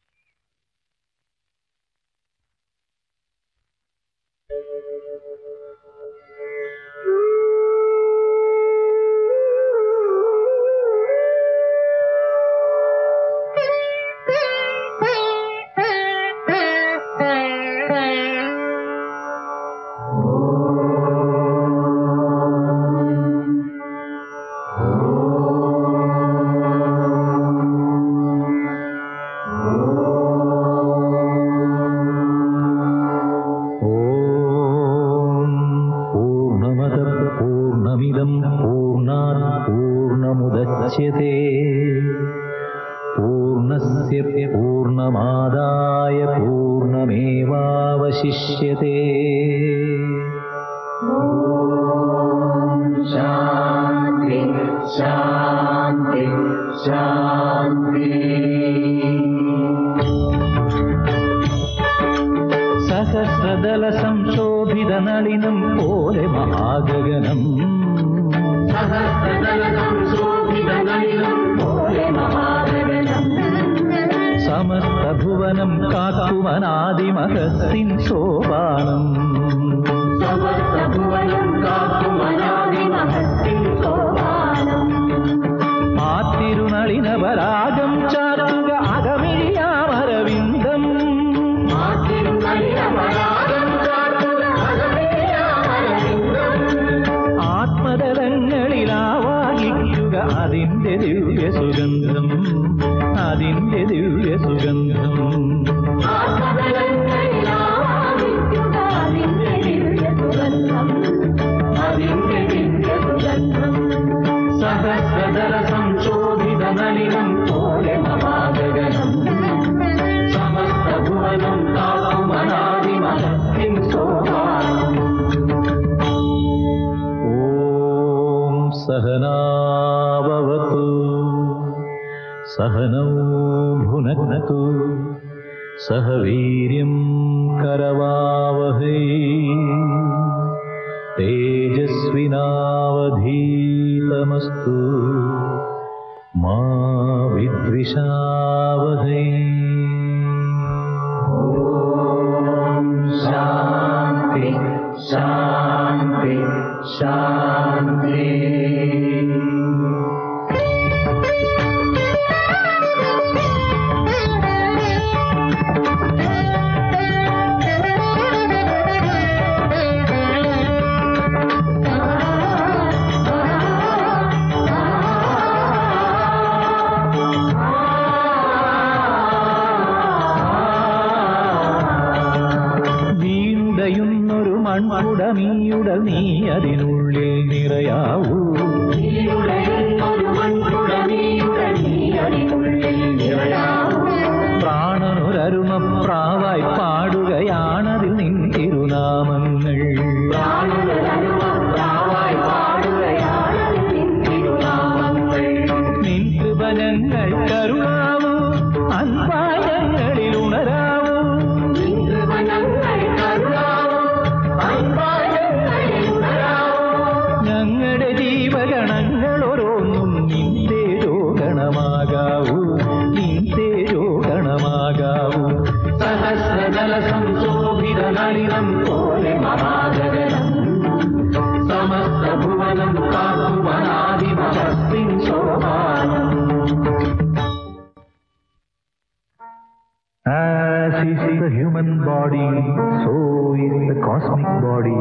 Body.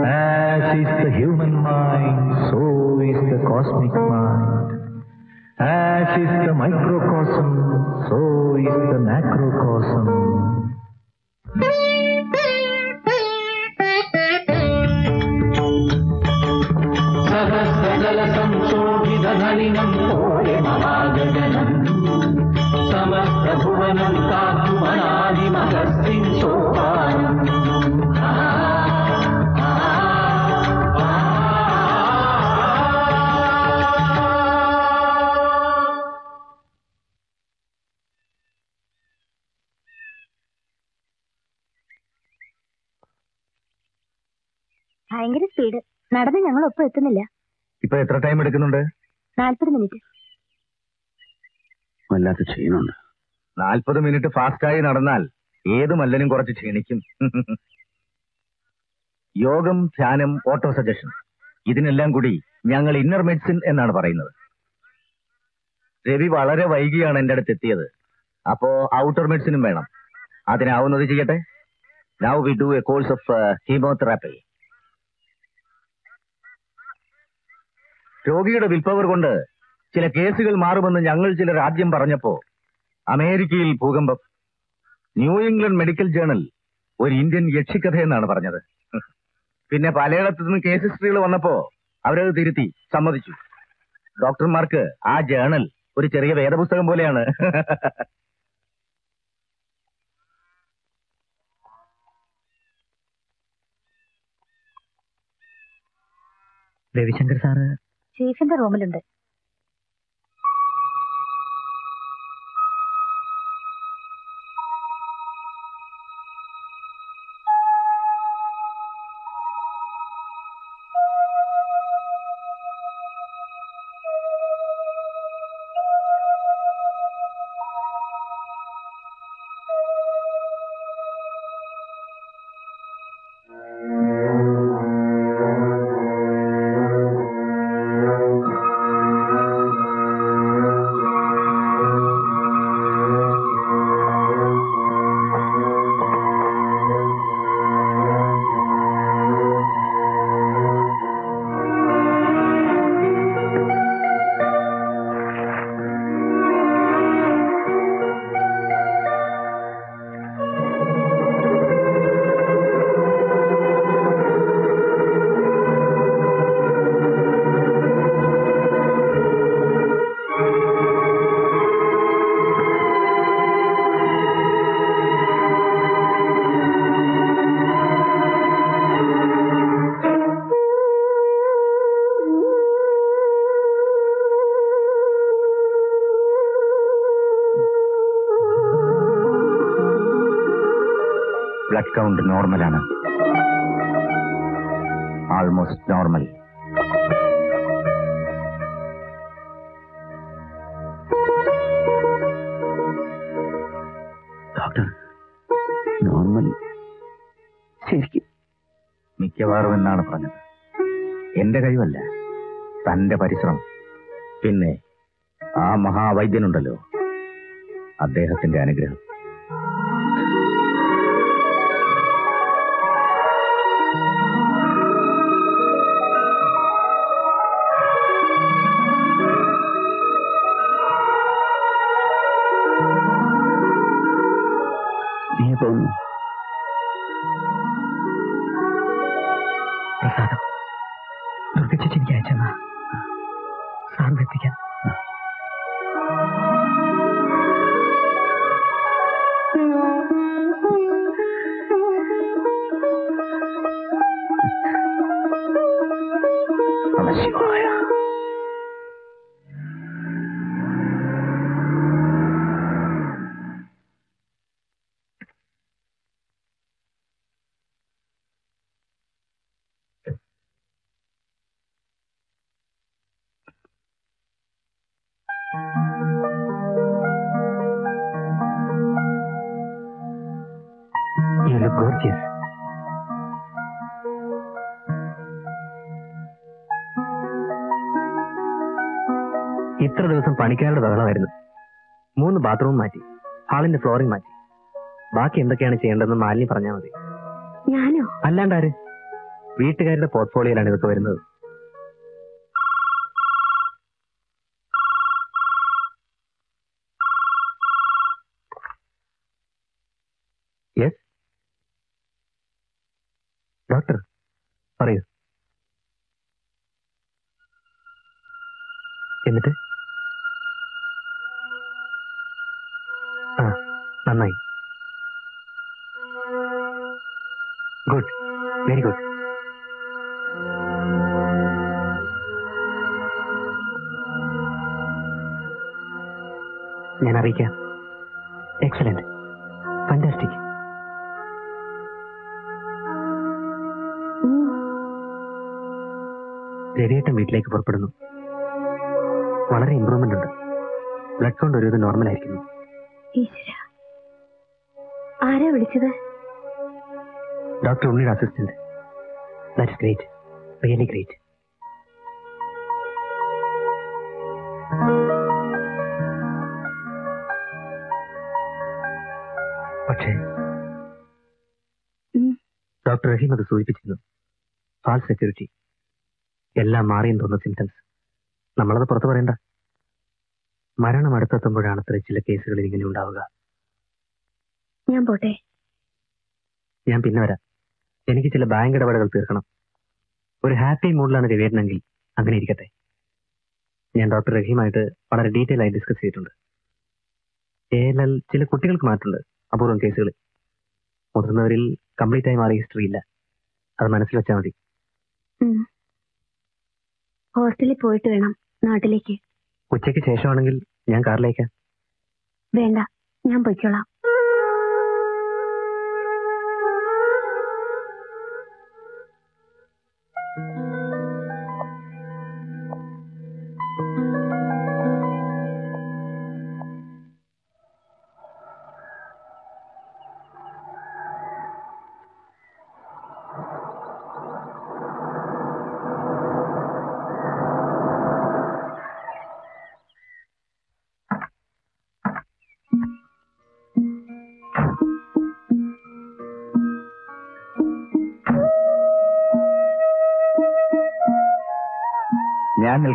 As is the human mind, so is the cosmic mind. As is the microcosm, so is the macrocosm. सहस्रजलसंशोभितधनिनं कोयमहागगनम् समस्तभुवनं कातुमनादिमगस्तिं सोपानम् നടന്ന് ഞങ്ങൾ ഒപ്പം എത്തുന്നില്ല. ഇപ്പൊ എത്ര ടൈം എടുക്കുന്നുണ്ട്? നാൽപ്പത് മിനിറ്റ്. വല്ലാത്ത ക്ഷീണമുണ്ട്. നാൽപ്പത് മിനിറ്റ് ഫാസ്റ്റായി നടന്നാൽ ഏത് മല്ലനും കുറച്ച് ക്ഷീണിക്കും. യോഗം ധ്യാനം ഓട്ടോ സജഷൻ ഇതിനെല്ലാം കൂടി ഞങ്ങൾ ഇന്നർ മെഡിസിൻ എന്നാണ് പറയുന്നത്. രവി വളരെ വൈകിയാണ് എന്റെ അടുത്ത് എത്തിയത്. അപ്പോ ഔട്ടർ മെഡിസിനും വേണം. അതിനാവുന്നത് ചെയ്യട്ടെ? Now we do a course of chemotherapy രോഗിയുടെ വിൽപ്പവർ കൊണ്ട് ചില കേസുകൾ മാറുമെന്ന് ഞങ്ങൾ ചിലർ ആദ്യം പറഞ്ഞപ്പോ അമേരിക്കയിൽ ഭൂകമ്പം. ന്യൂ ഇംഗ്ലണ്ട് മെഡിക്കൽ ജേണൽ ഒരു ഇന്ത്യൻ യക്ഷിക്കഥ എന്നാണ് പറഞ്ഞത്. പിന്നെ പലയിടത്തു നിന്ന് കേസ് ഹിസ്റ്ററികൾ വന്നപ്പോ അവരത് തിരുത്തി സമ്മതിച്ചു. ഡോക്ടർമാർക്ക് ആ ജേണൽ ഒരു ചെറിയ വേദപുസ്തകം പോലെയാണ്. രവിശങ്കർ സാറ് ചീഫിന്റെ റൂമിലുണ്ട്. ബ്ലഡ് കൗണ്ട് നോർമലാണ് ആൾമോസ്റ്റ് നോർമൽ ഡോക്ടർ നോർമൽ ശരിക്കും. മിക്കവാറും എന്നാണ് പറഞ്ഞത്? എന്റെ കഴിവല്ല തന്റെ പരിശ്രമം. പിന്നെ ആ മഹാവൈദ്യനുണ്ടല്ലോ അദ്ദേഹത്തിന്റെ അനുഗ്രഹം. പണിക്കാരുടെ ബഹളമായിരുന്നു മൂന്ന് ബാത്റൂം മാറ്റി ഹാളിന്റെ ഫ്ലോറിംഗ് മാറ്റി. ബാക്കി എന്തൊക്കെയാണ് ചെയ്യേണ്ടതെന്ന് മാലിനി പറഞ്ഞാൽ മതി. ഞാനോ? അല്ലാണ്ടാര്? വീട്ടുകാരുടെ പോർട്ട്ഫോളിയോയിലാണ് ഇതൊക്കെ വരുന്നത്. സെക്യൂരിറ്റി എല്ലാം മാറിയെന്ന് തോന്നുന്ന സിംറ്റംസ് നമ്മളത് പുറത്ത് പറയണ്ട. മരണം അടുത്തെത്തുമ്പോഴാണ് അത്ര ചില കേസുകളിൽ ഇങ്ങനെ ഉണ്ടാവുക. ഞാൻ പോട്ടെ. ഞാൻ പിന്നെ വരാം. എനിക്ക് ചില ബാങ്ക് ഇടപാടുകൾ തീർക്കണം. ഒരു ഹാപ്പി മൂഡിലാണ് രവിയേട്ടനെങ്കിൽ അങ്ങനെ ഇരിക്കട്ടെ. ഞാൻ ഡോക്ടർ റഹീമായിട്ട് വളരെ ഡീറ്റെയിൽ ആയി ഡിസ്കസ് ചെയ്തിട്ടുണ്ട്. എ എൽ എൽ ചില കുട്ടികൾക്ക് മാറ്റുണ്ട് അപൂർവം കേസുകൾ മുതിർന്നവരിൽ കംപ്ലീറ്റ് ആയി മാറിയ ഹിസ്റ്ററി ഇല്ല. അത് മനസ്സിൽ വെച്ചാൽ മതി. ഹോസ്റ്റലിൽ പോയിട്ട് വേണം നാട്ടിലേക്ക്. ഉച്ചയ്ക്ക് ശേഷമാണെങ്കിൽ ഞാൻ കാറിലേക്ക്. വേണ്ട ഞാൻ പൊയ്ക്കോളാം.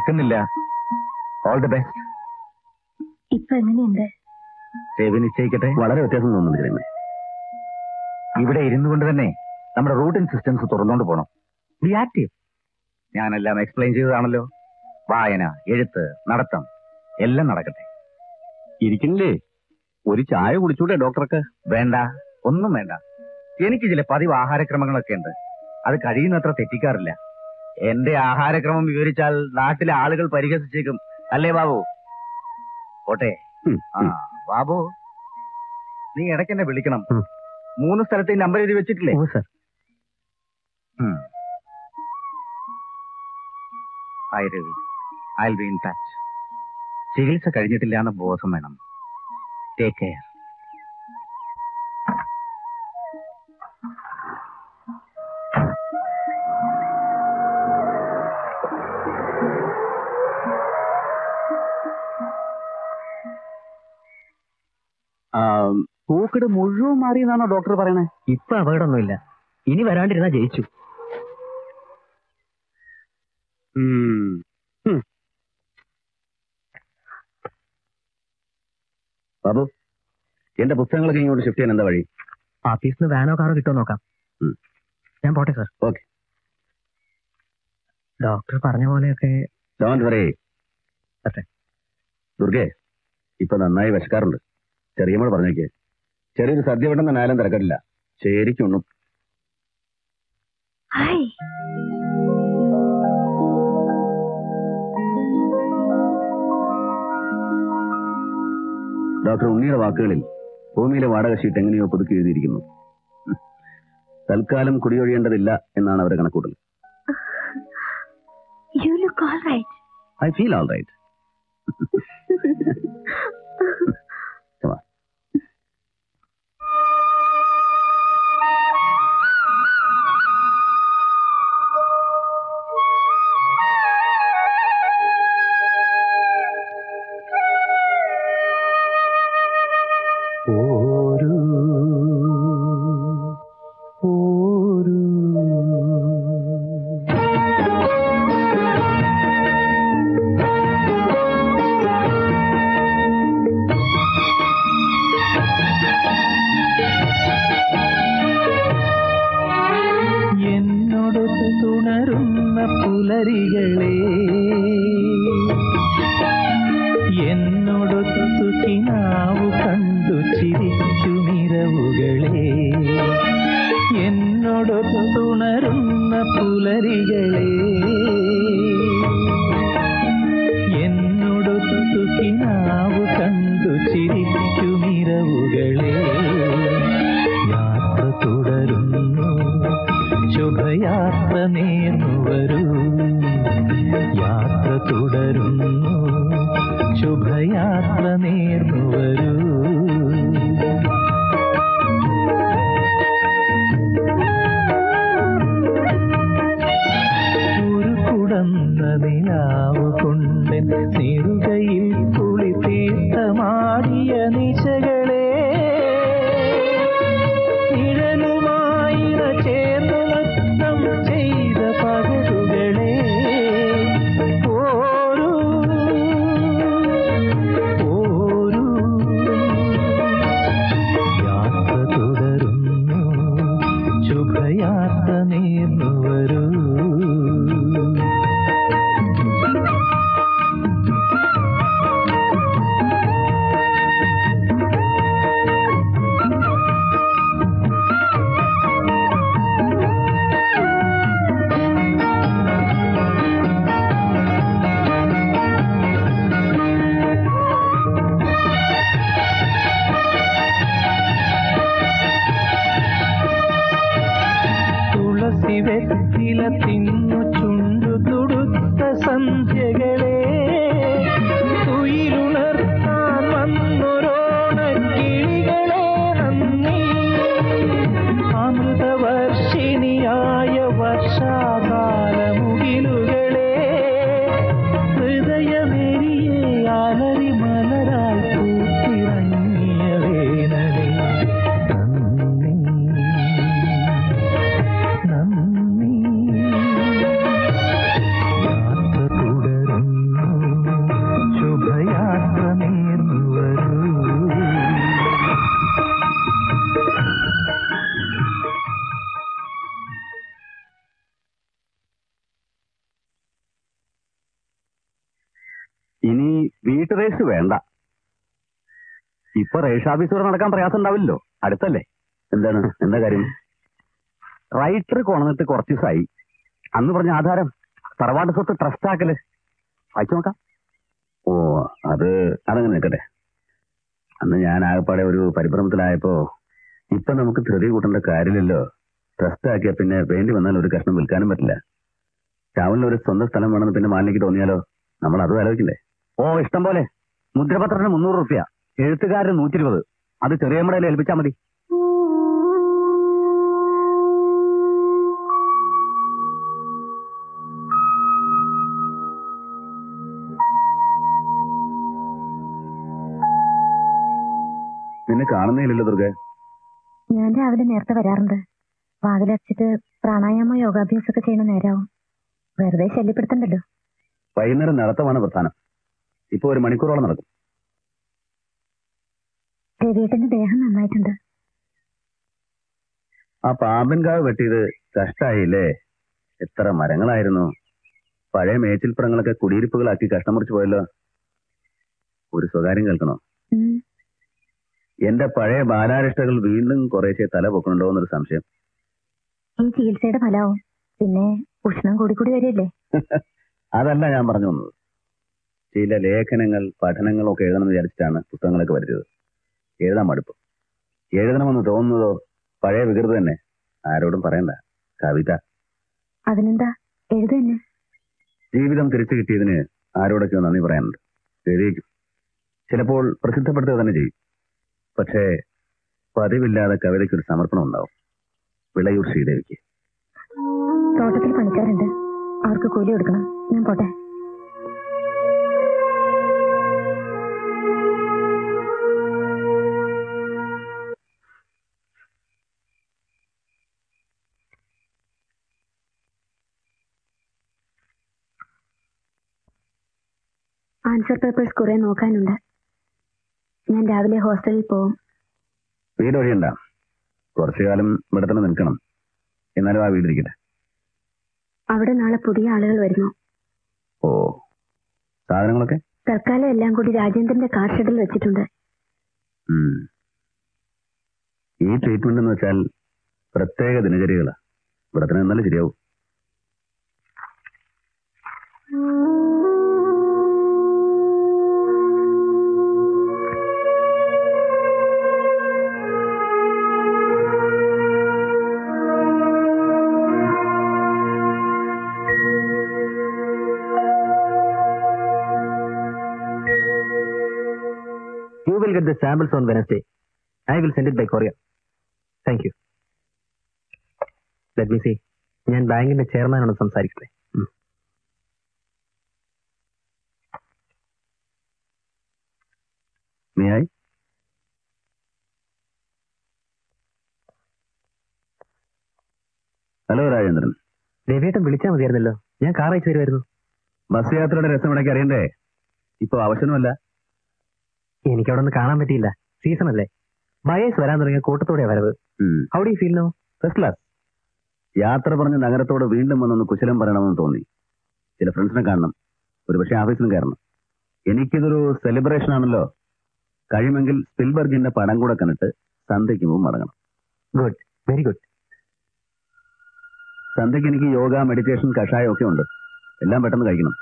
ഞാൻ നിൽക്കുന്നില്ല. ഓൾ ദി ബെസ്റ്റ് ഇപ്പൊ എങ്ങനെയുണ്ട്? രവി നിശ്ചയിക്കട്ടെ. വളരെ വ്യത്യാസം തോന്നുന്നു രമേ ഇവിടെ ഇരുന്നു കൊണ്ട് തന്നെ നമ്മുടെ റൂട്ടിംഗ് സിസ്റ്റംസ് തുറന്നുകൊണ്ട് പോകണം ബി ആക്റ്റീവ് ഞാനെല്ലാം എക്സ്പ്ലെയിൻ ചെയ്തതാണല്ലോ. വായന എഴുത്ത് നടത്തം എല്ലാം നടക്കട്ടെ. ഇരിക്കുന്നില്ലേ? ഒരു ചായ കുടിച്ചൂടെ ഡോക്ടർക്ക്? വേണ്ട. ഒന്നും വേണ്ട. എനിക്ക് ചില പതിവ് ആഹാരക്രമങ്ങളൊക്കെ ഉണ്ട്. അത് കഴിയുന്നത്ര തെറ്റിക്കാറില്ല. എന്റെ ആഹാരക്രമം വിവരിച്ചാൽ നാട്ടിലെ ആളുകൾ പരിഹസിച്ചേക്കും. അല്ലേ ബാബു? ഓട്ടെ ആ ബാബു നീ ഇടയ്ക്ക് എന്നെ വിളിക്കണം മൂന്ന് സ്ഥലത്ത് ഈ നമ്പർ എഴുതി വെച്ചിട്ടില്ലേ? Hi Ravi I be in touch ചികിത്സ കഴിഞ്ഞിട്ടില്ല എന്ന ബോധം വേണം. ടേക്ക് കെയർ പൂക്കട് മുഴുവൻ മാറി എന്നാണോ ഡോക്ടർ പറയണേ? ഇപ്പൊ അപകടമൊന്നുമില്ല. ഇനി വരാണ്ടിരുന്നാ ജയിച്ചു. ബാബു എന്റെ പുസ്തകങ്ങളൊക്കെ ഇങ്ങോട്ട് ഷിഫ്റ്റ് ചെയ്യാൻ എന്താ വഴി? ഓഫീസിൽ നിന്ന് വാനോ കാറോ കിട്ടുമോ നോക്കാം. ഞാൻ പോട്ടെ സാർ ഓക്കെ. ഡോക്ടർ പറഞ്ഞ പോലെയൊക്കെ. ദുർഗേ ഇപ്പൊ നന്നായി വിശക്കാറുണ്ട്. ചെറിയമ്മൾ പറഞ്ഞേക്ക്. ചെറിയൊരു സദ്യ വിടുന്ന നാലും തിരക്കില്ല ശരിക്കുണ്ണും ഹായ്. ഡോക്ടർ ഉണ്ണിയുടെ വാക്കുകളിൽ ഭൂമിയിലെ വാടക ഷീറ്റ് എങ്ങനെയോ പുതുക്കി എഴുതിയിരിക്കുന്നു. തൽക്കാലം കുടിയൊഴിയേണ്ടതില്ല എന്നാണ് അവരുടെ കണക്കൂട്ടൽ. You look all right I feel all right raise വേണ്ട. ഇപ്പൊ റേഷ ഓഫീസ് നടക്കാൻ പ്രയാസം ഉണ്ടാവില്ലല്ലോ. അടുത്തല്ലേ? എന്താണ്? എന്താ കാര്യം? റൈറ്റർ കൊണന്നിട്ട് കുറച്ച് ദിവസമായി. അന്ന് പറഞ്ഞ ആധാരം തറവാട് സ്വത്ത് ട്രസ്റ്റ് ആക്കൽ. വായിച്ചു നോക്കാം. ഓ അത് അതങ്ങനെ നിൽക്കട്ടെ. അന്ന് ഞാൻ ആകപ്പാടെ ഒരു പരിഭ്രമത്തിലായപ്പോ ഇപ്പൊ നമുക്ക് ധൃതി കൂട്ടേണ്ട കാര്യമില്ലല്ലോ. ട്രസ്റ്റ് ആക്കിയ പിന്നെ വേണ്ടി വന്നാൽ ഒരു കഷ്ണം വിൽക്കാനും പറ്റില്ല. ടൗണിൽ ഒരു സ്വന്തം സ്ഥലം വേണമെന്ന് പിന്നെ മാലിനിക്ക് തോന്നിയാലോ? നമ്മൾ അതും ആലോചിക്കണ്ടേ? ഓ ഇഷ്ടം പോലെ. മുദ്രപത്രത്തിന് മുന്നൂറ് റുപ്യ. എഴുത്തുകാരന് നൂറ്റി ഇരുപത് അത് ചെറിയമ്മടയിൽ ഏൽപ്പിച്ചാൽ മതി. നിന്നെ കാണുന്നില്ലല്ലോ ദുർഗ. ഞാൻ രാവിലെ നേരത്തെ വരാറുണ്ട്. വാതിലടച്ചിട്ട് പ്രാണായാമ യോഗാഭ്യാസമൊക്കെ ചെയ്യുന്ന നേരാവും. വെറുതെ ശല്യപ്പെടുത്തണ്ടല്ലോ. വൈകുന്നേരം നടത്തമാണ് പ്രധാനം ഇപ്പൊ ഒരു മണിക്കൂറോളം നടക്കും. രവിയേട്ടന്റെ ദേഹം നന്നായിട്ടുണ്ട്. ആ പാമ്പൻകാവ് വെട്ടിയത് കഷ്ടായില്ലേ? എത്ര മരങ്ങളായിരുന്നു. പഴയ മേച്ചിൽപ്പുറങ്ങളൊക്കെ കുടിയിരിപ്പുകളാക്കി കഷ്ടം മുറിച്ചു പോയല്ലോ. ഒരു സ്വകാര്യം കേൾക്കണോ. എന്റെ പഴയ ബാലാരിഷ്ടകൾ വീണ്ടും കുറേശ്ശെ തല പൊക്കണുണ്ടോ എന്നൊരു സംശയം. ഈ ചികിത്സയുടെ ഫലാവും പിന്നെ ഉഷ്ണം കൂടി കൂടി വരില്ലേ അതല്ല ഞാൻ പറഞ്ഞു വന്നത്. ചില ലേഖനങ്ങൾ പഠനങ്ങളൊക്കെ എഴുതണമെന്ന് വിചാരിച്ചിട്ടാണ് പുസ്തകങ്ങളൊക്കെ വരുത്തിയത് എഴുതാൻ മടുപ്പ്. എഴുതണമെന്ന് തോന്നുന്നതോ പഴയ വികൃതി തന്നെ. ആരോടും പറയണ്ട. കവിത. അതിനെന്താ? എഴുതന്നെ ജീവിതം തിരിച്ചു കിട്ടിയതിന് ആരോടൊക്കെയോ നന്ദി പറയാനുണ്ട്. എഴുതിയേക്കും. ചിലപ്പോൾ പ്രസിദ്ധപ്പെടുത്തുക തന്നെ ചെയ്യും. പക്ഷേ പതിവില്ലാതെ കവിതയ്ക്ക് ഒരു സമർപ്പണം ഉണ്ടാവും. വിളയൂർ ശ്രീദേവിക്ക്. തോട്ടത്തിൽ പണിക്കാരുണ്ട്. അവർക്ക് കൂലി കൊടുക്കണം. ഞാൻ പോട്ടെ. ആൻസർ പേപ്പേഴ്സ് കുറെ നോക്കാനുണ്ട്. ഞാൻ രാവിലെ ഹോസ്റ്റലിൽ പോവും. വീട് ഒഴിയണ്ട. കുറച്ചു കാലം ഇവിടെ തന്നെ നിൽക്കണം. എന്നാലും ആ വീടിരിക്കട്ടെ അവിടെ നാളെ പുതിയ ആളുകൾ വരുന്നു. ഓ സാധനങ്ങളൊക്കെ? തൽക്കാലം എല്ലാം കൂടി രാജേന്ദ്രന്റെ കാർ ഷെഡിൽ വെച്ചിട്ടുണ്ട്. ഈ ട്രീറ്റ്മെന്റ് എന്ന് വെച്ചാൽ പ്രത്യേക ദിനചര്യകളാ. ഇവിടെ തന്നെ നിന്നാലും ശരിയാവും. Will get the samples on Wednesday. I will send it by courier. Thank you. Let me see. ഞാൻ ബാങ്കിന്റെ ചെയർമാനോട് സംസാരിക്കട്ടെ ഉം. ഹലോ രാജേന്ദ്രൻ രവിയേട്ടൻ വിളിച്ചാൽ മതിയായിരുന്നല്ലോ ഞാൻ കാർ അയച്ചു വരുമായിരുന്നു ബസ് യാത്രയുടെ രസം ഇടയ്ക്ക് അറിയണ്ടേ ഇപ്പൊ ആവശ്യമല്ല എനിക്ക് അവിടെ ഒന്ന് കാണാൻ പറ്റിയില്ല. സീസൺ അല്ലേ? ബയേഴ്സ് വരാൻ തുടങ്ങിയ കൂട്ടത്തോടെ വരവ്. How do feel no first class യാത്ര പറഞ്ഞ് നഗരത്തോട് വീണ്ടും വന്നൊന്ന് കുശലം പറയണമെന്ന് തോന്നി. ചില ഫ്രണ്ട്സിനെ കാണണം. ഒരു പക്ഷേ ഓഫീസിലും കയറണം. എനിക്കിതൊരു സെലിബ്രേഷൻ ആണല്ലോ. കഴിയുമെങ്കിൽ സ്പിൽബർഗിന്റെ പടം കൂടെ കണ്ടിട്ട് സന്ധ്യയ്ക്ക് മുമ്പ് മടങ്ങണം. ഗുഡ് വെരി ഗുഡ് സന്ധ്യയ്ക്ക് എനിക്ക് യോഗ മെഡിറ്റേഷൻ കഷായം ഒക്കെ ഉണ്ട്. എല്ലാം പെട്ടെന്ന് കഴിക്കണം.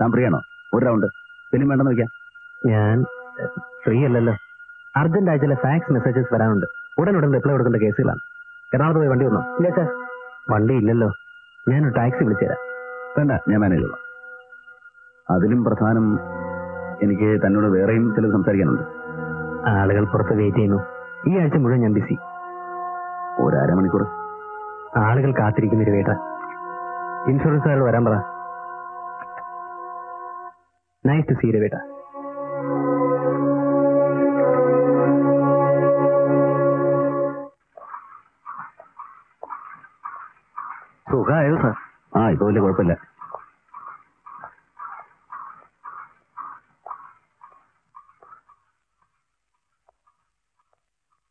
താൻ ഫ്രീ ആണോ? ഒരു റൗണ്ട് ഫിലിം വേണ്ടെന്ന് വെക്കാം ഞാൻ ഫ്രീ അല്ലല്ലോ അർജന്റ് ആയി ചില ഫാക്സ് മെസ്സേജസ് വരാനുണ്ട്. ഉടൻ ഉടൻ റിപ്ലൈ കൊടുക്കേണ്ട കേസുകളാണ്. എറണാകുളത്ത് പോയി വണ്ടി വന്നോ? ഇല്ല സാർ വണ്ടി ഇല്ലല്ലോ. ഞാനൊരു ടാക്സി വിളിച്ചുതരാം. വേണ്ട ഞാൻ മാനേജ് അതിലും പ്രധാനം എനിക്ക് തന്നോട് വേറെയും ചിലത് സംസാരിക്കാനുണ്ട്. ആളുകൾ പുറത്ത് വെയിറ്റ് ചെയ്യുന്നു. ഈ ആഴ്ച മുഴുവൻ ഞാൻ ബിസി ഒരമണിക്കൂർ ആളുകൾ കാത്തിരിക്കുന്ന ഒരു വേട്ട ഇൻഷുറൻസുകാർ വരാൻ പറ. നൈസ് ടു സീ രവേട്ട സുഖമായോ സാർ ആ ഇപ്പൊ വലിയ കുഴപ്പമില്ല.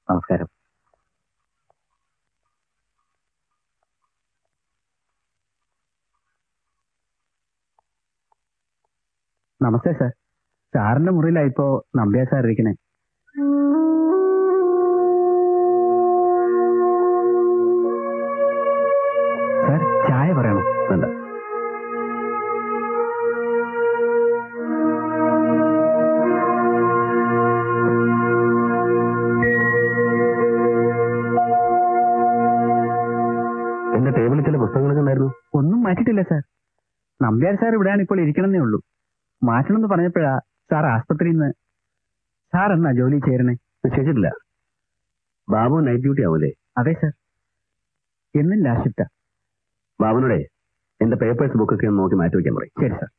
നമസ്കാരം. നമസ്തേ സാർ. സാറിന്റെ മുറിയിലായിപ്പോ നമ്പ്യാ സാർ ഇരിക്കണേ. ഒന്നും സാർ. നമ്പ്യാർ സാർ ഇവിടെയാണ് ഇപ്പോൾ ഇരിക്കണമെന്നേ ഉള്ളൂ. മാറ്റണമെന്ന് പറഞ്ഞപ്പോഴാ സാർ ആസ്പത്രിയിൽ നിന്ന് സാർ എന്നാ ജോലി ചേരണേ നിശ്ചയിച്ചിട്ടില്ല ബാബു നൈറ്റ് ഡ്യൂട്ടി ആവൂലേ? അതെ സാർ. എന്നും ലാസ്റ്റ് ഷിഫ്റ്റാ ബാബുനോടെ എന്റെ പേപ്പേഴ്സ് ബുക്കൊക്കെ ഒന്ന് നോക്കി മാറ്റി വയ്ക്കാൻ പറയും. ശരി സാർ.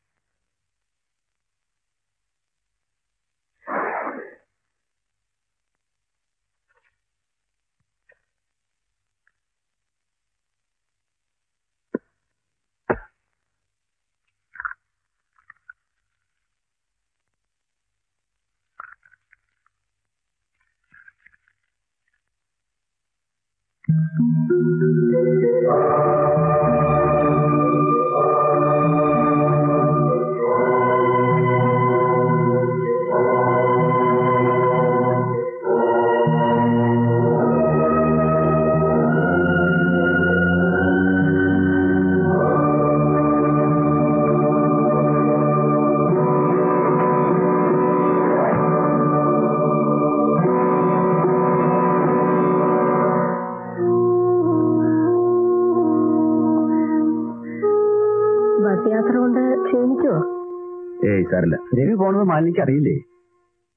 മാലിനിക്ക് അറിയില്ലേ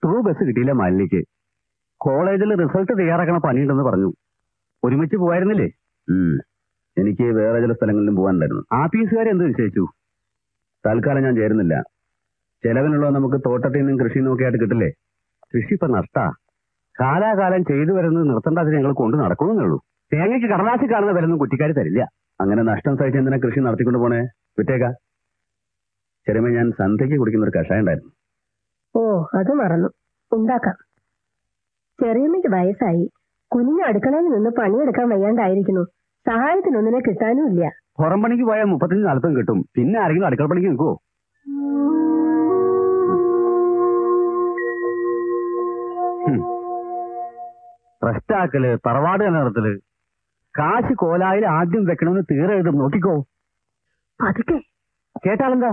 ത്രൂ ബസ് കിട്ടിയില്ല മാലിനിക്ക്. കോളേജിൽ റിസൾട്ട് തയ്യാറാക്കണ പണിയുണ്ടെന്ന് പറഞ്ഞു. ഒരുമിച്ച് പോവായിരുന്നില്ലേ? എനിക്ക് വേറെ ചില സ്ഥലങ്ങളിലും പോകാനുണ്ടായിരുന്നു. ആഫീസുകാരെ എന്ത് നിശ്ചയിച്ചു തൽക്കാലം ഞാൻ ചേരുന്നില്ല. ചെലവിനുള്ള നമുക്ക് തോട്ടത്തിൽ നിന്നും കൃഷി നോക്കിയായിട്ട് കിട്ടില്ലേ? കൃഷി ഇപ്പൊ നഷ്ടാ. കാലാകാലം ചെയ്തു വരുന്നത് നിർത്തേണ്ടത് ഞങ്ങൾ കൊണ്ട് നടക്കണമെന്നേ ഉള്ളൂ. തേങ്ങയ്ക്ക് കടലാസിൽ കാണുന്ന വിലൊന്നും കുറ്റിക്കാർ തരില്ല. അങ്ങനെ നഷ്ടം സഹിച്ച് എന്തിനാ കൃഷി നടത്തിക്കൊണ്ട് പോണേ? വിട്ടേക്ക. ചെറുമേ ഞാൻ സന്ധ്യയ്ക്ക് കുടിക്കുന്ന ഒരു കഷായം ഉണ്ടായിരുന്നു. ഓ അത് മറന്നു. ഉണ്ടാക്കാം. ചെറിയമ്മയ്ക്ക് വയസ്സായി. കുഞ്ഞു അടുക്കളയിൽ നിന്ന് പണിയെടുക്കാൻ വയ്യാണ്ടായിരിക്കുന്നു. സഹായത്തിനൊന്നിനെ കിട്ടാനും ഇല്ല. പുറം പണിക്ക് പോയാൽ മുപ്പത്തഞ്ച് നാൽപ്പതും കിട്ടും. പിന്നെ ആരെങ്കിലും അടുക്കള പണിക്ക് നിൽക്കുവോ? റെസ്റ്റാക്കൽ തറവാട് നിലനിർത്തൽ കാശ് കോലായിൽ ആദ്യം വെക്കണമെന്ന് തീരെ എഴുതും നോക്കിക്കോ. പതുക്കെ. കേട്ടാലെന്താ?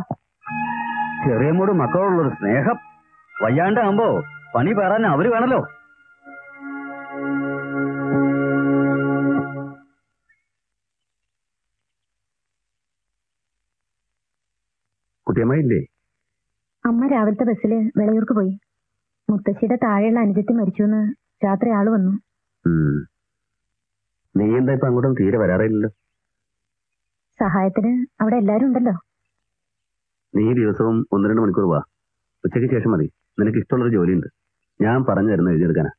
ചെറിയമ്മോട് മക്കളോടുള്ളൊരു സ്നേഹം. വയ്യാണ്ടാകുമ്പോ പണി പേറാൻ അവർ വേണല്ലോ. കുട്ടിയമ്മയില്ലേ അമ്മ രാവിലത്തെ ബസ്സിൽ വിളയൂർക്ക് പോയി. മുത്തശ്ശിയുടെ താഴെയുള്ള അനുജത്തി മരിച്ചു എന്ന് രാത്രി ആൾ വന്നു. നീ എന്താ ഇപ്പൊ അങ്ങോട്ടും തീരെ വരാറില്ലല്ലോ സഹായത്തിന് അവിടെ എല്ലാരും ഉണ്ടല്ലോ. നീ ദിവസവും ഒന്ന് രണ്ട് മണിക്കൂർ വാ. ഉച്ചയ്ക്ക് ശേഷം മതി. നിനക്ക് ഇഷ്ടമുള്ളൊരു ജോലിയുണ്ട്. ഞാൻ പറഞ്ഞു തരുന്ന എഴുതിയെടുക്കാനാ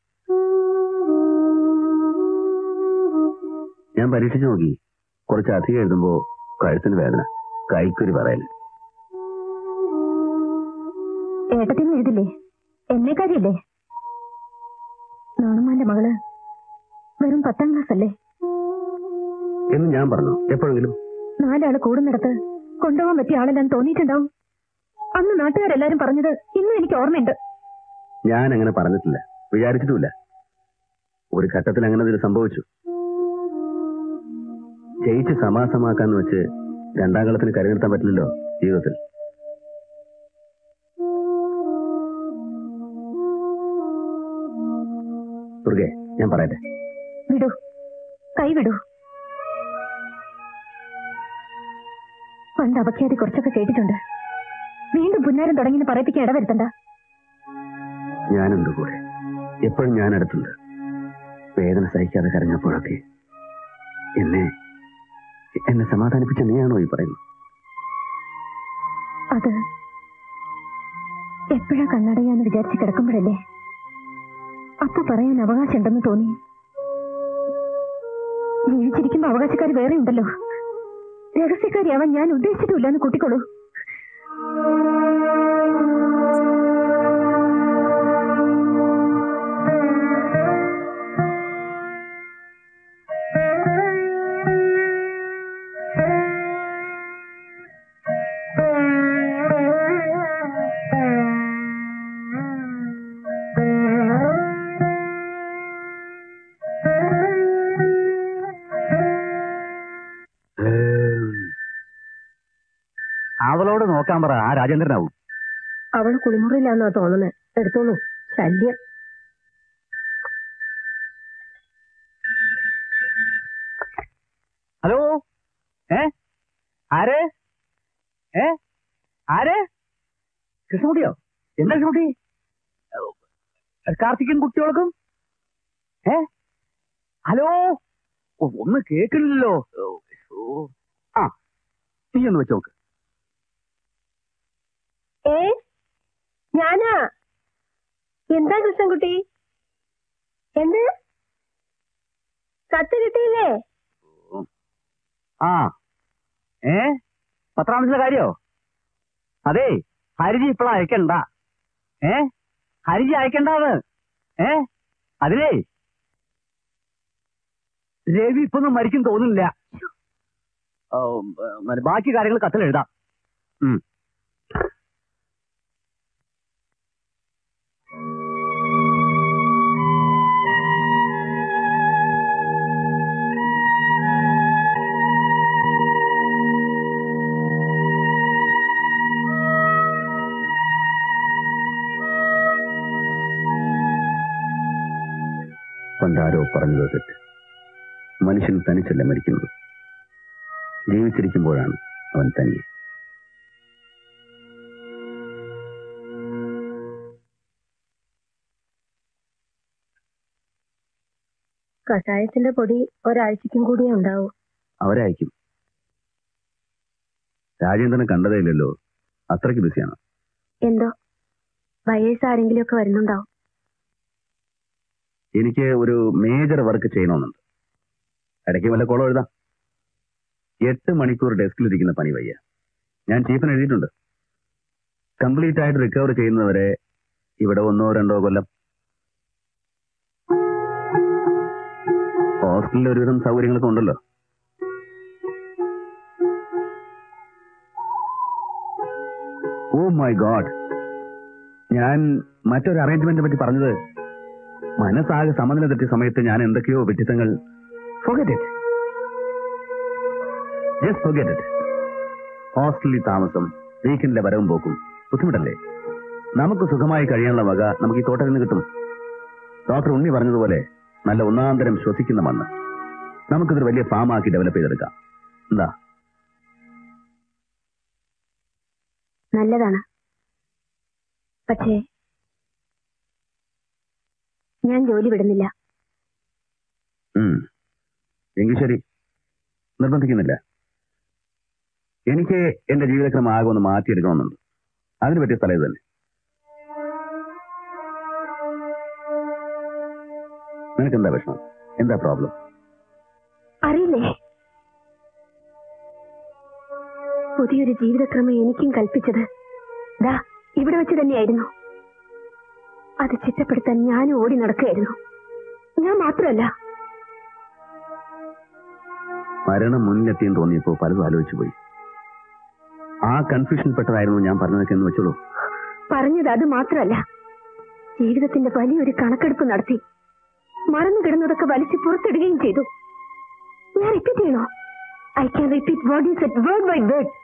ഞാൻ പരീക്ഷിച്ചു നോക്കി. കുറച്ച് അധികം എഴുതുമ്പോ കഴുത്തിന് വേദന. കൈക്കൊരു പറയൽ. ഏട്ടത്തിന് എഴുതില്ലേ? എന്നെ കാര്യല്ലേ? നാണുമാന്റെ മകൾ വെറും പത്താം ക്ലാസ് അല്ലേ എന്ന് ഞാൻ പറഞ്ഞു. എപ്പോഴെങ്കിലും. നാലാൾ കൂടുന്നിടത്ത് കൊണ്ടുപോകാൻ പറ്റിയ ആളെല്ലാം തോന്നിയിട്ടുണ്ടാവും. അന്ന് നാട്ടുകാരെല്ലാരും പറഞ്ഞത് ഇന്നും എനിക്ക് ഓർമ്മയുണ്ട്. ഞാൻ അങ്ങനെ പറഞ്ഞിട്ടില്ല. വിചാരിച്ചിട്ടുമില്ല. ഒരു ഘട്ടത്തിൽ അങ്ങനെ ഇതിന് സംഭവിച്ചു. ജയിച്ച് സമാസമാക്കാന്ന് വെച്ച് രണ്ടാം കളത്തിന് കരുനിർത്താൻ പറ്റില്ലല്ലോ ജീവിതത്തിൽ. ദുർഗെ ഞാൻ പറയട്ടെ. വിടൂ. കൈ വിടൂ. പണ്ട് അപഖ്യാതി കുറച്ചൊക്കെ കേട്ടിട്ടുണ്ട്. വീണ്ടും പുന്നാരം തുടങ്ങി പറയിപ്പിക്കാൻ ഇടവരുത്തണ്ട. ഞാനുണ്ട് കൂടെ? എപ്പോഴും ഞാൻ അടുത്തുണ്ട് വേദന സഹിക്കാതെ കരഞ്ഞപ്പോഴൊക്കെ എന്നെ എന്നെ സമാധാനിപ്പിച്ച നീയാണോ ഈ പറയുന്നത്? അത് എപ്പോഴാ കണ്ണടയാന്ന് വിചാരിച്ച് കിടക്കുമ്പോഴല്ലേ? അപ്പൊ പറയാൻ അവകാശം ഉണ്ടെന്ന് തോന്നി. ജീവിച്ചിരിക്കുമ്പോ അവകാശക്കാർ വേറെ ഉണ്ടല്ലോ രഹസ്യക്കാരിയാവാൻ ഞാൻ ഉദ്ദേശിച്ചിട്ടില്ല എന്ന് കൂട്ടിക്കോളൂ. രാജേന്ദ്രനാവും അവൾ കുളിമുറിയിലാന്നാ തോന്നുന്നത് എടുത്തോളൂ. ശല്യം. ഹലോ? ഏ? ആര്? ഏ? ആര്? കൃഷ്ണകുട്ടിയോ എന്താ കൃഷ്ണകുട്ടി കാർത്തിക്കും കുട്ടികൾക്കും? ഏ? ഹലോ? ഒന്ന് കേൾക്കില്ലല്ലോ ആ നീ ഒന്ന് വെച്ച് നോക്ക് ഏ ഞാനാ എന്താ കൃഷ്ണൻകുട്ടി? എന്ത്? കത്ത് കിട്ടിയില്ലേ? ആ. ഏ? പത്രാമത്തിലെ കാര്യോ? അതെ ഹരിജി ഇപ്പോഴ അയക്കണ്ട. ഏ? ഹരിജി അയക്കണ്ടാന്ന്. ഏ? അതിലേ. രവി ഇപ്പൊന്നും മരിക്കും തോന്നുന്നില്ല. ബാക്കി കാര്യങ്ങൾ കത്തിൽ എഴുതാം പണ്ടാരോ പറഞ്ഞത് തെറ്റ്. മനുഷ്യൻ തനിച്ചല്ല മരിക്കുന്നത്. ജീവിച്ചിരിക്കുമ്പോഴാണ് അവൻ തനിയെ. കഷായത്തിന്റെ പൊടി ഒരാഴ്ചക്കും കൂടിയേ ഉണ്ടാവൂ. അവരായിരിക്കും. രാജേന്ദ്രനെ കണ്ടതേ ഇല്ലല്ലോ അത്രയ്ക്ക് ബിസിയാണ്. എന്തോ? വയസ്സാരെങ്കിലും ഒക്കെ വരുന്നുണ്ടാവും എനിക്ക് ഒരു മേജർ വർക്ക് ചെയ്യണമെന്നുണ്ട്. ഇടയ്ക്ക് വല്ല കോളം എഴുതാം. എട്ട് മണിക്കൂർ ഡെസ്കിലിരിക്കുന്ന പണി വയ്യ. ഞാൻ ചീഫിന് എഴുതിയിട്ടുണ്ട്. കംപ്ലീറ്റ് ആയിട്ട് റിക്കവർ ചെയ്യുന്നവരെ ഇവിടെ ഒന്നോ രണ്ടോ കൊല്ലം. ഹോസ്റ്റലിൽ ഒരുവിധം സൗകര്യങ്ങളൊക്കെ ഉണ്ടല്ലോ. ഓ മൈ ഗോഡ് ഞാൻ മറ്റൊരു അറേഞ്ച്മെന്റിനെ പറ്റി പറഞ്ഞത് മനസ്സാകെ സമനില തെറ്റിയ സമയത്ത് ഞാൻ എന്തൊക്കെയോ വിഡിത്തങ്ങൾ ഹോസ്റ്റലിൽ താമസം വീക്കെൻഡിലെ വരവും പോക്കും ബുദ്ധിമുട്ടല്ലേ? നമുക്ക് സുഖമായി കഴിയാനുള്ള വക നമുക്ക് ഈ തോട്ടത്തിൽ നിന്ന് കിട്ടും. ഡോക്ടർ ഉണ്ണി പറഞ്ഞതുപോലെ നല്ല ഒന്നാന്തരം ശ്വസിക്കുന്ന മണ്ണ്. നമുക്കിതൊരു വലിയ ഫാമാക്കി ഡെവലപ്പ് ചെയ്തെടുക്കാം. എന്താ? നല്ലതാണ്. പക്ഷേ ഞാൻ ജോലി വിടുന്നില്ല. എങ്കിൽ ശരി. നിർബന്ധിക്കുന്നില്ല. എനിക്ക് എന്റെ ജീവിതക്രമം ആകെ ഒന്ന് മാറ്റിയെടുക്കണമെന്നുണ്ട്. അതിന് പറ്റിയ സ്ഥലം ഇത് തന്നെ. നിനക്ക് എന്താ വിഷമം? എന്താ പ്രോബ്ലം അറിയില്ലേ? പുതിയൊരു ജീവിതക്രമം എനിക്കും കൽപ്പിച്ചത്. ദാ ഇവിടെ വെച്ച് തന്നെയായിരുന്നു. അത് ചിട്ടപ്പെടുത്താൻ ഞാൻ ഓടി നടക്കുകയായിരുന്നു. ഞാൻ മാത്രമല്ല. മരണം മുന്നിലെത്തിയെന്ന് തോന്നിയപ്പോ പലതും ആലോചിച്ചു പോയി. ആ കൺഫ്യൂഷൻ പെട്ടതായിരുന്നു ഞാൻ പറഞ്ഞതൊക്കെ എന്ന് വെച്ചോളൂ. പറഞ്ഞത് അത് മാത്രമല്ല. ജീവിതത്തിന്റെ വലിയൊരു കണക്കെടുപ്പ് നടത്തി. മറന്നു കിടന്നതൊക്കെ വലിച്ചു പുറത്തിടുകയും ചെയ്തു. ഞാൻ റിപ്പീറ്റ് ചെയ്യണോ? I can repeat word you set word by word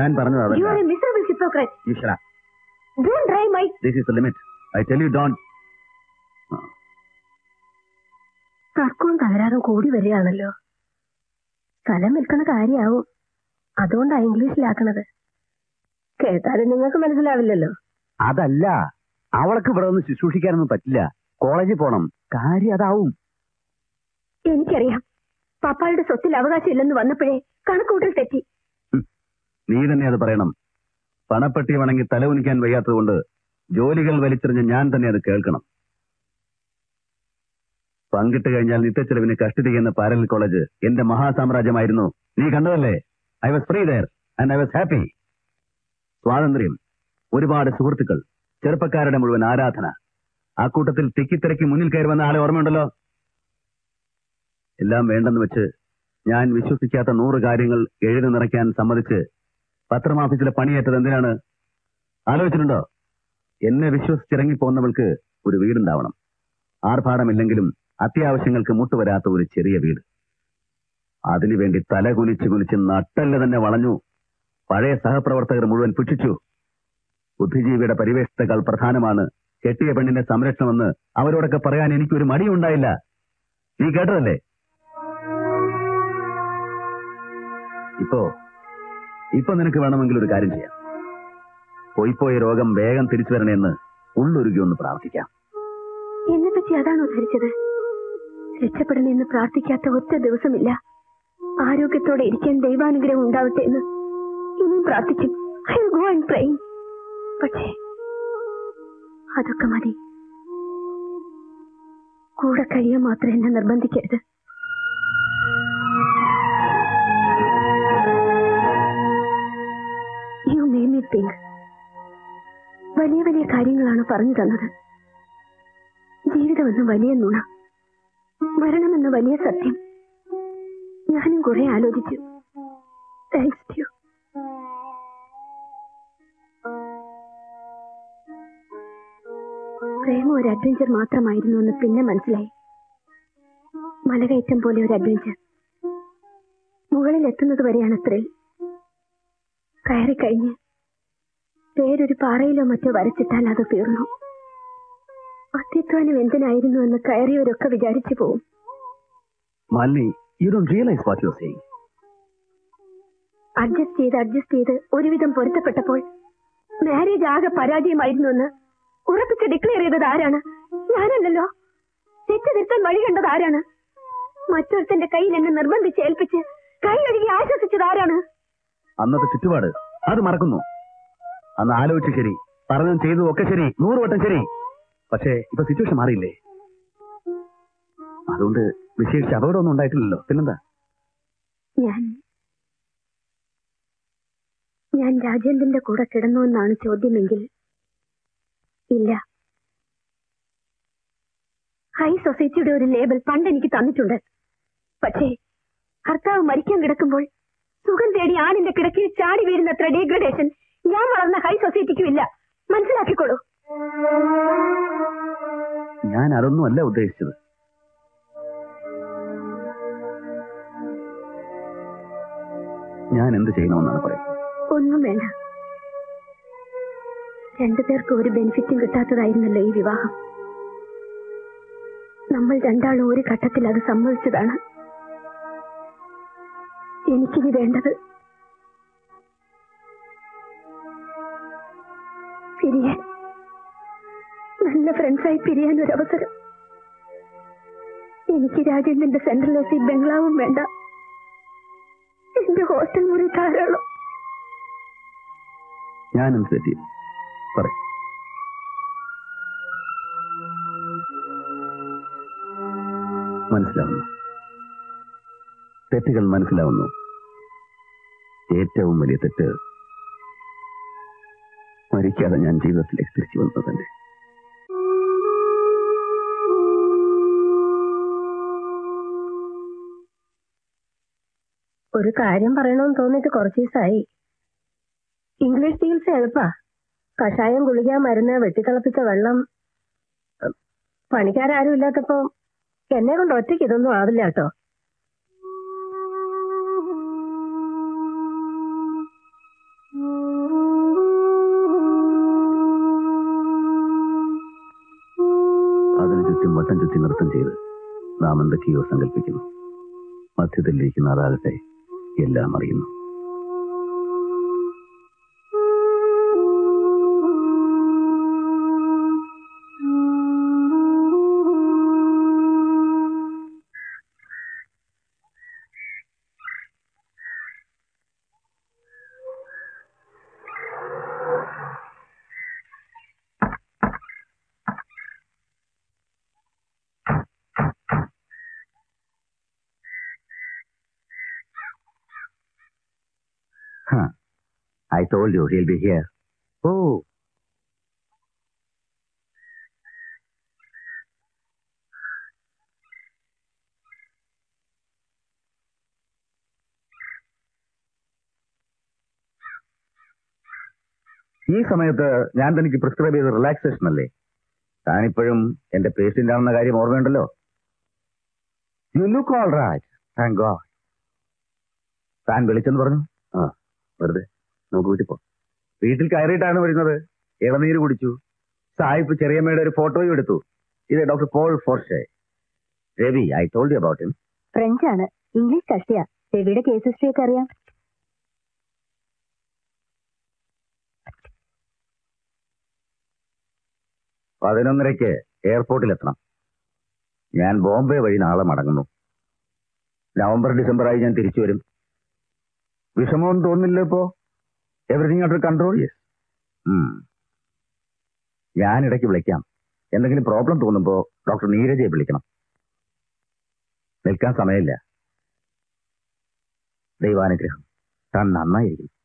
ഞാൻ പറഞ്ഞത് ഈശ്വര. This is limit I tell you don't തർക്കവും തകരാറും കൂടി വരികയാണല്ലോ. സ്ഥലം വിൽക്കുന്ന കാര്യാവും. അതുകൊണ്ടാ ഇംഗ്ലീഷിലാക്കണത്. കേട്ടാലും നിങ്ങൾക്ക് മനസ്സിലാവില്ലല്ലോ. അതല്ല. അവൾക്ക് ഇവിടെ ഒന്ന് ശുശ്രൂഷിക്കാനൊന്നും പറ്റില്ല. കോളേജിൽ പോണം. കാര്യം അതാവും. എനിക്കറിയാം. പപ്പായുടെ സ്വത്തിൽ അവകാശം ഇല്ലെന്ന് വന്നപ്പോഴേ കണക്കൂട്ടൽ തെറ്റി. നീ തന്നെ അത് പറയണം. പണപ്പെട്ടി വണങ്ങി തല ഉനിക്കാൻ വയ്യാത്തതുകൊണ്ട് ജോലികൾ വലിച്ചെറിഞ്ഞ് ഞാൻ തന്നെ അത് കേൾക്കണം. പങ്കിട്ട് കഴിഞ്ഞാൽ നിത്യച്ചെലവിന് കസ്റ്റഡി എന്ന പാരൽ കോളേജ് എന്റെ മഹാസാമ്രാജ്യമായിരുന്നു. നീ കണ്ടതല്ലേ? I was free there and I was happy സ്വാതന്ത്ര്യം. ഒരുപാട് സുഹൃത്തുക്കൾ. ചെറുപ്പക്കാരുടെ മുഴുവൻ ആരാധന. ആ കൂട്ടത്തിൽ തിക്കിത്തിരക്കി മുന്നിൽ കയറി വന്ന ആളെ ഓർമ്മയുണ്ടല്ലോ? എല്ലാം വേണ്ടെന്ന് വെച്ച് ഞാൻ വിശ്വസിക്കാത്ത നൂറ് കാര്യങ്ങൾ എഴുതി നിറയ്ക്കാൻ സമ്മതിച്ച് പത്രമാഫീസിലെ പണിയേറ്റത് എന്തിനാണ്? ആലോചിച്ചിട്ടുണ്ടോ? എന്നെ വിശ്വസിച്ചിറങ്ങി പോകുന്നവൾക്ക് ഒരു വീടുണ്ടാവണം. ആർഭാടമില്ലെങ്കിലും അത്യാവശ്യങ്ങൾക്ക് മുട്ടുവരാത്ത ഒരു ചെറിയ വീട്. അതിനുവേണ്ടി തല കുനിച്ച് കുനിച്ച് നട്ടല്ല തന്നെ വളഞ്ഞു. പഴയ സഹപ്രവർത്തകർ മുഴുവൻ പുച്ഛിച്ചു. ബുദ്ധിജീവിയുടെ പരിവേഷത്തേക്കാൾ പ്രധാനമാണ്. കെട്ടിയ പെണ്ണിന്റെ സംരക്ഷണമെന്ന് അവരോടൊക്കെ പറയാൻ എനിക്കൊരു മടിയുണ്ടായില്ല. നീ കേട്ടതല്ലേ? ഇപ്പോ ഇപ്പൊ നിനക്ക് വേണമെങ്കിൽ ഒരു കാര്യം ചെയ്യാം. പോയിപ്പോയ രോഗം വേഗം തിരിച്ചു വരണമെന്ന് ഉള്ളൊരുകി ഒന്ന് പ്രാർത്ഥിക്കാം. എന്നെ പറ്റി അതാണോ ധരിച്ചത്? രക്ഷപ്പെടണമെന്ന് പ്രാർത്ഥിക്കാത്ത ഒറ്റ ദിവസമില്ല. ആരോഗ്യത്തോടെ ഇരിക്കാൻ ദൈവാനുഗ്രഹം ഉണ്ടാവട്ടെ എന്ന് ഇനിയും പ്രാർത്ഥിക്കും. ഐ ഗോ ആൻഡ് പ്രേ പക്ഷേ അതൊക്കെ മതി. കൂടെ കഴിയാൻ മാത്രം എന്നെ നിർബന്ധിക്കരുത്. വലിയ വലിയ കാര്യങ്ങളാണ് പറഞ്ഞു തന്നത്. ജീവിതമെന്ന വലിയ നുണ മരണമെന്ന വലിയ സത്യം. ഞാനും കുറെ ആലോചിച്ചു. പ്രേമം ഒരു അഡ്വഞ്ചർ മാത്രമായിരുന്നു എന്ന് പിന്നെ മനസ്സിലായി. മലകയറ്റം പോലെ ഒരു അഡ്വഞ്ചർ മുകളിൽ എത്തുന്നത് വരെയാണ് ത്രിൽ കയറിക്കഴിഞ്ഞ് പേരൊരു പാറയിലോ മറ്റോ വരച്ചിട്ടാൽ അത് തീർന്നു. അത്യധ്വാനം എന്തിനായിരുന്നു എന്ന് കയറിയവരൊക്കെ വിചാരിച്ചു പോവും. Malini you don't realise what you saying adjust ചെയ്ത് അഡ്ജസ്റ്റ് ചെയ്ത് ഒരുവിധം പൊരുത്തപ്പെട്ടപ്പോൾ മാരേജ് ആകെ പരാജയമായിരുന്നു എന്ന് ഉറപ്പിച്ച് ഡിക്ലെയർ ചെയ്തത് ആരാണ്? ഞാനല്ലല്ലോ. തെറ്റ് തിരുത്താൻ വഴി കണ്ടത് ആരാണ്? മറ്റൊരുത്തന്റെ കയ്യിൽ എന്നെ നിർബന്ധിച്ച് ഏൽപ്പിച്ച് കൈ ഒഴുകി ആശ്വസിച്ചത് ആരാണ്? അന്നത്തെ ചുറ്റുപാട് അത് മറക്കുന്നു. അന്ന് ആലോചിച്ച് ശരി. പറഞ്ഞതും ചെയ്തതും ഒക്കെ ശരി. നൂറ് വട്ടം ശരി. പക്ഷേ ഇപ്പൊ സിറ്റുവേഷൻ മാറിയില്ലേ? അതുകൊണ്ട് വിശേഷിച്ച് അപകടമൊന്നും ഉണ്ടായിട്ടില്ലല്ലോ. പിന്നെന്താ? ഞാൻ ഞാൻ രാജേന്ദ്രന്റെ കൂടെ കിടന്നു എന്നാണ് ചോദ്യമെങ്കിൽ ഇല്ല. ഹൈ സൊസൈറ്റിയുടെ ഒരു ലേബൽ പണ്ട് എനിക്ക് തന്നിട്ടുണ്ട്. പക്ഷേ ഭർത്താവ് മരിക്കാൻ കിടക്കുമ്പോൾ സുഖം തേടി ആണിന്റെ കിടക്കയിൽ ചാടി വീഴുന്ന അത്ര ഡീഗ്രഡേഷൻ ഞാൻ വളർന്ന ഹൈ സൊസൈറ്റിക്കും ഇല്ല. മനസ്സിലാക്കിക്കോളൂ. ഞാൻ അതൊന്നും അല്ല ഉദ്ദേശിച്ചത്. ഞാൻ എന്ത് ചെയ്യണമെന്നാണ് പറയുന്നത്? ഒന്നും വേണ്ട. രണ്ടുപേർക്കും ഒരു ബെനിഫിറ്റും കിട്ടാത്തതായിരുന്നല്ലോ ഈ വിവാഹം. നമ്മൾ രണ്ടാളും ഒരു ഘട്ടത്തിൽ അത് സമ്മതിച്ചതാണ്. എനിക്കിനി വേണ്ടത് ഫ്രണ്ട്സായി പിരിയാൻ ഒരു അവസരം. എനിക്ക് രാജേന്ദ്രന്റെ സെൻട്രൽ എ ബംഗ്ലാവും വേണ്ട. എന്റെ ഹോസ്റ്റൽ മുറി ധാരാളം. ഞാനും സെറ്റ് പറയും. മനസ്സിലാവുന്നു. തെറ്റുകൾ മനസ്സിലാവുന്നു. ഏറ്റവും വലിയ തെറ്റ് മരിക്കാതെ ഞാൻ ജീവിതത്തിലേക്ക് തിരിച്ചു വന്നത് തന്നെ ഒരു കാര്യം പറയണമെന്ന് തോന്നിയിട്ട് കുറച്ച് ദിവസമായി ഇംഗ്ലീഷ് ചികിത്സ എളുപ്പാ. കഷായം ഗുളിക മരുന്ന് വെട്ടിത്തിളപ്പിച്ച വെള്ളം. പണിക്കാരും ഇല്ലാത്തപ്പോ എന്നെ കൊണ്ട് ഒറ്റയ്ക്ക് ഇതൊന്നും ആവില്ല കേട്ടോ. അതിനു നൃത്തം ചെയ്ത് നാം എന്തൊക്കെയോ സങ്കല്പിക്കുന്നു. മധ്യത്തിലിരിക്കുന്ന അതാകട്ടെ എല്ലാം അറിയുന്നു he'll be here. Oh. ഈ സമയത്ത് ഞാൻ തനിക്ക് പ്രിസ്ക്രൈബ് ചെയ്ത റിലാക്സേഷൻ അല്ലേ? താനിപ്പോഴും എന്റെ പേഷ്യന്റ് ആണെന്ന കാര്യം ഓർമ്മയുണ്ടല്ലോ? You look all right thank God താൻ വിളിച്ചെന്ന് പറഞ്ഞു. ആ വെറുതെ. നമുക്ക് വീട്ടിൽ പോകാം. വീട്ടിൽ കയറിയിട്ടാണ് വരുന്നത്. ഇളനീര് കുടിച്ചു. സായിപ്പ് ചെറിയമ്മയുടെ ഒരു ഫോട്ടോയും എടുത്തു. ഇത് doctor Paul Forshay. Ravi I told you about him ആണ്. ഇംഗ്ലീഷ് കഷ്ടിയാ. രവിയുടെ കേസ് ഹിസ്റ്ററി ഒക്കെ അറിയാം. പതിനൊന്നരയ്ക്ക് എയർപോർട്ടിൽ എത്തണം ഞാൻ ബോംബെ വഴി നാളെ മടങ്ങുന്നു. നവംബർ ഡിസംബർ ആയി ഞാൻ തിരിച്ചു വരും. വിഷമമൊന്നും തോന്നില്ല ഇപ്പോ? എവറിങ് അണ്ടർ കൺട്രോൾ യെസ് ഞാൻ ഇടയ്ക്ക് വിളിക്കാം. എന്തെങ്കിലും പ്രോബ്ലം തോന്നുമ്പോ ഡോക്ടർ നീരജയെ വിളിക്കണം. നിൽക്കാൻ സമയമില്ല. ദൈവാനുഗ്രഹം. താൻ നന്നായിരിക്കും.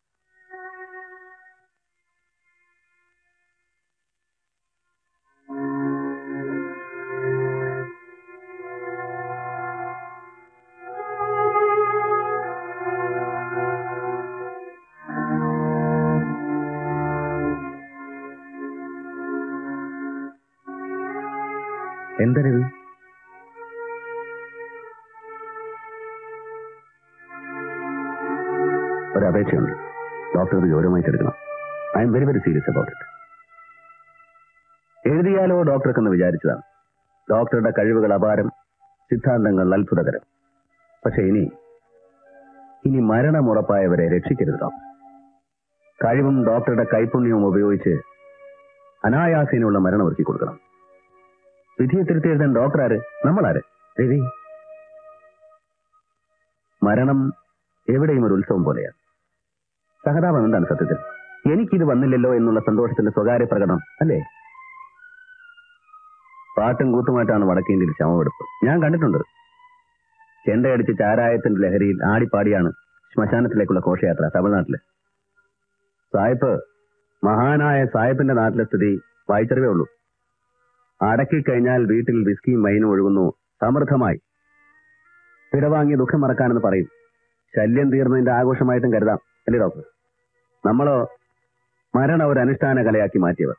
എന്താ രവി ഒരു അപേക്ഷയുണ്ട് ഡോക്ടർ ഇത് ഗൗരവമായിട്ട് I am very very serious about it. എഴുതിയാലോ ഡോക്ടർക്കെന്ന് വിചാരിച്ചതാണ്. ഡോക്ടറുടെ കഴിവുകൾ അപാരം സിദ്ധാന്തങ്ങൾ അത്ഭുതകരം. പക്ഷെ ഇനി ഇനി മരണമുറപ്പായവരെ രക്ഷിക്കരുത് ഡോക്ടർ. കഴിവും ഡോക്ടറുടെ കൈപുണ്യവും ഉപയോഗിച്ച് അനായാസീനുള്ള മരണം ഒരുക്കി കൊടുക്കണം വിധിയെ തിരുത്തി എഴുതാൻ ഡോക്ടർ ആര് നമ്മളാര്? രവി. മരണം എവിടെയും ഒരു ഉത്സവം പോലെയാണ്. സഹതാപം എന്താണ് സത്യത്തിൽ? എനിക്കിത് വന്നില്ലല്ലോ എന്നുള്ള സന്തോഷത്തിന്റെ സ്വകാര്യ പ്രകടനം അല്ലേ? പാട്ടും കൂത്തുമായിട്ടാണ് വടക്കേന്ത്യയിൽ ശവമെടുപ്പ് ഞാൻ കണ്ടിട്ടുണ്ട്. ചെണ്ടയടിച്ച് ചാരായത്തിന്റെ ലഹരിയിൽ ആടിപ്പാടിയാണ് ശ്മശാനത്തിലേക്കുള്ള ഘോഷയാത്ര തമിഴ്നാട്ടിൽ. സായിപ്പ് മഹാനായ സായിപ്പിന്റെ നാട്ടിലെ സ്ഥിതി വായിച്ചറിവേ ഉള്ളൂ. അടക്കി കഴിഞ്ഞാൽ വീട്ടിൽ വിസ്കിയും വൈനും ഒഴുകുന്നു. സമൃദ്ധമായി. പിടവാങ്ങി ദുഃഖം മറക്കാനെന്ന് പറയും. ശല്യം തീർന്നതിന്റെ ആഘോഷമായിട്ടും കരുതാം അല്ലേ ഡോക്ടർ? നമ്മളോ മരണം ഒരു അനുഷ്ഠാന കലയാക്കി മാറ്റിയവർ.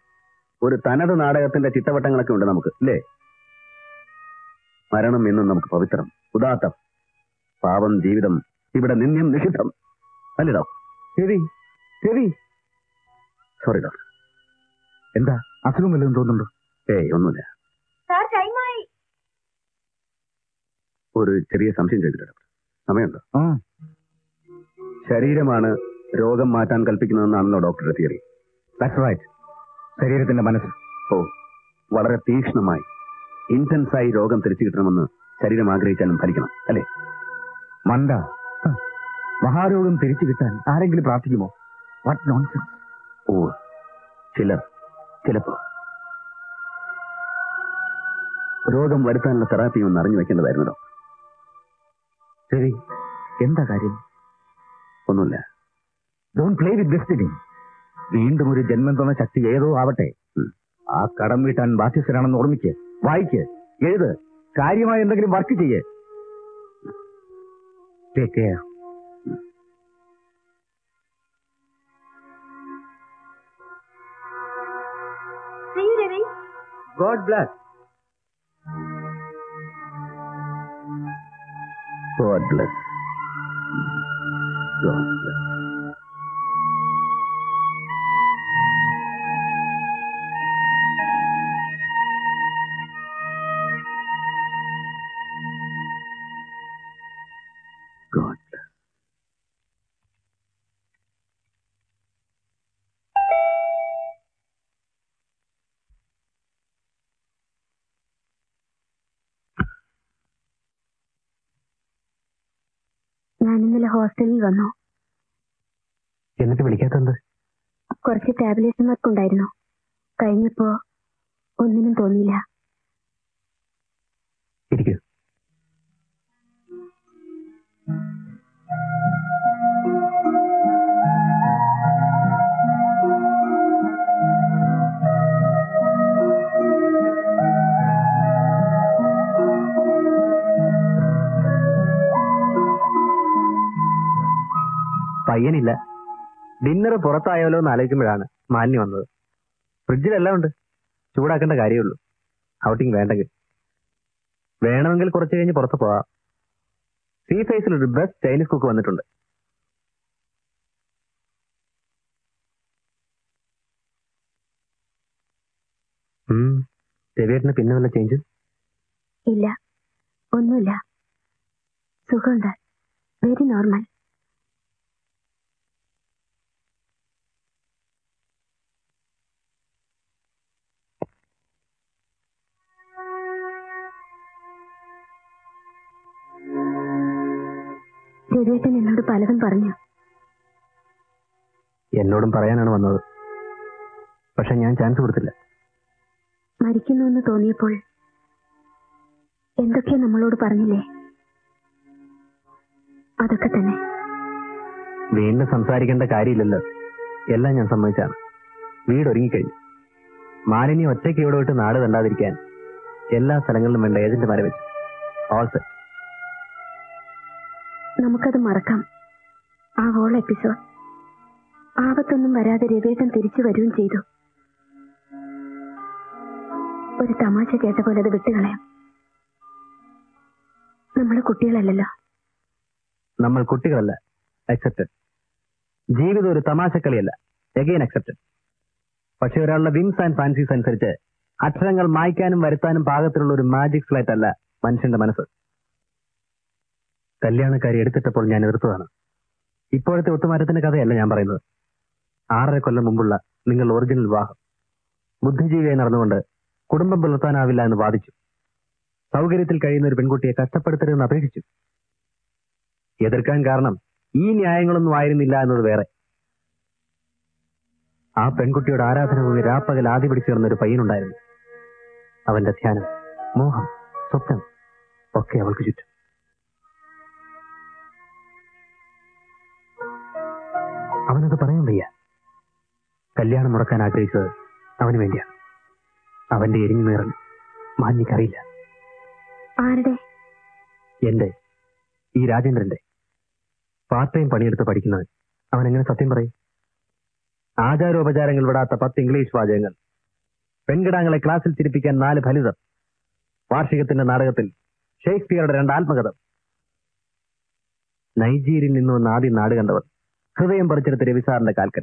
ഒരു തനത് നാടകത്തിന്റെ ചിട്ടവട്ടങ്ങളൊക്കെ ഉണ്ട് നമുക്ക് അല്ലേ? മരണം എന്നും നമുക്ക് പവിത്രം ഉദാത്തം പാവം ജീവിതം ഇവിടെ നിന്ദ്യം നിഷിദ്ധം. അല്ലേ ഡോക്ടർ? ശരി ശരി സോറി ഡോക്ടർ. എന്താ? അസുഖം വല്ലതും തോന്നുന്നുണ്ടോ? ഏയ് ഒന്നുമില്ല. ഒരു ചെറിയ സംശയം ചോദിക്കട്ടെ ഡോക്ടർ സമയമുണ്ടോ ശരീരമാണ് രോഗം മാറ്റാൻ കൽപ്പിക്കുന്നതെന്നാണല്ലോ ഡോക്ടറുടെ തിയറി. ദാറ്റ്സ് റൈറ്റ് ശരീരത്തിന്റെ മനസ്സ്. ഓ വളരെ തീക്ഷ്ണമായി ഇന്റൻസായി രോഗം തിരിച്ചു കിട്ടണമെന്ന് ശരീരം ആഗ്രഹിച്ചാലും ഫലിക്കണം അല്ലേ? മണ്ട മഹാരോഗം തിരിച്ചു കിട്ടാൻ ആരെങ്കിലും പ്രാർത്ഥിക്കുമോ? വാട്ട് നോൺസെൻസ് ഓ ചിലർ ചിലപ്പോ രോഗം വരുത്താനുള്ള തെറാപ്പി ഒന്ന് അറിഞ്ഞു വെക്കേണ്ടതായിരുന്നു. ഡോക്ടർ ശരി. എന്താ കാര്യം? ഒന്നുമില്ല. ഡോണ്ട് പ്ലേ വിത്ത് ഡെസ്റ്റിനി വീണ്ടും ഒരു ജന്മം തന്ന ശക്തി ഏതോ ആവട്ടെ. ആ കടം വീട്ടാൻ ബാധ്യസ്ഥനാണെന്ന് ഓർമ്മിക്ക്. വായിക്ക് എഴുത് കാര്യമായ എന്തെങ്കിലും വർക്ക് ചെയ്യേ. Take care God bless God bless God bless കുറച്ച് ടാബ്ലേറ്റ്സ് ഉണ്ടായിരുന്നു കഴിഞ്ഞപ്പോ ഒന്നിനും തോന്നിയില്ല. പയ്യനില്ല. ഡിന്നർ പുറത്തായാലോ എന്ന് ആലോചിക്കുമ്പോഴാണ് മാലിന്യം വന്നത്. ഫ്രിഡ്ജിലെല്ലാം ഉണ്ട്. ചൂടാക്കേണ്ട കാര്യമുള്ളൂ. ഔട്ടിങ് വേണ്ടെങ്കിൽ. വേണമെങ്കിൽ കുറച്ച് കഴിഞ്ഞ് പുറത്ത് പോവാം സീ ഫേസിൽ ഒരു ബെസ്റ്റ് ചൈനീസ് കുക്ക് വന്നിട്ടുണ്ട്. രവിയേട്ടന് പിന്നെ വല്ല ചേഞ്ച് ഇല്ല. ഒന്നുമില്ല. സുഖമുണ്ട്. വെരി നോർമൽ രവിയേട്ടൻ എന്നോട് പലതും പറഞ്ഞു. എന്നോടും പറയാനാണ് വന്നത്. പക്ഷെ ഞാൻ ചാൻസ് കൊടുത്തില്ല. മരിക്കുന്നു എന്ന് തോന്നിയപ്പോൾ എന്തൊക്കെയാ നമ്മളോട് പറഞ്ഞില്ലേ? അതൊക്കെ തന്നെ. വീണ്ടും സംസാരിക്കേണ്ട കാര്യമില്ലല്ലോ. എല്ലാം ഞാൻ സമ്മതിച്ചാണ്. വീട് ഒരുങ്ങിക്കഴിഞ്ഞു. മാലിന്യ ഒറ്റയ്ക്ക് ഇവിടെ വിട്ട് നാട് തണ്ടാതിരിക്കാൻ എല്ലാ സ്ഥലങ്ങളിലും വേണ്ട ഏജന്റുമാരെ വെച്ചു. ഓൾ സെറ്റ് നമുക്കത് മറക്കാം. ആ ഹോൾ എപ്പിസോഡ് ആപത്തൊന്നും വരാതെ രവിയേട്ടൻ തിരിച്ചു വരികയും ചെയ്തു. ഒരു തമാശ കേട്ട പോലെ അത് വിട്ടുകളയാം നമ്മൾ കുട്ടികളല്ലല്ലോ. നമ്മൾ കുട്ടികളല്ല. അക്സെപ്റ്റഡ് ജീവിതം ഒരു തമാശക്കളിയല്ല. എഗെയിൻ അക്സെപ്റ്റഡ് പക്ഷെ ഒരാളുടെ വിങ്സ് ആൻഡ് ഫാൻസീസ് അനുസരിച്ച് അക്ഷരങ്ങൾ മായ്ക്കാനും വരുത്താനും പാകത്തിലുള്ള ഒരു മാജിക് ഫ്ലൈറ്റ് അല്ല മനുഷ്യന്റെ മനസ്സ്. കല്യാണക്കാരി എടുത്തിട്ടപ്പോൾ ഞാൻ എതിർത്തതാണ്. ഇപ്പോഴത്തെ ഒത്തുമാരത്തിന്റെ കഥയല്ല ഞാൻ പറയുന്നത്. ആറര കൊല്ലം മുമ്പുള്ള നിങ്ങൾ ഒറിജിനൽ വിവാഹം. ബുദ്ധിജീവിയായി നടന്നുകൊണ്ട് കുടുംബം പുലർത്താനാവില്ല എന്ന് വാദിച്ചു. സൗകര്യത്തിൽ കഴിയുന്ന ഒരു പെൺകുട്ടിയെ കഷ്ടപ്പെടുത്തരുതെന്ന് അപേക്ഷിച്ചു. എതിർക്കാൻ കാരണം ഈ ന്യായങ്ങളൊന്നും ആയിരുന്നില്ല എന്നത് വേറെ. ആ പെൺകുട്ടിയുടെ ആരാധന ഭൂമി രാപ്പകൽ ആദ്യ പിടിച്ചു കിടന്ന ഒരു പയ്യനുണ്ടായിരുന്നു. അവന്റെ ധ്യാനം മോഹം സ്വപ്നം ഒക്കെ അവൾക്ക് ചുറ്റും. അവനത് പറയാൻ വയ്യ. കല്യാണം മുടക്കാൻ ആഗ്രഹിച്ചത് അവന് വേണ്ടിയാണ് അവന്റെ എരിഞ്ഞു നീറൽ മാലിനിക്കറിയില്ല ആരുടെ? എന്റെ ഈ രാജേന്ദ്രന്റെ. പാർട്ട് ടൈം പണിയെടുത്ത് പഠിക്കുന്നവൻ അവൻ എങ്ങനെ സത്യം പറയും? ആചാരോപചാരങ്ങൾ വിടാത്ത പത്ത് ഇംഗ്ലീഷ് വാചകങ്ങൾ. പെൺകിടാങ്ങളെ ക്ലാസ്സിൽ ചിരിപ്പിക്കാൻ നാല് ഫലിതം. വാർഷികത്തിന്റെ നാടകത്തിൽ ഷേക്സ്പിയറുടെ രണ്ട് ആത്മകഥ. നൈജീരിയയിൽ നിന്ന് വന്ന് ആദ്യം നാട് കണ്ടവർ ഹൃദയം പറിച്ചെടുത്ത് രവിസാറിന്റെ കാൽക്കൻ.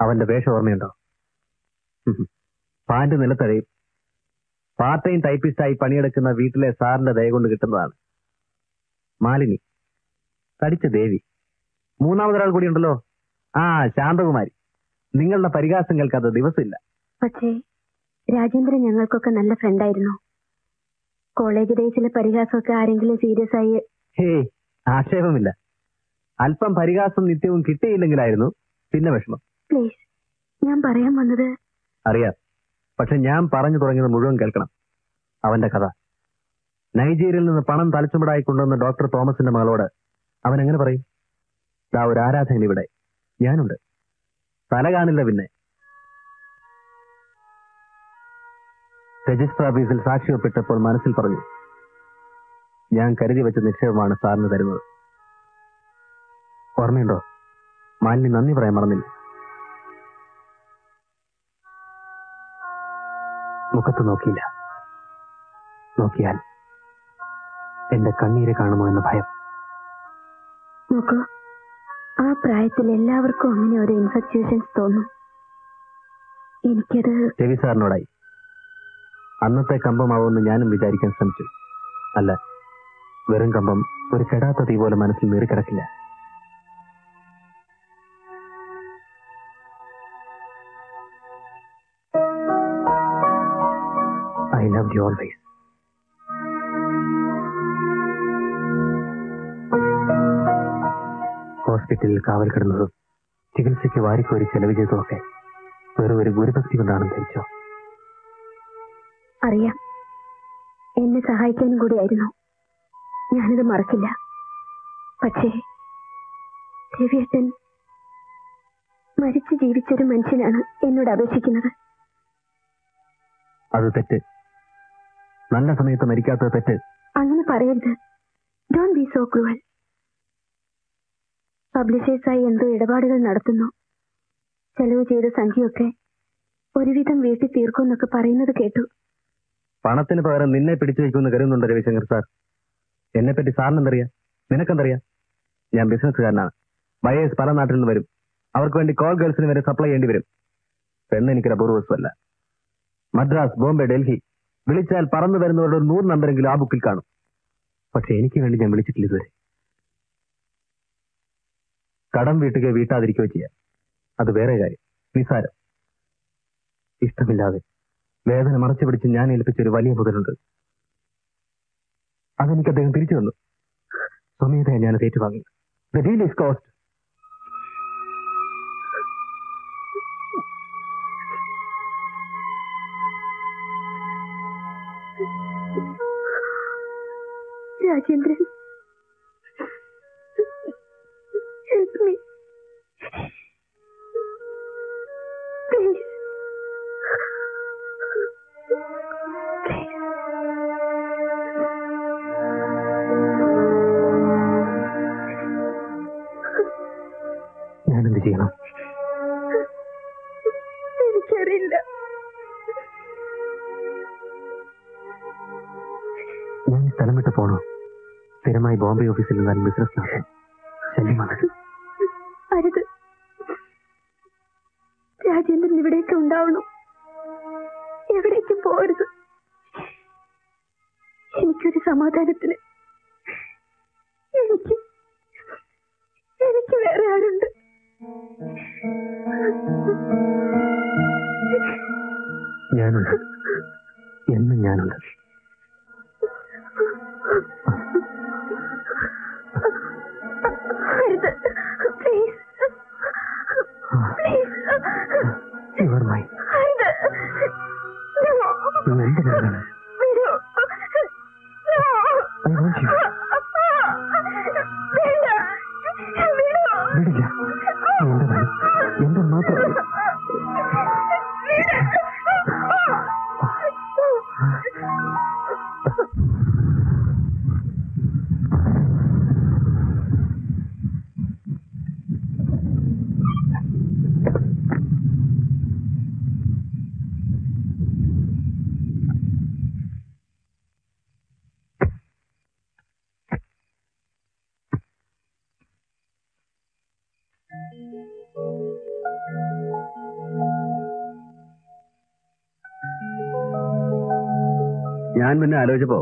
അവന്റെ വേഷം ഓർമ്മയുണ്ടോ? പാന്റ് നിലത്തഴയും. പാർട്ട് ടൈം ടൈപ്പിസ്റ്റായി പണിയെടുക്കുന്ന വീട്ടിലെ സാറിന്റെ ദയ കൊണ്ട് കിട്ടുന്നതാണ്. മാലിനി. തടിച്ച ദേവി. മൂന്നാമതൊരാൾ കൂടി ഉണ്ടല്ലോ? ആ ശാന്തകുമാരി. നിങ്ങളുടെ പരിഹാസങ്ങൾക്ക് അത് ദിവസമില്ല. പക്ഷേ രാജേന്ദ്രൻ ഞങ്ങൾക്കൊക്കെ നല്ല ഫ്രണ്ടായിരുന്നു കോളേജ് ഡേയ്സിലെ പരിഹാസമൊക്കെ ആരെങ്കിലും സീരിയസ് ആയി ആക്ഷേപമില്ല. അല്പം പരിഹാസം നിത്യവും കിട്ടിയില്ലെങ്കിലായിരുന്നു പിന്നെ വിഷമം. പ്ലീസ് ഞാൻ പറയാൻ വന്നത് അറിയാം. പക്ഷെ ഞാൻ പറഞ്ഞു തുടങ്ങിയത് മുഴുവൻ കേൾക്കണം. അവന്റെ കഥ. നൈജീരിയയിൽ നിന്ന് പണം തലച്ചുമടായി കൊണ്ടുവന്ന ഡോക്ടർ തോമസിന്റെ മകളോട് അവൻ എങ്ങനെ പറയും? ദാ ഒരു ആരാധകൻ ഇവിടെ. ഞാനുണ്ട്. തല കാണില്ല പിന്നെ. രജിസ്റ്റർ ഓഫീസിൽ സാക്ഷി ഒപ്പിട്ടപ്പോൾ മനസ്സിൽ പറഞ്ഞു ഞാൻ കരുതി വെച്ച നിക്ഷേപമാണ് സാറിന് തരുന്നത്. ഓർമ്മയുണ്ടോ? മാലിനി നന്ദി പറയാൻ മറന്നില്ല. മുഖത്ത് നോക്കിയില്ല. നോക്കിയാൽ എന്റെ കണ്ണീര് കാണുമോ എന്ന ഭയം. നോക്കൂ ആ പ്രായത്തിൽ എല്ലാവർക്കും അങ്ങനെ ഒരു ഇൻഫെക്ഷൻസ് തോന്നും. എനിക്കത് രവി സാറിനോടായി. അന്നത്തെ കമ്പമാവുമെന്ന് ഞാനും വിചാരിക്കാൻ ശ്രമിച്ചു. അല്ല വെറും കമ്പം ഒരു കെടാത്ത തീ പോലെ മനസ്സിൽ നീറിക്കിടക്കില്ല ഐ ലവ് യു ഓൾവേസ് ഹോസ്പിറ്റലിൽ കാവൽ കിടന്നതും ചികിത്സയ്ക്ക് വാരിക്കോരി ചെലവ് ചെയ്തതൊക്കെ വെറും ഒരു ഗുരുഭക്തി കൊണ്ടാണെന്ന് ധരിച്ചോ. അറിയാം. എന്നെ സഹായിക്കാനും കൂടിയായിരുന്നു. ഞാനത് മറക്കില്ല. പക്ഷേ രവിയേട്ടൻ മരിച്ചു ജീവിച്ചൊരു മനുഷ്യനാണ് എന്നോട് അപേക്ഷിക്കുന്നത്. അത് തെറ്റ്. നല്ല സമയത്ത് മരിക്കാത്തത് തെറ്റ്. അങ്ങനെ പറയരുത്. ഡോൺ ബി സോ ക്രൂവൽ പബ്ലിഷേഴ്സായി എന്തോ ഇടപാടുകൾ നടത്തുന്നു. ചെലവ് ചെയ്ത സംഖ്യയൊക്കെ ഒരുവിധം വീട്ടിൽ തീർക്കുമെന്നൊക്കെ പറയുന്നത് കേട്ടു. പണത്തിന് പകരം നിന്നെ പിടിച്ചു വയ്ക്കുമെന്ന് കരുതുന്നുണ്ട് രവിശങ്കർ സാർ? എന്നെപ്പറ്റി സാറിന് എന്തറിയാ നിനക്കെന്തറിയാം? ഞാൻ ബിസിനസ്സുകാരനാണ്. ബയേഴ്സ് പല നാട്ടിൽ നിന്ന് വരും. അവർക്ക് വേണ്ടി കോൾ ഗേൾസിന് വരെ സപ്ലൈ ചെയ്യേണ്ടി വരും. പെണ്ണ് എനിക്കൊരു അപൂർവസ്വല്ല മദ്രാസ് ബോംബെ ഡൽഹി. വിളിച്ചാൽ പറന്നു വരുന്നവരുടെ ഒരു നൂറ് നമ്പരെങ്കിലും ആ ബുക്കിൽ കാണും. പക്ഷെ എനിക്ക് വേണ്ടി ഞാൻ വിളിച്ചിട്ടില്ല ഇതുവരെ. കടം വീട്ടുകയോ വീട്ടാതിരിക്കുകയോ ചെയ്യാം. അത് വേറെ കാര്യം. നിസാരം ഇഷ്ടമില്ലാതെ. വേദന മറച്ചു പിടിച്ച് ഞാൻ ഏൽപ്പിച്ച ഒരു വലിയ മുതലുണ്ട്. അതെനിക്ക് അദ്ദേഹം തിരിച്ചു വന്നു സ്വമേധയെ ഞാൻ അത് ഏറ്റുവാങ്ങി. രാജേന്ദ്രൻ സ്ഥിരമായി ബോംബെ ഓഫീസിൽ നിന്നാൽ പിന്നെ ആലോചിച്ചപ്പോ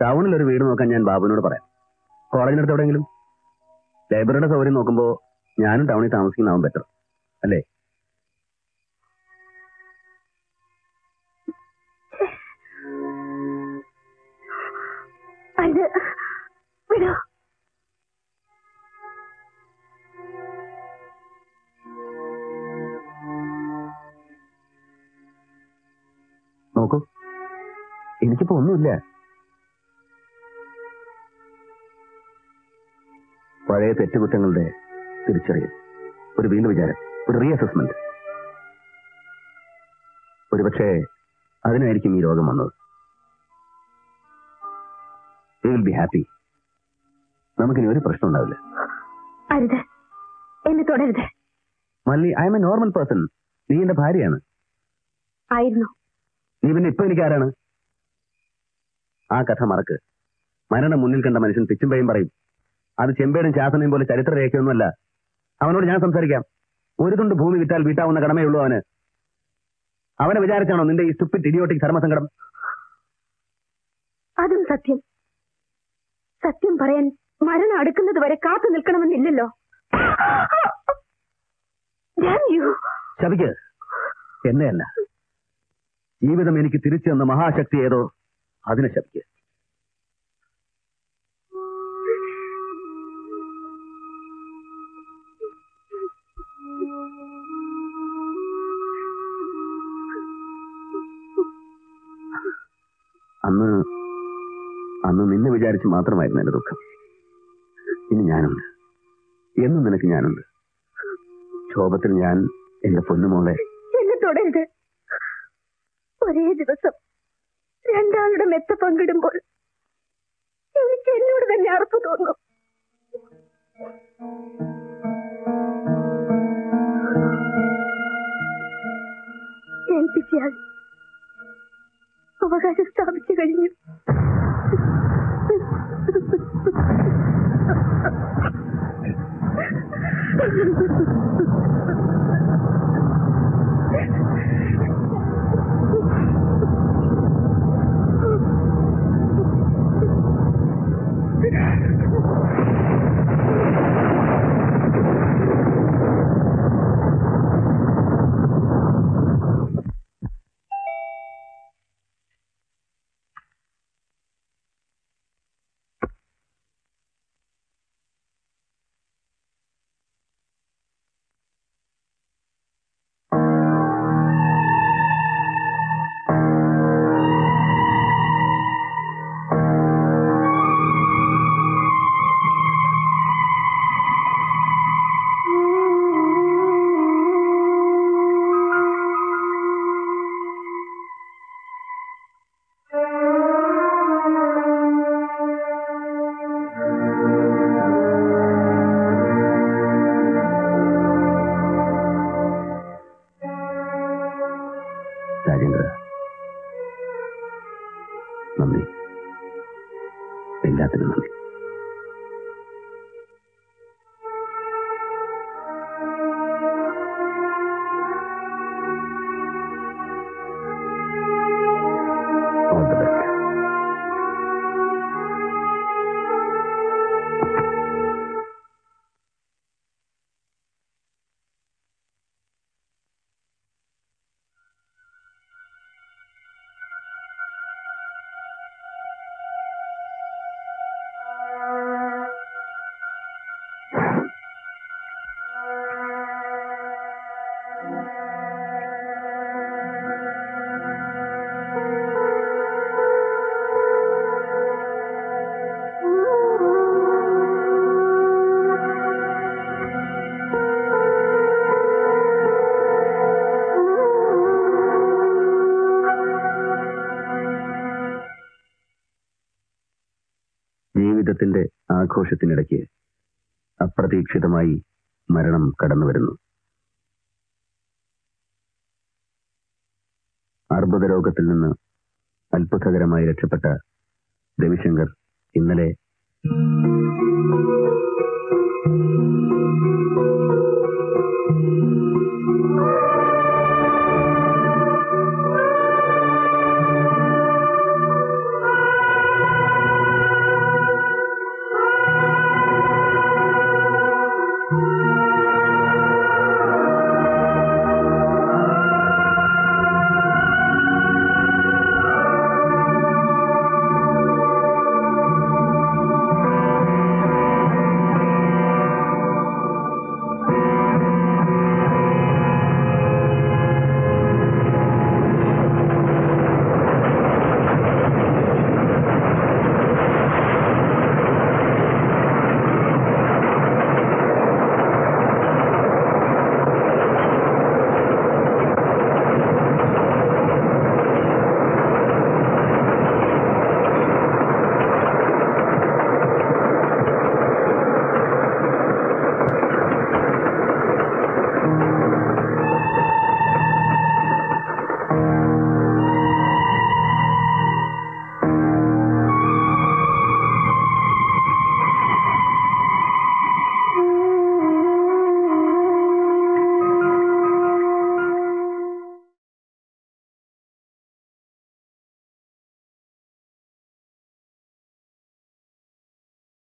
ടൗണിൽ ഒരു വീട് നോക്കാൻ ഞാൻ ബാബുവിനോട് പറയാം. കോളേജിനടുത്ത് എവിടെയെങ്കിലും? ലൈബ്രറിയുടെ സൗകര്യം നോക്കുമ്പോ ഞാനും ടൗണിൽ താമസിക്കുന്നതാവും ബെറ്റർ കഥ മറക്ക് മരണം മുന്നിൽ കണ്ട മനുഷ്യൻ പിച്ചുംപയും പറയും അത് ചെമ്പേടും ശാസനയും പോലെ ചരിത്രരേഖയൊന്നുമല്ല. അവനോട് ഞാൻ സംസാരിക്കാം. ഒരു തുണ്ട് ഭൂമി വിറ്റാൽ വീട്ടാവുന്ന കടമയുള്ളൂ അവന്. അവനെ വിചാരിച്ചാണോ നിന്റെ ഈ സ്റ്റുപ്പിറ്റ് ഇഡിയോട്ടിക് ധർമ്മസങ്കടം? അതും സത്യം. സത്യം പറയാൻ മരണം അടുക്കുന്നത് വരെ കാത്തു നിൽക്കണമെന്നില്ലല്ലോ. ശപിക്ക്. എന്നെയല്ല. ജീവിതം എനിക്ക് തിരിച്ചു തന്ന മഹാശക്തി ഏതോ? അതിനെ ശപിക്ക്. നിന്നെ വിചാരിച്ച് മാത്രമായിരുന്നു എന്റെ ദുഃഖം. ഇനി ഞാനുണ്ട്. എന്നും നിനക്ക് ഞാനുണ്ട്. ക്ഷോഭത്തിൽ ഞാൻ എന്റെ പൊന്നുമോളെ എന്നെ തുടരുത് ഒരേ ദിവസം രണ്ടാളുടെ മെത്ത പങ്കിടുമ്പോൾ എനിക്ക് എന്നോട് തന്നെ അറപ്പ് തോന്നും. അവകാശം സ്ഥാപിച്ചു കഴിഞ്ഞു. Ha ha ha ha! ആഘോഷത്തിനിടയ്ക്ക് അപ്രതീക്ഷിതമായി മരണം കടന്നു